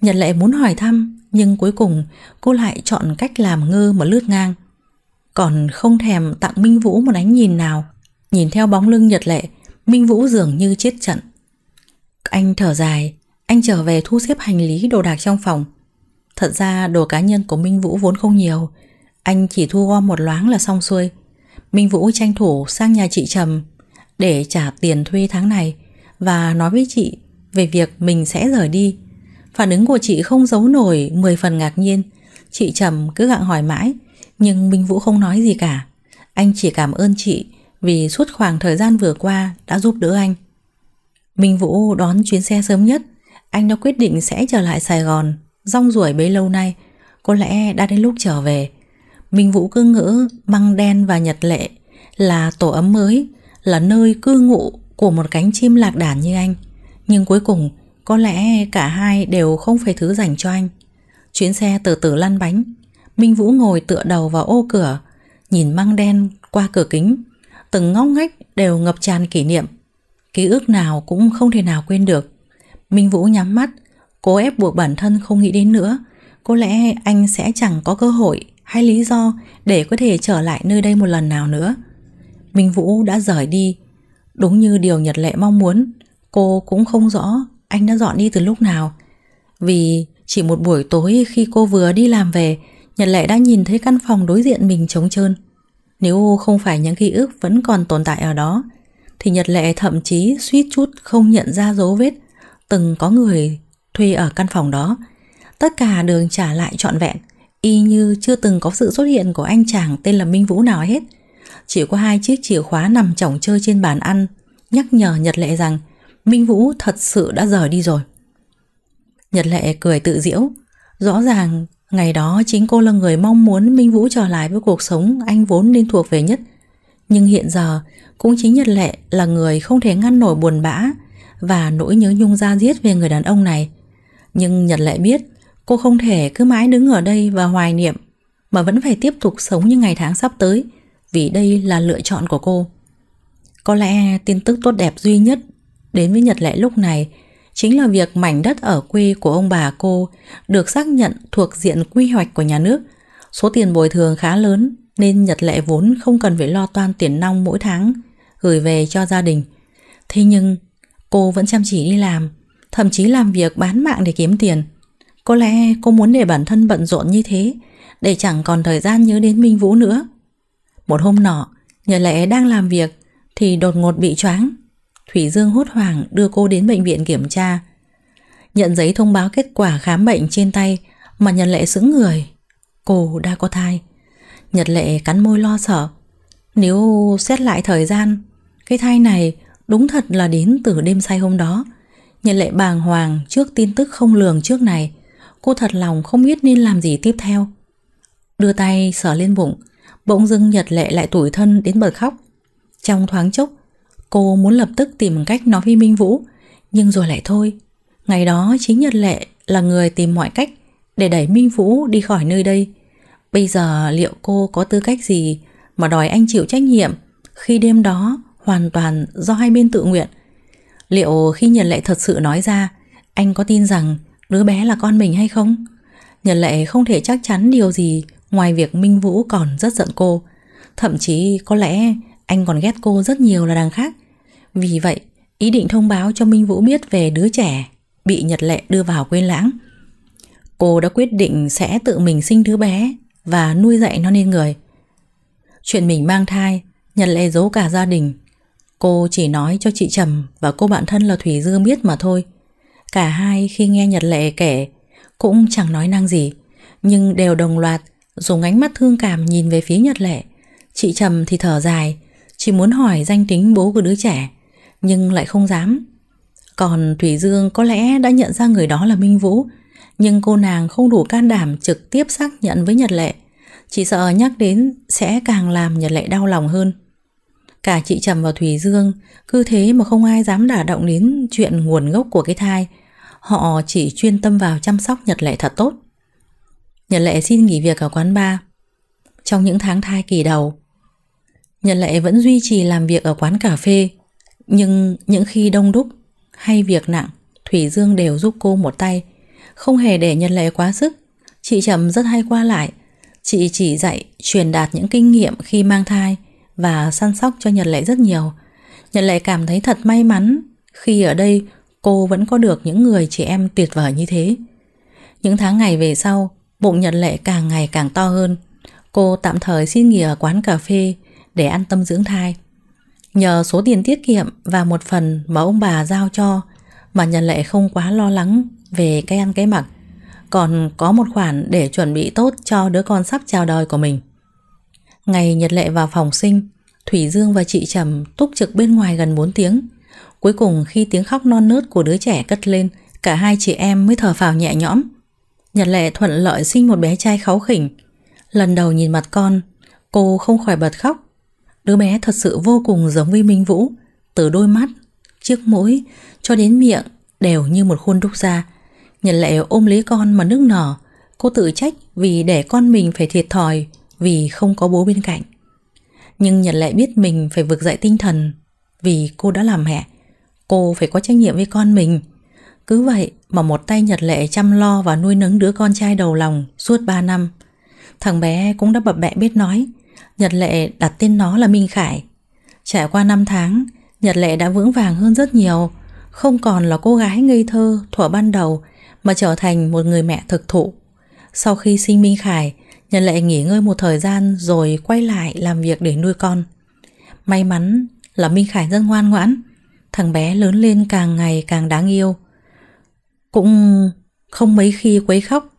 Nhật lệ muốn hỏi thăm nhưng cuối cùng cô lại chọn cách làm ngơ mà lướt ngang. Còn không thèm tặng Minh Vũ một ánh nhìn nào. Nhìn theo bóng lưng Nhật Lệ, Minh Vũ dường như chết trận. Anh thở dài, anh trở về thu xếp hành lý đồ đạc trong phòng. Thật ra đồ cá nhân của Minh Vũ vốn không nhiều, anh chỉ thu gom một loáng là xong xuôi. Minh Vũ tranh thủ sang nhà chị Trầm để trả tiền thuê tháng này và nói với chị về việc mình sẽ rời đi. Phản ứng của chị không giấu nổi 10 phần ngạc nhiên. Chị Trầm cứ gặng hỏi mãi, nhưng Minh Vũ không nói gì cả. Anh chỉ cảm ơn chị vì suốt khoảng thời gian vừa qua đã giúp đỡ anh. Minh Vũ đón chuyến xe sớm nhất, anh đã quyết định sẽ trở lại Sài Gòn, rong ruổi bấy lâu nay, có lẽ đã đến lúc trở về. Minh Vũ cứ ngỡ Măng Đen và Nhật Lệ là tổ ấm mới, là nơi cư ngụ của một cánh chim lạc đàn như anh. Nhưng cuối cùng, có lẽ cả hai đều không phải thứ dành cho anh. Chuyến xe từ từ lăn bánh, Minh Vũ ngồi tựa đầu vào ô cửa, nhìn Măng Đen qua cửa kính. Từng ngóc ngách đều ngập tràn kỷ niệm. Ký ức nào cũng không thể nào quên được. Minh Vũ nhắm mắt, cố ép buộc bản thân không nghĩ đến nữa. Có lẽ anh sẽ chẳng có cơ hội hay lý do để có thể trở lại nơi đây một lần nào nữa. Minh Vũ đã rời đi. Đúng như điều Nhật Lệ mong muốn, cô cũng không rõ anh đã dọn đi từ lúc nào. Vì chỉ một buổi tối khi cô vừa đi làm về, Nhật Lệ đã nhìn thấy căn phòng đối diện mình trống trơn. Nếu không phải những ký ức vẫn còn tồn tại ở đó, thì Nhật Lệ thậm chí suýt chút không nhận ra dấu vết từng có người thuê ở căn phòng đó. Tất cả đường trả lại trọn vẹn, y như chưa từng có sự xuất hiện của anh chàng tên là Minh Vũ nào hết. Chỉ có hai chiếc chìa khóa nằm chỏng chơi trên bàn ăn, nhắc nhở Nhật Lệ rằng Minh Vũ thật sự đã rời đi rồi. Nhật Lệ cười tự diễu, rõ ràng ngày đó chính cô là người mong muốn Minh Vũ trở lại với cuộc sống anh vốn nên thuộc về nhất. Nhưng hiện giờ cũng chính Nhật Lệ là người không thể ngăn nổi buồn bã và nỗi nhớ nhung ra giết về người đàn ông này. Nhưng Nhật Lệ biết cô không thể cứ mãi đứng ở đây và hoài niệm mà vẫn phải tiếp tục sống như ngày tháng sắp tới vì đây là lựa chọn của cô. Có lẽ tin tức tốt đẹp duy nhất đến với Nhật Lệ lúc này chính là việc mảnh đất ở quê của ông bà cô được xác nhận thuộc diện quy hoạch của nhà nước. Số tiền bồi thường khá lớn nên Nhật Lệ vốn không cần phải lo toan tiền nong mỗi tháng gửi về cho gia đình. Thế nhưng cô vẫn chăm chỉ đi làm, thậm chí làm việc bán mạng để kiếm tiền. Có lẽ cô muốn để bản thân bận rộn như thế để chẳng còn thời gian nhớ đến Minh Vũ nữa. Một hôm nọ, Nhật Lệ đang làm việc thì đột ngột bị choáng. Thủy Dương hốt hoảng đưa cô đến bệnh viện kiểm tra. Nhận giấy thông báo kết quả khám bệnh trên tay mà Nhật Lệ sững người. Cô đã có thai. Nhật Lệ cắn môi lo sợ. Nếu xét lại thời gian, cái thai này đúng thật là đến từ đêm say hôm đó. Nhật Lệ bàng hoàng trước tin tức không lường trước này. Cô thật lòng không biết nên làm gì tiếp theo. Đưa tay sờ lên bụng, bỗng dưng Nhật Lệ lại tủi thân đến bật khóc. Trong thoáng chốc, cô muốn lập tức tìm cách nói với Minh Vũ, nhưng rồi lại thôi. Ngày đó chính Nhật Lệ là người tìm mọi cách để đẩy Minh Vũ đi khỏi nơi đây. Bây giờ liệu cô có tư cách gì mà đòi anh chịu trách nhiệm khi đêm đó hoàn toàn do hai bên tự nguyện? Liệu khi Nhật Lệ thật sự nói ra, anh có tin rằng đứa bé là con mình hay không? Nhật Lệ không thể chắc chắn điều gì ngoài việc Minh Vũ còn rất giận cô. Thậm chí có lẽ anh còn ghét cô rất nhiều là đằng khác. Vì vậy, ý định thông báo cho Minh Vũ biết về đứa trẻ bị Nhật Lệ đưa vào quên lãng. Cô đã quyết định sẽ tự mình sinh đứa bé và nuôi dạy nó nên người. Chuyện mình mang thai, Nhật Lệ giấu cả gia đình. Cô chỉ nói cho chị Trầm và cô bạn thân là Thủy Dương biết mà thôi. Cả hai khi nghe Nhật Lệ kể cũng chẳng nói năng gì, nhưng đều đồng loạt dùng ánh mắt thương cảm nhìn về phía Nhật Lệ. Chị Trầm thì thở dài, chỉ muốn hỏi danh tính bố của đứa trẻ, nhưng lại không dám. Còn Thủy Dương có lẽ đã nhận ra người đó là Minh Vũ, nhưng cô nàng không đủ can đảm trực tiếp xác nhận với Nhật Lệ. Chỉ sợ nhắc đến sẽ càng làm Nhật Lệ đau lòng hơn. Cả chị Trầm và Thủy Dương cứ thế mà không ai dám đả động đến chuyện nguồn gốc của cái thai. Họ chỉ chuyên tâm vào chăm sóc Nhật Lệ thật tốt. Nhật Lệ xin nghỉ việc ở quán bar. Trong những tháng thai kỳ đầu, Nhật Lệ vẫn duy trì làm việc ở quán cà phê, nhưng những khi đông đúc hay việc nặng, Thủy Dương đều giúp cô một tay, không hề để Nhật Lệ quá sức. Chị Trầm rất hay qua lại, chị chỉ dạy, truyền đạt những kinh nghiệm khi mang thai và săn sóc cho Nhật Lệ rất nhiều. Nhật Lệ cảm thấy thật may mắn khi ở đây cô vẫn có được những người chị em tuyệt vời như thế. Những tháng ngày về sau, bụng Nhật Lệ càng ngày càng to hơn. Cô tạm thời xin nghỉ ở quán cà phê để an tâm dưỡng thai. Nhờ số tiền tiết kiệm và một phần mà ông bà giao cho mà Nhật Lệ không quá lo lắng về cái ăn cái mặc, còn có một khoản để chuẩn bị tốt cho đứa con sắp chào đời của mình. Ngày Nhật Lệ vào phòng sinh, Thủy Dương và chị Trầm túc trực bên ngoài gần 4 tiếng. Cuối cùng khi tiếng khóc non nớt của đứa trẻ cất lên, cả hai chị em mới thở phào nhẹ nhõm. Nhật Lệ thuận lợi sinh một bé trai kháu khỉnh. Lần đầu nhìn mặt con, cô không khỏi bật khóc. Đứa bé thật sự vô cùng giống với Minh Vũ, từ đôi mắt, chiếc mũi cho đến miệng đều như một khuôn đúc ra. Nhật Lệ ôm lấy con mà nước nở, cô tự trách vì để con mình phải thiệt thòi vì không có bố bên cạnh. Nhưng Nhật Lệ biết mình phải vực dậy tinh thần vì cô đã làm mẹ. Cô phải có trách nhiệm với con mình. Cứ vậy mà một tay Nhật Lệ chăm lo và nuôi nấng đứa con trai đầu lòng suốt 3 năm. Thằng bé cũng đã bập bẹ biết nói. Nhật Lệ đặt tên nó là Minh Khải. Trải qua 5 tháng, Nhật Lệ đã vững vàng hơn rất nhiều. Không còn là cô gái ngây thơ thuở ban đầu mà trở thành một người mẹ thực thụ. Sau khi sinh Minh Khải, Nhật Lệ nghỉ ngơi một thời gian rồi quay lại làm việc để nuôi con. May mắn là Minh Khải rất ngoan ngoãn. Thằng bé lớn lên càng ngày càng đáng yêu. Cũng không mấy khi quấy khóc.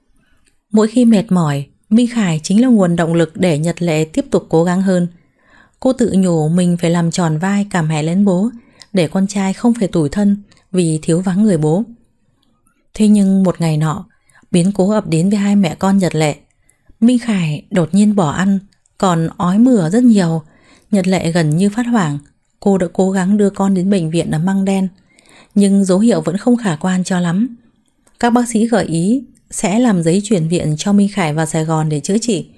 Mỗi khi mệt mỏi, Minh Khải chính là nguồn động lực để Nhật Lệ tiếp tục cố gắng hơn. Cô tự nhủ mình phải làm tròn vai cảm hẻ lên bố để con trai không phải tủi thân vì thiếu vắng người bố. Thế nhưng một ngày nọ, biến cố ập đến với hai mẹ con Nhật Lệ. Minh Khải đột nhiên bỏ ăn, còn ói mửa rất nhiều. Nhật Lệ gần như phát hoảng, cô đã cố gắng đưa con đến bệnh viện ở Măng Đen, nhưng dấu hiệu vẫn không khả quan cho lắm. Các bác sĩ gợi ý sẽ làm giấy chuyển viện cho Minh Khải vào Sài Gòn để chữa trị.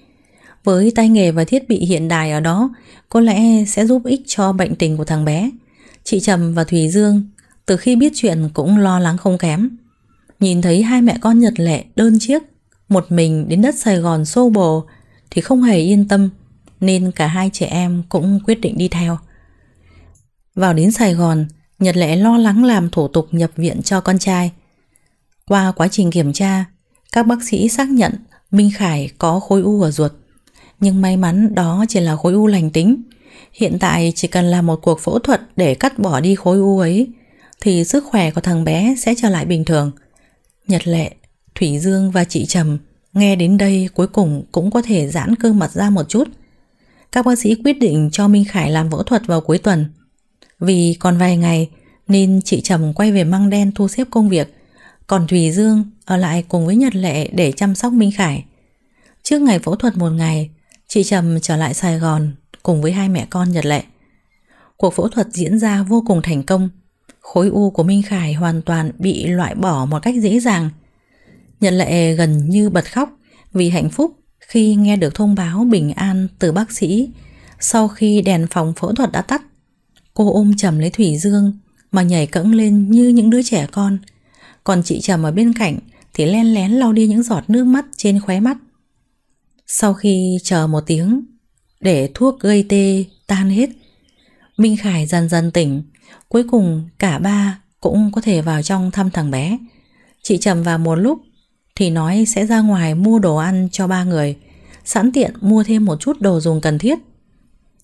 Với tay nghề và thiết bị hiện đại ở đó, có lẽ sẽ giúp ích cho bệnh tình của thằng bé. Chị Trầm và Thùy Dương từ khi biết chuyện cũng lo lắng không kém. Nhìn thấy hai mẹ con Nhật Lệ đơn chiếc, một mình đến đất Sài Gòn xô bồ thì không hề yên tâm, nên cả hai trẻ em cũng quyết định đi theo. Vào đến Sài Gòn, Nhật Lệ lo lắng làm thủ tục nhập viện cho con trai. Qua quá trình kiểm tra, các bác sĩ xác nhận Minh Khải có khối u ở ruột. Nhưng may mắn đó chỉ là khối u lành tính. Hiện tại chỉ cần làm một cuộc phẫu thuật để cắt bỏ đi khối u ấy thì sức khỏe của thằng bé sẽ trở lại bình thường. Nhật Lệ, Thủy Dương và chị Trầm nghe đến đây cuối cùng cũng có thể giãn cơ mặt ra một chút. Các bác sĩ quyết định cho Minh Khải làm phẫu thuật vào cuối tuần. Vì còn vài ngày nên chị Trầm quay về măng đen thu xếp công việc còn Thùy Dương ở lại cùng với Nhật Lệ để chăm sóc Minh Khải. Trước ngày phẫu thuật một ngày, chị Trầm trở lại Sài Gòn cùng với hai mẹ con Nhật Lệ. Cuộc phẫu thuật diễn ra vô cùng thành công. Khối u của Minh Khải hoàn toàn bị loại bỏ một cách dễ dàng. Nhật Lệ gần như bật khóc vì hạnh phúc khi nghe được thông báo bình an từ bác sĩ sau khi đèn phòng phẫu thuật đã tắt. Cô ôm chầm lấy Thủy Dương mà nhảy cẫng lên như những đứa trẻ con còn chị Trầm ở bên cạnh thì len lén lau đi những giọt nước mắt trên khóe mắt. Sau khi chờ một tiếng để thuốc gây tê tan hết, Minh Khải dần dần tỉnh, cuối cùng cả ba cũng có thể vào trong thăm thằng bé. Chị Trầm vào một lúc thì nói sẽ ra ngoài mua đồ ăn cho ba người, sẵn tiện mua thêm một chút đồ dùng cần thiết.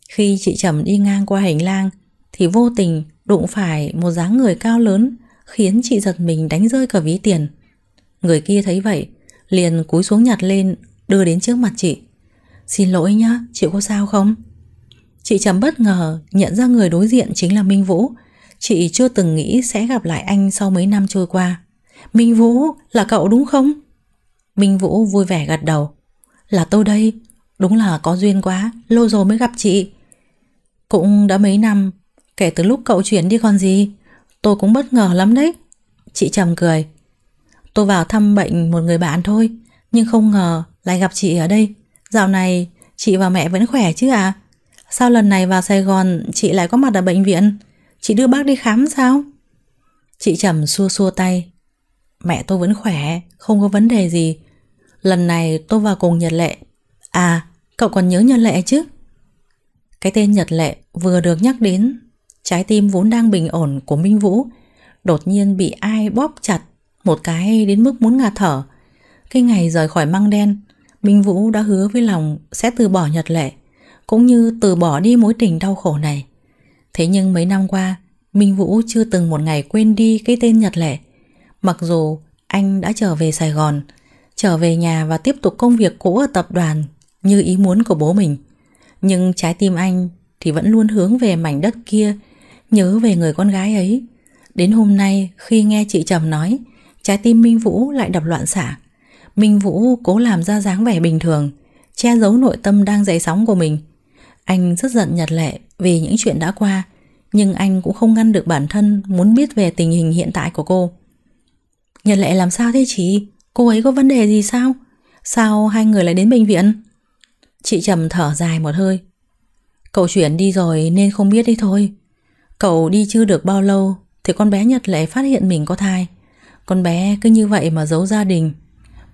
Khi chị Trầm đi ngang qua hành lang thì vô tình đụng phải một dáng người cao lớn khiến chị giật mình đánh rơi cả ví tiền. Người kia thấy vậy, liền cúi xuống nhặt lên, đưa đến trước mặt chị. Xin lỗi nhá, chị có sao không? Chị chấm bất ngờ nhận ra người đối diện chính là Minh Vũ. Chị chưa từng nghĩ sẽ gặp lại anh sau mấy năm trôi qua. Minh Vũ, là cậu đúng không? Minh Vũ vui vẻ gật đầu. Là tôi đây, đúng là có duyên quá, lâu rồi mới gặp chị. Cũng đã mấy năm, kể từ lúc cậu chuyển đi còn gì. Tôi cũng bất ngờ lắm đấy. Chị trầm cười. Tôi vào thăm bệnh một người bạn thôi, Nhưng không ngờ lại gặp chị ở đây. Dạo này chị và mẹ vẫn khỏe chứ à Sao lần này vào Sài Gòn Chị lại có mặt ở bệnh viện? Chị đưa bác đi khám sao? Chị trầm xua xua tay. Mẹ tôi vẫn khỏe, Không có vấn đề gì. Lần này tôi vào cùng Nhật Lệ. À cậu còn nhớ Nhật Lệ chứ? Cái tên Nhật Lệ vừa được nhắc đến. Trái tim vốn đang bình ổn của Minh Vũ, Đột nhiên bị ai bóp chặt Một cái đến mức muốn ngạt thở. Cái ngày rời khỏi măng đen, Minh Vũ đã hứa với lòng Sẽ từ bỏ Nhật Lệ, Cũng như từ bỏ đi mối tình đau khổ này. Thế nhưng mấy năm qua, Minh Vũ chưa từng một ngày quên đi cái tên Nhật Lệ. Mặc dù anh đã trở về Sài Gòn, Trở về nhà và tiếp tục công việc cũ ở tập đoàn Như ý muốn của bố mình, Nhưng trái tim anh thì vẫn luôn hướng về mảnh đất kia Nhớ về người con gái ấy. Đến hôm nay, khi nghe chị Trầm nói, Trái tim Minh Vũ lại đập loạn xả Minh Vũ cố làm ra dáng vẻ bình thường, Che giấu nội tâm đang dậy sóng của mình. Anh rất giận Nhật Lệ Vì những chuyện đã qua, Nhưng anh cũng không ngăn được bản thân Muốn biết về tình hình hiện tại của cô. Nhật Lệ làm sao thế chị? Cô ấy có vấn đề gì sao? Sao hai người lại đến bệnh viện? Chị Trầm thở dài một hơi. Cậu chuyển đi rồi nên không biết đi thôi. Cậu đi chưa được bao lâu Thì con bé Nhật Lệ phát hiện mình có thai. Con bé cứ như vậy mà giấu gia đình.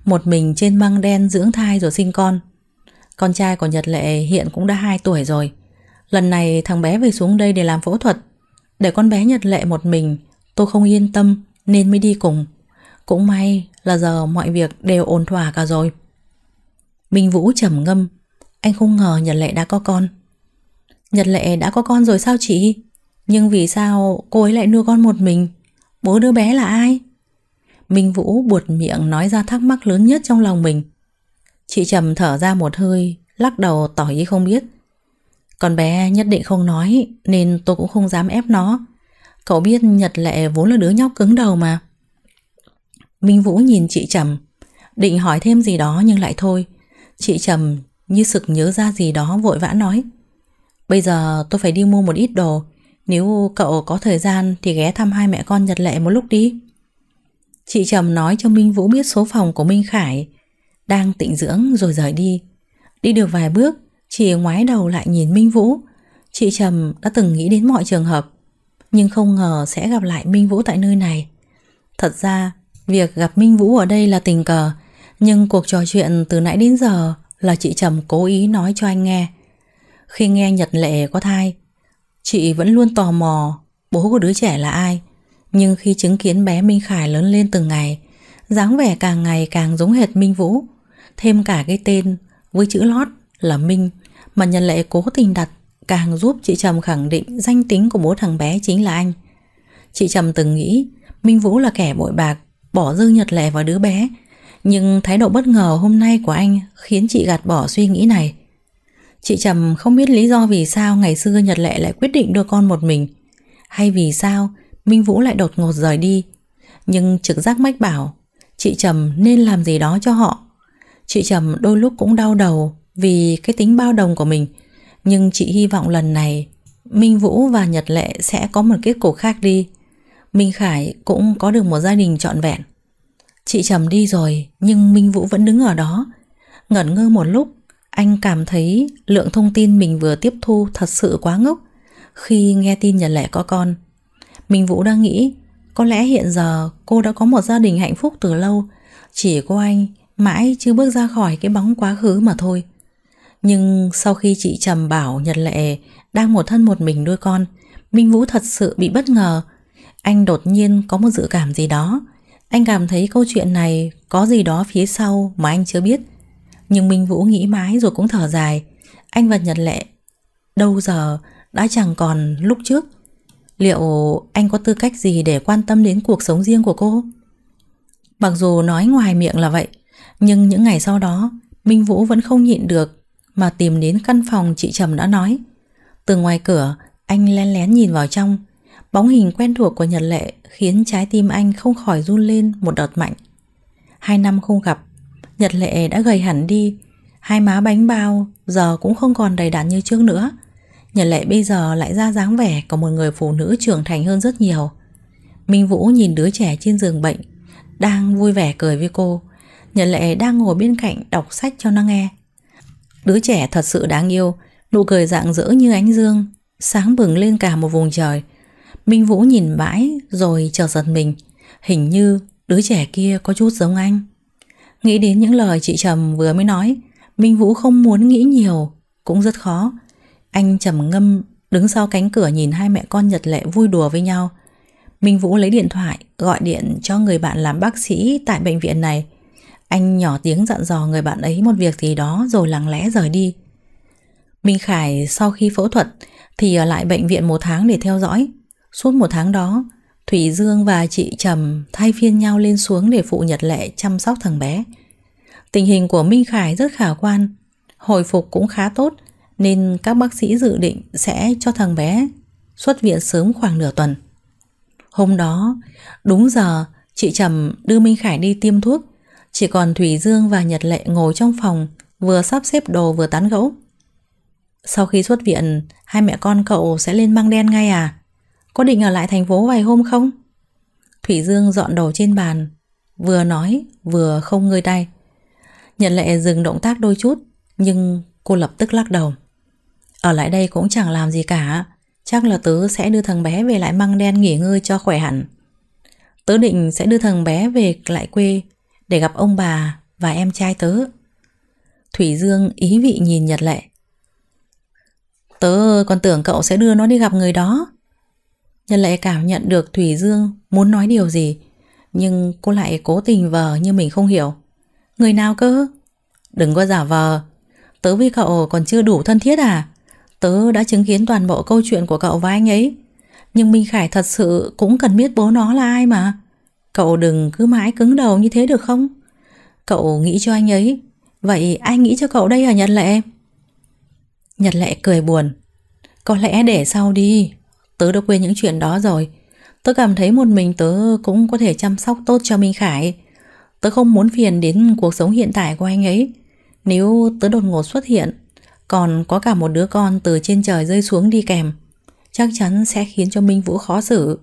Một mình trên băng đen dưỡng thai rồi sinh con. Con trai của Nhật Lệ hiện cũng đã 2 tuổi rồi. Lần này thằng bé về xuống đây để làm phẫu thuật. Để con bé Nhật Lệ một mình, Tôi không yên tâm Nên mới đi cùng. Cũng may là giờ mọi việc đều ổn thỏa cả rồi. Minh Vũ trầm ngâm. Anh không ngờ Nhật Lệ đã có con. Nhật Lệ đã có con rồi sao chị? Nhưng vì sao cô ấy lại nuôi con một mình? Bố đứa bé là ai? Minh Vũ buột miệng nói ra thắc mắc lớn nhất trong lòng mình. Chị Trầm thở ra một hơi, lắc đầu tỏ ý không biết. Con bé nhất định không nói, nên tôi cũng không dám ép nó. Cậu biết Nhật Lệ vốn là đứa nhóc cứng đầu mà. Minh Vũ nhìn chị Trầm, định hỏi thêm gì đó nhưng lại thôi. Chị Trầm như sực nhớ ra gì đó vội vã nói. Bây giờ tôi phải đi mua một ít đồ nếu cậu có thời gian Thì ghé thăm hai mẹ con Nhật Lệ một lúc đi. Chị Trầm nói cho Minh Vũ biết số phòng của Minh Khải Đang tịnh dưỡng rồi rời đi. Đi được vài bước, Chị ngoái đầu lại nhìn Minh Vũ. Chị Trầm đã từng nghĩ đến mọi trường hợp, Nhưng không ngờ sẽ gặp lại Minh Vũ tại nơi này. Thật ra, Việc gặp Minh Vũ ở đây là tình cờ, Nhưng cuộc trò chuyện từ nãy đến giờ Là chị Trầm cố ý nói cho anh nghe. Khi nghe Nhật Lệ có thai Chị vẫn luôn tò mò, Bố của đứa trẻ là ai? Nhưng khi chứng kiến bé Minh Khải lớn lên từng ngày, dáng vẻ càng ngày càng giống hệt Minh Vũ. Thêm cả cái tên Với chữ lót là Minh Mà nhân Lệ cố tình đặt Càng giúp chị Trầm khẳng định danh tính của bố thằng bé chính là anh. Chị Trầm từng nghĩ Minh Vũ là kẻ bội bạc, Bỏ dư Nhật Lệ vào đứa bé. Nhưng thái độ bất ngờ hôm nay của anh Khiến chị gạt bỏ suy nghĩ này. Chị Trầm không biết lý do vì sao ngày xưa Nhật Lệ lại quyết định đưa con một mình. Hay vì sao, Minh Vũ lại đột ngột rời đi. Nhưng trực giác mách bảo, Chị Trầm nên làm gì đó cho họ. Chị Trầm đôi lúc cũng đau đầu Vì cái tính bao đồng của mình. Nhưng chị hy vọng lần này, Minh Vũ và Nhật Lệ sẽ có một kết cục khác đi. Minh Khải cũng có được một gia đình trọn vẹn. Chị Trầm đi rồi, Nhưng Minh Vũ vẫn đứng ở đó. Ngẩn ngơ một lúc anh cảm thấy lượng thông tin mình vừa tiếp thu thật sự quá ngốc. Khi nghe tin Nhật Lệ có con. Minh Vũ đang nghĩ, có lẽ hiện giờ cô đã có một gia đình hạnh phúc từ lâu. Chỉ có anh mãi chưa bước ra khỏi cái bóng quá khứ mà thôi. Nhưng sau khi chị Trầm bảo Nhật Lệ đang một thân một mình nuôi con, Minh Vũ thật sự bị bất ngờ. Anh đột nhiên có một dự cảm gì đó. Anh cảm thấy câu chuyện này có gì đó phía sau mà anh chưa biết nhưng Minh Vũ nghĩ mãi rồi cũng thở dài. Anh và Nhật Lệ, Đâu giờ đã chẳng còn lúc trước? Liệu anh có tư cách gì để quan tâm đến cuộc sống riêng của cô? Mặc dù nói ngoài miệng là vậy, Nhưng những ngày sau đó, Minh Vũ vẫn không nhịn được Mà tìm đến căn phòng chị Trầm đã nói. Từ ngoài cửa, Anh len lén nhìn vào trong. Bóng hình quen thuộc của Nhật Lệ Khiến trái tim anh không khỏi run lên một đợt mạnh. Hai năm không gặp Nhật Lệ đã gầy hẳn đi. Hai má bánh bao Giờ cũng không còn đầy đặn như trước nữa. Nhật Lệ bây giờ lại ra dáng vẻ Của một người phụ nữ trưởng thành hơn rất nhiều. Minh Vũ nhìn đứa trẻ trên giường bệnh, Đang vui vẻ cười với cô. Nhật Lệ đang ngồi bên cạnh Đọc sách cho nó nghe. Đứa trẻ thật sự đáng yêu, Nụ cười rạng rỡ như ánh dương, Sáng bừng lên cả một vùng trời. Minh Vũ nhìn mãi Rồi chờ giật mình. Hình như đứa trẻ kia có chút giống anh. Nghĩ đến những lời chị Trầm vừa mới nói Minh Vũ không muốn nghĩ nhiều Cũng rất khó Anh trầm ngâm đứng sau cánh cửa nhìn hai mẹ con Nhật Lệ vui đùa với nhau Minh Vũ lấy điện thoại gọi điện cho người bạn làm bác sĩ tại bệnh viện này. Anh nhỏ tiếng dặn dò người bạn ấy một việc gì đó rồi lặng lẽ rời đi. Minh Khải sau khi phẫu thuật thì ở lại bệnh viện một tháng để theo dõi. Suốt một tháng đó, Thủy Dương và chị Trầm thay phiên nhau lên xuống để phụ Nhật Lệ chăm sóc thằng bé. Tình hình của Minh Khải rất khả quan, hồi phục cũng khá tốt nên các bác sĩ dự định sẽ cho thằng bé xuất viện sớm khoảng nửa tuần. Hôm đó, đúng giờ, chị Trầm đưa Minh Khải đi tiêm thuốc, chỉ còn Thủy Dương và Nhật Lệ ngồi trong phòng vừa sắp xếp đồ vừa tán gẫu. Sau khi xuất viện, hai mẹ con cậu sẽ lên băng đen ngay à? Có định ở lại thành phố vài hôm không? Thủy Dương dọn đồ trên bàn, vừa nói vừa không ngơi tay. Nhật Lệ dừng động tác đôi chút, nhưng cô lập tức lắc đầu. Ở lại đây cũng chẳng làm gì cả, chắc là tớ sẽ đưa thằng bé về lại măng đen nghỉ ngơi cho khỏe hẳn. Tớ định sẽ đưa thằng bé về lại quê để gặp ông bà và em trai tớ. Thủy Dương ý vị nhìn Nhật Lệ. Tớ còn tưởng cậu sẽ đưa nó đi gặp người đó. Nhật Lệ cảm nhận được Thủy Dương muốn nói điều gì, nhưng cô lại cố tình vờ như mình không hiểu. Người nào cơ? Đừng có giả vờ, tớ với cậu còn chưa đủ thân thiết à? Tớ đã chứng kiến toàn bộ câu chuyện của cậu và anh ấy. Nhưng Minh Khải thật sự cũng cần biết bố nó là ai mà. Cậu đừng cứ mãi cứng đầu như thế được không? Cậu nghĩ cho anh ấy. Vậy ai nghĩ cho cậu đây hả Nhật Lệ? Nhật Lệ cười buồn. Có lẽ để sau đi. Tớ đã quên những chuyện đó rồi. Tớ cảm thấy một mình tớ cũng có thể chăm sóc tốt cho Minh Khải. Tớ không muốn phiền đến cuộc sống hiện tại của anh ấy. Nếu tớ đột ngột xuất hiện, còn có cả một đứa con từ trên trời rơi xuống đi kèm, Chắc chắn sẽ khiến cho Minh Vũ khó xử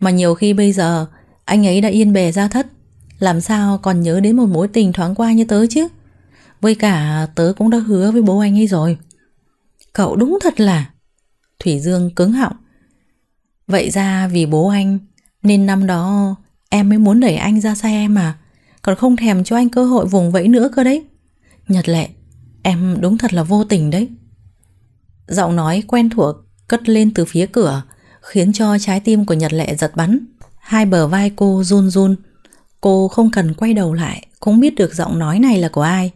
Mà nhiều khi bây giờ, Anh ấy đã yên bề ra thất, Làm sao còn nhớ đến một mối tình thoáng qua như tớ chứ Với cả tớ cũng đã hứa với bố anh ấy rồi Cậu đúng thật là Thủy Dương cứng họng Vậy ra vì bố anh, Nên năm đó Em mới muốn đẩy anh ra xa em à? Còn không thèm cho anh cơ hội vùng vẫy nữa cơ đấy. Nhật lệ, Em đúng thật là vô tình đấy. Giọng nói quen thuộc Cất lên từ phía cửa, Khiến cho trái tim của Nhật Lệ giật bắn. Hai bờ vai cô run run. Cô không cần quay đầu lại, Cũng biết được giọng nói này là của ai.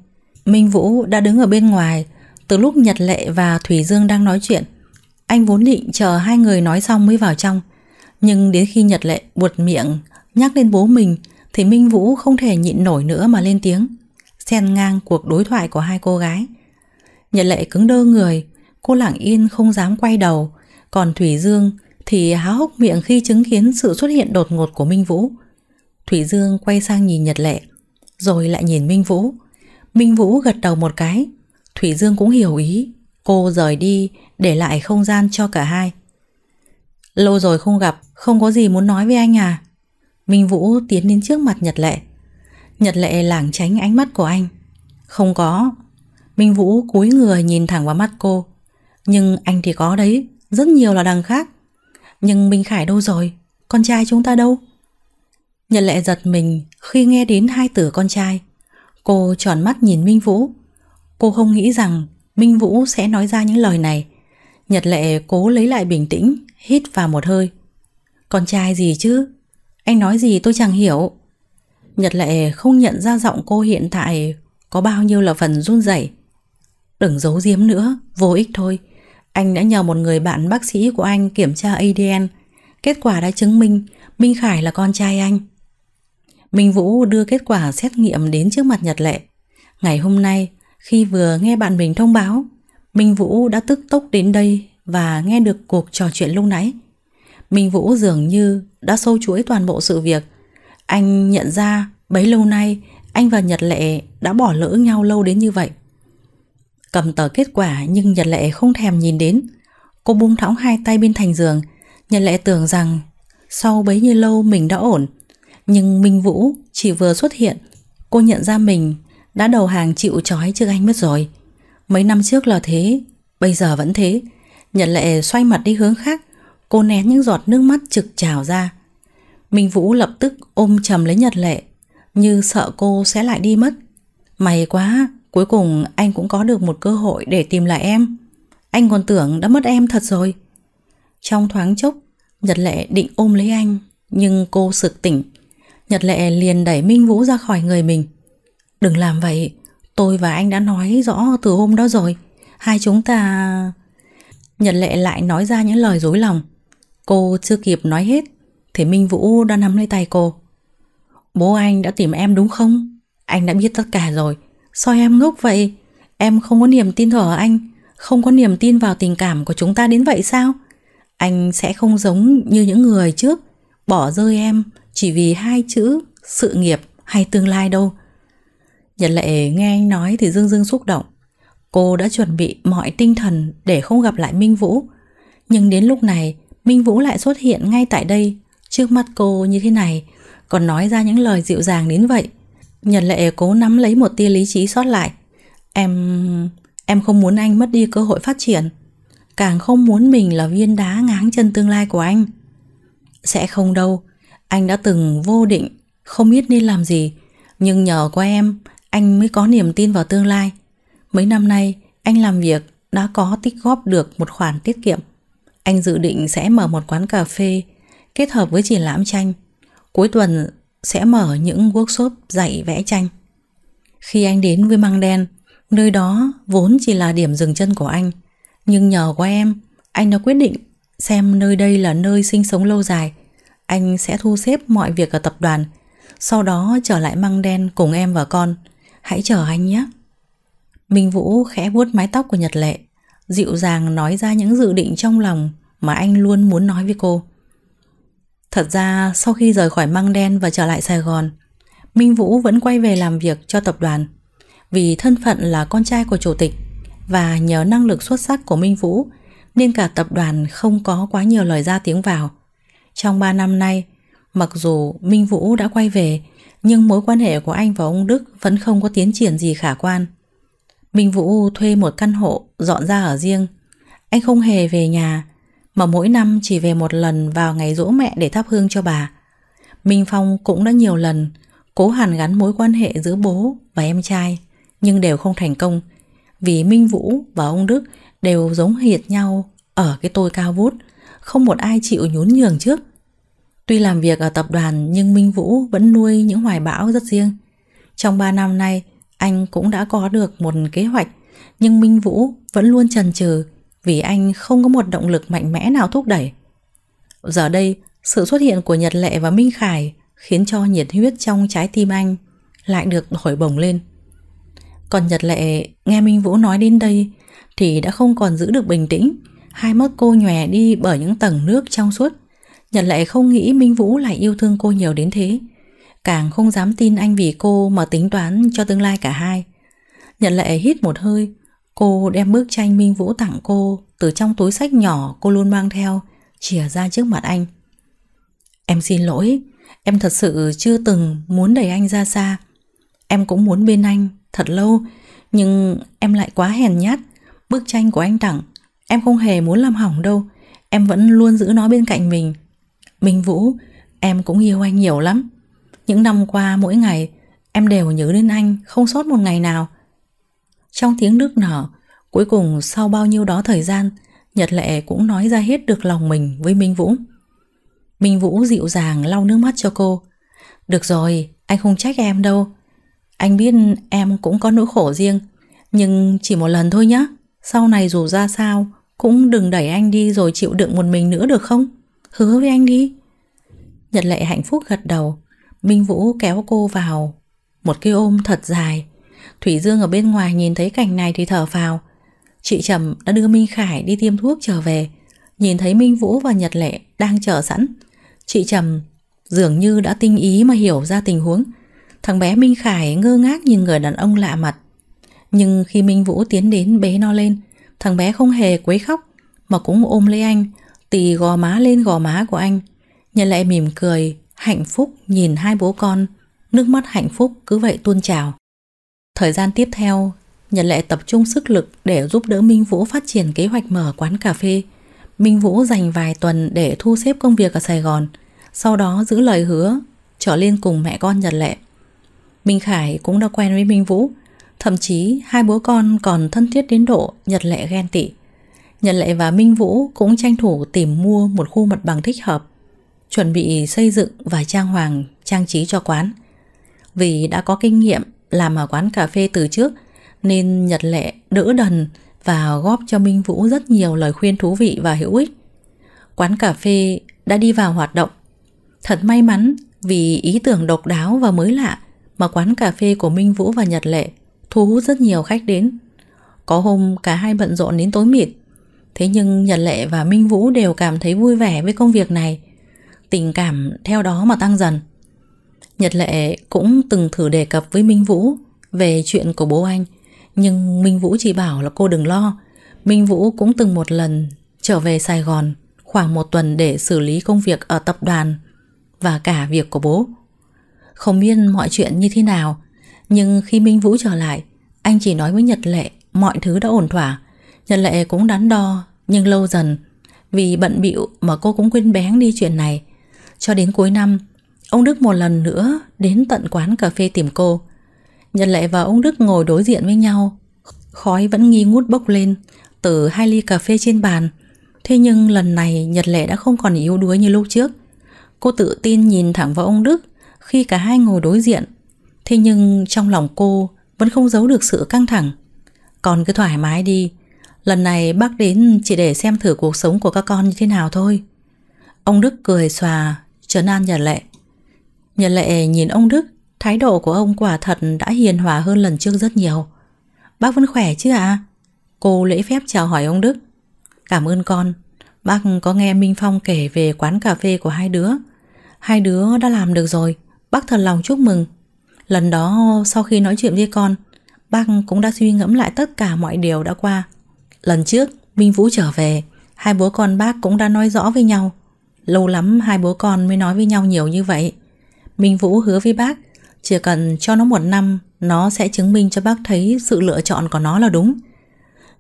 Minh Vũ đã đứng ở bên ngoài, Từ lúc Nhật Lệ và Thủy Dương đang nói chuyện anh vốn định chờ hai người nói xong mới vào trong Nhưng đến khi Nhật Lệ buột miệng Nhắc đến bố mình Thì Minh Vũ không thể nhịn nổi nữa mà lên tiếng xen ngang cuộc đối thoại của hai cô gái. Nhật lệ cứng đơ người, cô lặng yên không dám quay đầu, còn Thủy Dương thì há hốc miệng khi chứng kiến sự xuất hiện đột ngột của Minh Vũ. Thủy Dương quay sang nhìn Nhật lệ, rồi lại nhìn Minh Vũ. Minh Vũ gật đầu một cái, Thủy Dương cũng hiểu ý, cô rời đi để lại không gian cho cả hai. Lâu rồi không gặp, không có gì muốn nói với anh à? Minh Vũ tiến đến trước mặt Nhật Lệ. Nhật lệ lảng tránh ánh mắt của anh. Không có. Minh Vũ cúi người nhìn thẳng vào mắt cô. Nhưng anh thì có đấy Rất nhiều là đằng khác. Nhưng Minh Khải đâu rồi? Con trai chúng ta đâu? Nhật lệ giật mình khi nghe đến hai từ con trai. Cô tròn mắt nhìn Minh Vũ. Cô không nghĩ rằng Minh Vũ sẽ nói ra những lời này Nhật lệ cố lấy lại bình tĩnh Hít vào một hơi Con trai gì chứ Anh nói gì tôi chẳng hiểu Nhật Lệ không nhận ra giọng cô hiện tại có bao nhiêu là phần run rẩy. Đừng giấu giếm nữa, vô ích thôi. Anh đã nhờ một người bạn bác sĩ của anh kiểm tra ADN. Kết quả đã chứng minh Minh Khải là con trai anh. Minh Vũ đưa kết quả xét nghiệm đến trước mặt Nhật Lệ. Ngày hôm nay, khi vừa nghe bạn mình thông báo, Minh Vũ đã tức tốc đến đây và nghe được cuộc trò chuyện lúc nãy. Minh Vũ dường như đã sâu chuỗi toàn bộ sự việc anh nhận ra bấy lâu nay anh và Nhật Lệ đã bỏ lỡ nhau lâu đến như vậy. Cầm tờ kết quả nhưng Nhật Lệ không thèm nhìn đến. Cô buông thõng hai tay bên thành giường. Nhật Lệ tưởng rằng sau bấy nhiêu lâu mình đã ổn. Nhưng Minh Vũ chỉ vừa xuất hiện, cô nhận ra mình đã đầu hàng chịu trói trước anh mất rồi. Mấy năm trước là thế, bây giờ vẫn thế. Nhật Lệ xoay mặt đi hướng khác, cô nén những giọt nước mắt trực trào ra. Minh Vũ lập tức ôm chầm lấy Nhật Lệ Như sợ cô sẽ lại đi mất May quá Cuối cùng anh cũng có được một cơ hội để tìm lại em Anh còn tưởng đã mất em thật rồi Trong thoáng chốc Nhật Lệ định ôm lấy anh Nhưng cô sực tỉnh Nhật Lệ liền đẩy Minh Vũ ra khỏi người mình Đừng làm vậy. Tôi và anh đã nói rõ từ hôm đó rồi. Hai chúng ta... Nhật Lệ lại nói ra những lời dối lòng. Cô chưa kịp nói hết, Thì Minh Vũ đã nắm lấy tay cô. Bố anh đã tìm em đúng không? Anh đã biết tất cả rồi. Sao em ngốc vậy? Em không có niềm tin ở anh. Không có niềm tin vào tình cảm của chúng ta đến vậy sao? Anh sẽ không giống như những người trước. Bỏ rơi em Chỉ vì hai chữ Sự nghiệp hay tương lai đâu. Nhật lệ nghe anh nói thì dương dương xúc động. Cô đã chuẩn bị mọi tinh thần Để không gặp lại Minh Vũ. Nhưng đến lúc này, Minh Vũ lại xuất hiện ngay tại đây. Trước mắt cô như thế này, Còn nói ra những lời dịu dàng đến vậy. Nhật lệ cố nắm lấy một tia lý trí sót lại. Em... em không muốn anh mất đi cơ hội phát triển. Càng không muốn mình là viên đá ngáng chân tương lai của anh. Sẽ không đâu. Anh đã từng vô định, Không biết nên làm gì. Nhưng nhờ có em anh mới có niềm tin vào tương lai. Mấy năm nay anh làm việc Đã có tích góp được một khoản tiết kiệm. Anh dự định sẽ mở một quán cà phê Kết hợp với triển lãm tranh. Cuối tuần sẽ mở những workshop dạy vẽ tranh. Khi anh đến với Măng Đen Nơi đó vốn chỉ là điểm dừng chân của anh. Nhưng nhờ có em, anh đã quyết định xem nơi đây là nơi sinh sống lâu dài. Anh sẽ thu xếp mọi việc ở tập đoàn, sau đó trở lại măng đen cùng em và con. Hãy chờ anh nhé. Minh Vũ khẽ vuốt mái tóc của Nhật Lệ, dịu dàng nói ra những dự định trong lòng mà anh luôn muốn nói với cô. Thật ra sau khi rời khỏi măng đen và trở lại Sài Gòn, Minh Vũ vẫn quay về làm việc cho tập đoàn. Vì thân phận là con trai của chủ tịch và nhờ năng lực xuất sắc của Minh Vũ nên cả tập đoàn không có quá nhiều lời ra tiếng vào. Trong 3 năm nay, mặc dù Minh Vũ đã quay về nhưng mối quan hệ của anh và ông Đức vẫn không có tiến triển gì khả quan. Minh Vũ thuê một căn hộ dọn ra ở riêng. Anh không hề về nhà mà mỗi năm chỉ về một lần vào ngày rỗ mẹ để thắp hương cho bà. Minh Phong cũng đã nhiều lần cố hàn gắn mối quan hệ giữa bố và em trai nhưng đều không thành công vì Minh Vũ và ông Đức đều giống hệt nhau ở cái tôi cao vút, không một ai chịu nhún nhường trước. Tuy làm việc ở tập đoàn nhưng Minh Vũ vẫn nuôi những hoài bão rất riêng. Trong 3 năm nay, anh cũng đã có được một kế hoạch, nhưng Minh Vũ vẫn luôn chần chừ vì anh không có một động lực mạnh mẽ nào thúc đẩy. Giờ đây, sự xuất hiện của Nhật Lệ và Minh Khải khiến cho nhiệt huyết trong trái tim anh lại được thổi bồng lên. Còn Nhật Lệ nghe Minh Vũ nói đến đây thì đã không còn giữ được bình tĩnh. Hai mắt cô nhòe đi bởi những tầng nước trong suốt. Nhật lại không nghĩ Minh Vũ lại yêu thương cô nhiều đến thế. Càng không dám tin anh vì cô mà tính toán cho tương lai cả hai. Nhật Lệ hít một hơi. Cô đem bức tranh Minh Vũ tặng cô từ trong túi sách nhỏ cô luôn mang theo, chìa ra trước mặt anh. Em xin lỗi, em thật sự chưa từng muốn đẩy anh ra xa. Em cũng muốn bên anh thật lâu Nhưng em lại quá hèn nhát Bức tranh của anh tặng Em không hề muốn làm hỏng đâu Em vẫn luôn giữ nó bên cạnh mình Minh Vũ Em cũng yêu anh nhiều lắm. Những năm qua mỗi ngày Em đều nhớ đến anh Không sót một ngày nào. Trong tiếng nước nở Cuối cùng sau bao nhiêu đó thời gian Nhật Lệ cũng nói ra hết được lòng mình với Minh Vũ. Minh Vũ dịu dàng lau nước mắt cho cô. Được rồi, anh không trách em đâu. Anh biết em cũng có nỗi khổ riêng Nhưng chỉ một lần thôi nhé Sau này dù ra sao Cũng đừng đẩy anh đi rồi chịu đựng một mình nữa được không? Hứa với anh đi. Nhật lệ hạnh phúc gật đầu. Minh Vũ kéo cô vào. Một cái ôm thật dài. Thủy Dương ở bên ngoài nhìn thấy cảnh này thì thở vào. Chị Trầm đã đưa Minh Khải đi tiêm thuốc trở về. Nhìn thấy Minh Vũ và Nhật Lệ đang chờ sẵn. Chị Trầm dường như đã tinh ý mà hiểu ra tình huống. Thằng bé Minh Khải ngơ ngác nhìn người đàn ông lạ mặt. Nhưng khi Minh Vũ tiến đến bế nó lên, thằng bé không hề quấy khóc, mà cũng ôm lấy anh, tì gò má lên gò má của anh. Nhân lại mỉm cười, hạnh phúc nhìn hai bố con, nước mắt hạnh phúc cứ vậy tuôn trào. Thời gian tiếp theo, Nhật Lệ tập trung sức lực để giúp đỡ Minh Vũ phát triển kế hoạch mở quán cà phê. Minh Vũ dành vài tuần để thu xếp công việc ở Sài Gòn, sau đó giữ lời hứa trở lên cùng mẹ con Nhật Lệ. Minh Khải cũng đã quen với Minh Vũ Thậm chí hai bố con còn thân thiết đến độ Nhật Lệ ghen tị Nhật Lệ và Minh Vũ cũng tranh thủ tìm mua một khu mặt bằng thích hợp chuẩn bị xây dựng và trang hoàng, trang trí cho quán. Vì đã có kinh nghiệm làm ở quán cà phê từ trước nên Nhật Lệ đỡ đần và góp cho Minh Vũ rất nhiều lời khuyên thú vị và hữu ích. Quán cà phê đã đi vào hoạt động. Thật may mắn vì ý tưởng độc đáo và mới lạ mà quán cà phê của Minh Vũ và Nhật Lệ thu hút rất nhiều khách đến. Có hôm cả hai bận rộn đến tối mịt. Thế nhưng Nhật Lệ và Minh Vũ đều cảm thấy vui vẻ với công việc này. Tình cảm theo đó mà tăng dần. Nhật Lệ cũng từng thử đề cập với Minh Vũ về chuyện của bố anh. Nhưng Minh Vũ chỉ bảo là cô đừng lo. Minh Vũ cũng từng một lần trở về Sài Gòn khoảng một tuần để xử lý công việc ở tập đoàn và cả việc của bố. Không biết mọi chuyện như thế nào, nhưng khi Minh Vũ trở lại, anh chỉ nói với Nhật Lệ mọi thứ đã ổn thỏa. Nhật Lệ cũng đắn đo, nhưng lâu dần, vì bận bịu mà cô cũng quên bén đi chuyện này. Cho đến cuối năm, ông Đức một lần nữa đến tận quán cà phê tìm cô. Nhật Lệ và ông Đức ngồi đối diện với nhau. Khói vẫn nghi ngút bốc lên từ hai ly cà phê trên bàn. Thế nhưng lần này Nhật Lệ đã không còn yếu đuối như lúc trước. Cô tự tin nhìn thẳng vào ông Đức khi cả hai ngồi đối diện. Thế nhưng trong lòng cô vẫn không giấu được sự căng thẳng. Còn cứ thoải mái đi. Lần này bác đến chỉ để xem thử cuộc sống của các con như thế nào thôi. Ông Đức cười xòa, trấn an Nhật Lệ. Nhật Lệ nhìn ông Đức, thái độ của ông quả thật đã hiền hòa hơn lần trước rất nhiều. Bác vẫn khỏe chứ ạ? À? Cô lễ phép chào hỏi ông Đức. Cảm ơn con. Bác có nghe Minh Phong kể về quán cà phê của hai đứa. Hai đứa đã làm được rồi. Bác thật lòng chúc mừng. Lần đó sau khi nói chuyện với con, bác cũng đã suy ngẫm lại tất cả mọi điều đã qua. Lần trước, Minh Vũ trở về, hai bố con bác cũng đã nói rõ với nhau. Lâu lắm hai bố con mới nói với nhau nhiều như vậy. Minh Vũ hứa với bác, chỉ cần cho nó một năm, nó sẽ chứng minh cho bác thấy sự lựa chọn của nó là đúng.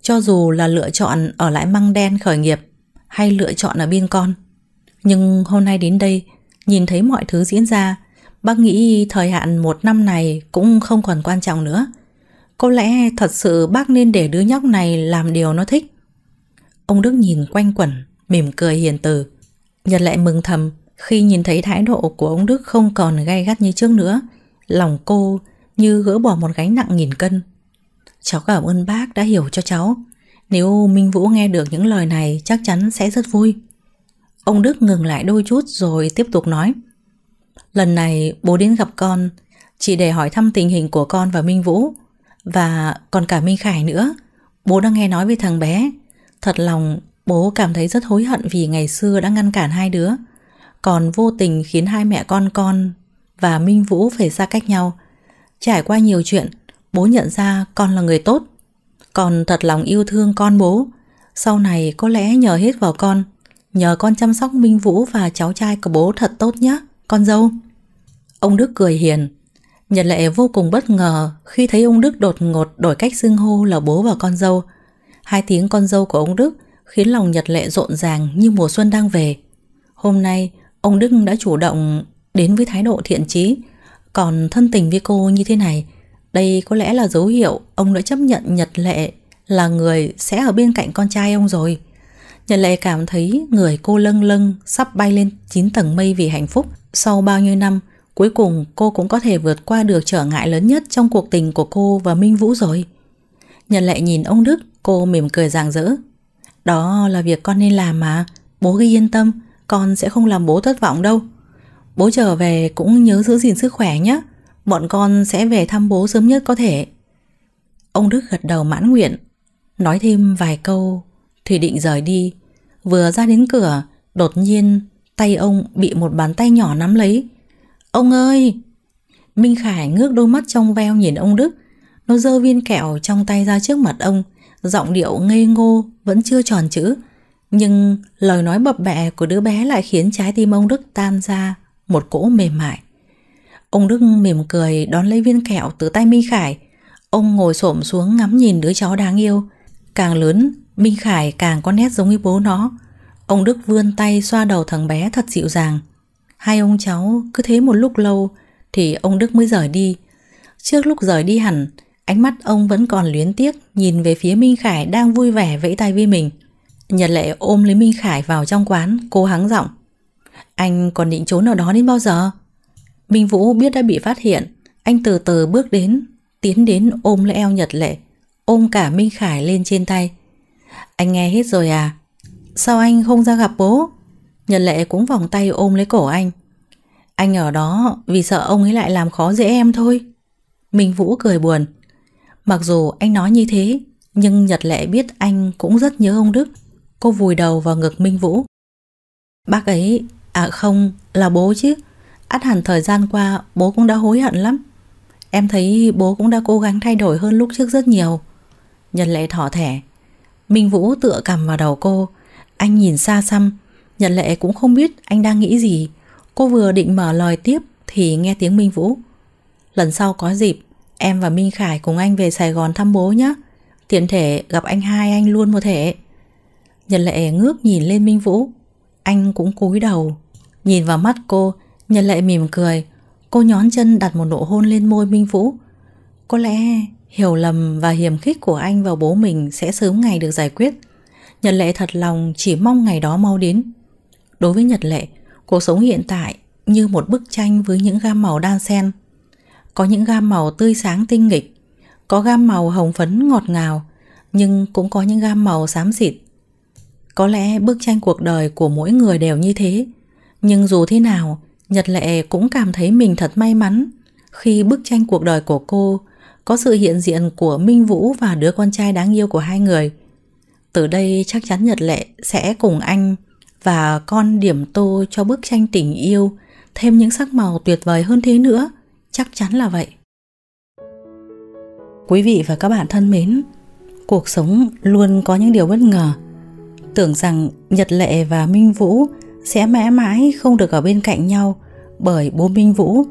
Cho dù là lựa chọn ở lại măng đen khởi nghiệp hay lựa chọn ở bên con. Nhưng hôm nay đến đây, nhìn thấy mọi thứ diễn ra, bác nghĩ thời hạn một năm này cũng không còn quan trọng nữa. Có lẽ thật sự bác nên để đứa nhóc này làm điều nó thích. Ông Đức nhìn quanh quẩn, mỉm cười hiền từ. Nhật lại mừng thầm khi nhìn thấy thái độ của ông Đức không còn gay gắt như trước nữa. Lòng cô như gỡ bỏ một gánh nặng nghìn cân. Cháu cảm ơn bác đã hiểu cho cháu. Nếu Minh Vũ nghe được những lời này chắc chắn sẽ rất vui. Ông Đức ngừng lại đôi chút rồi tiếp tục nói. Lần này bố đến gặp con chỉ để hỏi thăm tình hình của con và Minh Vũ và còn cả Minh Khải nữa. Bố đang nghe nói về thằng bé. Thật lòng bố cảm thấy rất hối hận vì ngày xưa đã ngăn cản hai đứa. Còn vô tình khiến hai mẹ con con và Minh Vũ phải xa cách nhau. Trải qua nhiều chuyện, bố nhận ra con là người tốt. Còn thật lòng yêu thương con bố. Sau này có lẽ nhờ hết vào con. Nhờ con chăm sóc Minh Vũ và cháu trai của bố thật tốt nhé, con dâu. Ông Đức cười hiền. Nhật Lệ vô cùng bất ngờ khi thấy ông Đức đột ngột đổi cách xưng hô là bố và con dâu. Hai tiếng con dâu của ông Đức khiến lòng Nhật Lệ rộn ràng như mùa xuân đang về. Hôm nay, ông Đức đã chủ động đến với thái độ thiện chí, còn thân tình với cô như thế này, đây có lẽ là dấu hiệu ông đã chấp nhận Nhật Lệ là người sẽ ở bên cạnh con trai ông rồi. Nhật Lệ cảm thấy người cô lâng lâng sắp bay lên 9 tầng mây vì hạnh phúc. Sau bao nhiêu năm, cuối cùng cô cũng có thể vượt qua được trở ngại lớn nhất trong cuộc tình của cô và Minh Vũ rồi. Nhân lại nhìn ông Đức, cô mỉm cười rạng rỡ. Đó là việc con nên làm mà, bố ghi yên tâm, con sẽ không làm bố thất vọng đâu. Bố trở về cũng nhớ giữ gìn sức khỏe nhé, bọn con sẽ về thăm bố sớm nhất có thể. Ông Đức gật đầu mãn nguyện, nói thêm vài câu thì định rời đi. Vừa ra đến cửa, đột nhiên tay ông bị một bàn tay nhỏ nắm lấy. Ông ơi! Minh Khải ngước đôi mắt trong veo nhìn ông Đức. Nó dơ viên kẹo trong tay ra trước mặt ông, giọng điệu ngây ngô vẫn chưa tròn chữ. Nhưng lời nói bập bẹ của đứa bé lại khiến trái tim ông Đức tan ra một cỗ mềm mại. Ông Đức mỉm cười đón lấy viên kẹo từ tay Minh Khải. Ông ngồi xổm xuống ngắm nhìn đứa cháu đáng yêu. Càng lớn, Minh Khải càng có nét giống như bố nó. Ông Đức vươn tay xoa đầu thằng bé thật dịu dàng. Hai ông cháu cứ thế một lúc lâu thì ông Đức mới rời đi. Trước lúc rời đi hẳn, ánh mắt ông vẫn còn luyến tiếc nhìn về phía Minh Khải đang vui vẻ vẫy tay với mình. Nhật Lệ ôm lấy Minh Khải vào trong quán, cô hắng giọng. Anh còn định trốn ở đó đến bao giờ? Minh Vũ biết đã bị phát hiện, anh từ từ bước đến, tiến đến ôm lấy eo Nhật Lệ, ôm cả Minh Khải lên trên tay. Anh nghe hết rồi à? Sao anh không ra gặp bố? Nhật Lệ cũng vòng tay ôm lấy cổ anh. Anh ở đó vì sợ ông ấy lại làm khó dễ em thôi. Minh Vũ cười buồn. Mặc dù anh nói như thế, nhưng Nhật Lệ biết anh cũng rất nhớ ông Đức. Cô vùi đầu vào ngực Minh Vũ. Bác ấy, à không, là bố chứ. Át hẳn thời gian qua bố cũng đã hối hận lắm. Em thấy bố cũng đã cố gắng thay đổi hơn lúc trước rất nhiều. Nhật Lệ thỏ thẻ. Minh Vũ tựa cầm vào đầu cô. Anh nhìn xa xăm. Nhật Lệ cũng không biết anh đang nghĩ gì. Cô vừa định mở lời tiếp thì nghe tiếng Minh Vũ. Lần sau có dịp, em và Minh Khải cùng anh về Sài Gòn thăm bố nhé. Tiện thể gặp anh hai anh luôn một thể. Nhật Lệ ngước nhìn lên Minh Vũ. Anh cũng cúi đầu. Nhìn vào mắt cô, Nhật Lệ mỉm cười. Cô nhón chân đặt một nụ hôn lên môi Minh Vũ. Có lẽ hiểu lầm và hiểm khích của anh và bố mình sẽ sớm ngày được giải quyết. Nhật Lệ thật lòng chỉ mong ngày đó mau đến. Đối với Nhật Lệ, cuộc sống hiện tại như một bức tranh với những gam màu đan xen. Có những gam màu tươi sáng tinh nghịch, có gam màu hồng phấn ngọt ngào, nhưng cũng có những gam màu xám xịt. Có lẽ bức tranh cuộc đời của mỗi người đều như thế, nhưng dù thế nào, Nhật Lệ cũng cảm thấy mình thật may mắn khi bức tranh cuộc đời của cô có sự hiện diện của Minh Vũ và đứa con trai đáng yêu của hai người. Từ đây chắc chắn Nhật Lệ sẽ cùng anh và con điểm tô cho bức tranh tình yêu thêm những sắc màu tuyệt vời hơn thế nữa, chắc chắn là vậy. Quý vị và các bạn thân mến, cuộc sống luôn có những điều bất ngờ. Tưởng rằng Nhật Lệ và Minh Vũ sẽ mãi mãi không được ở bên cạnh nhau bởi bố Minh Vũ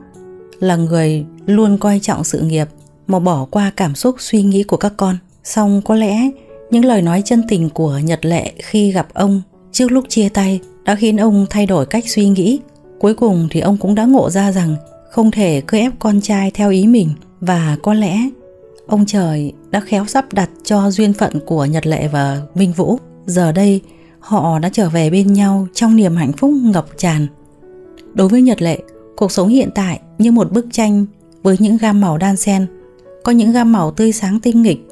là người luôn coi trọng sự nghiệp mà bỏ qua cảm xúc suy nghĩ của các con. Xong có lẽ những lời nói chân tình của Nhật Lệ khi gặp ông trước lúc chia tay đã khiến ông thay đổi cách suy nghĩ. Cuối cùng thì ông cũng đã ngộ ra rằng không thể cưỡi ép con trai theo ý mình và có lẽ ông trời đã khéo sắp đặt cho duyên phận của Nhật Lệ và Minh Vũ. Giờ đây họ đã trở về bên nhau trong niềm hạnh phúc ngập tràn. Đối với Nhật Lệ, cuộc sống hiện tại như một bức tranh với những gam màu đan xen. Có những gam màu tươi sáng tinh nghịch,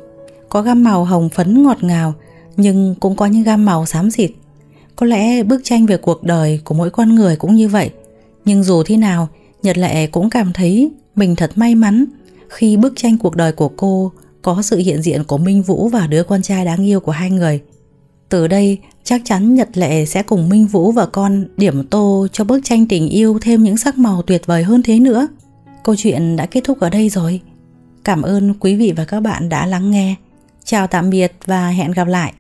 có gam màu hồng phấn ngọt ngào, nhưng cũng có những gam màu xám xịt. Có lẽ bức tranh về cuộc đời của mỗi con người cũng như vậy. Nhưng dù thế nào, Nhật Lệ cũng cảm thấy mình thật may mắn khi bức tranh cuộc đời của cô có sự hiện diện của Minh Vũ và đứa con trai đáng yêu của hai người. Từ đây, chắc chắn Nhật Lệ sẽ cùng Minh Vũ và con điểm tô cho bức tranh tình yêu thêm những sắc màu tuyệt vời hơn thế nữa. Câu chuyện đã kết thúc ở đây rồi. Cảm ơn quý vị và các bạn đã lắng nghe. Chào tạm biệt và hẹn gặp lại.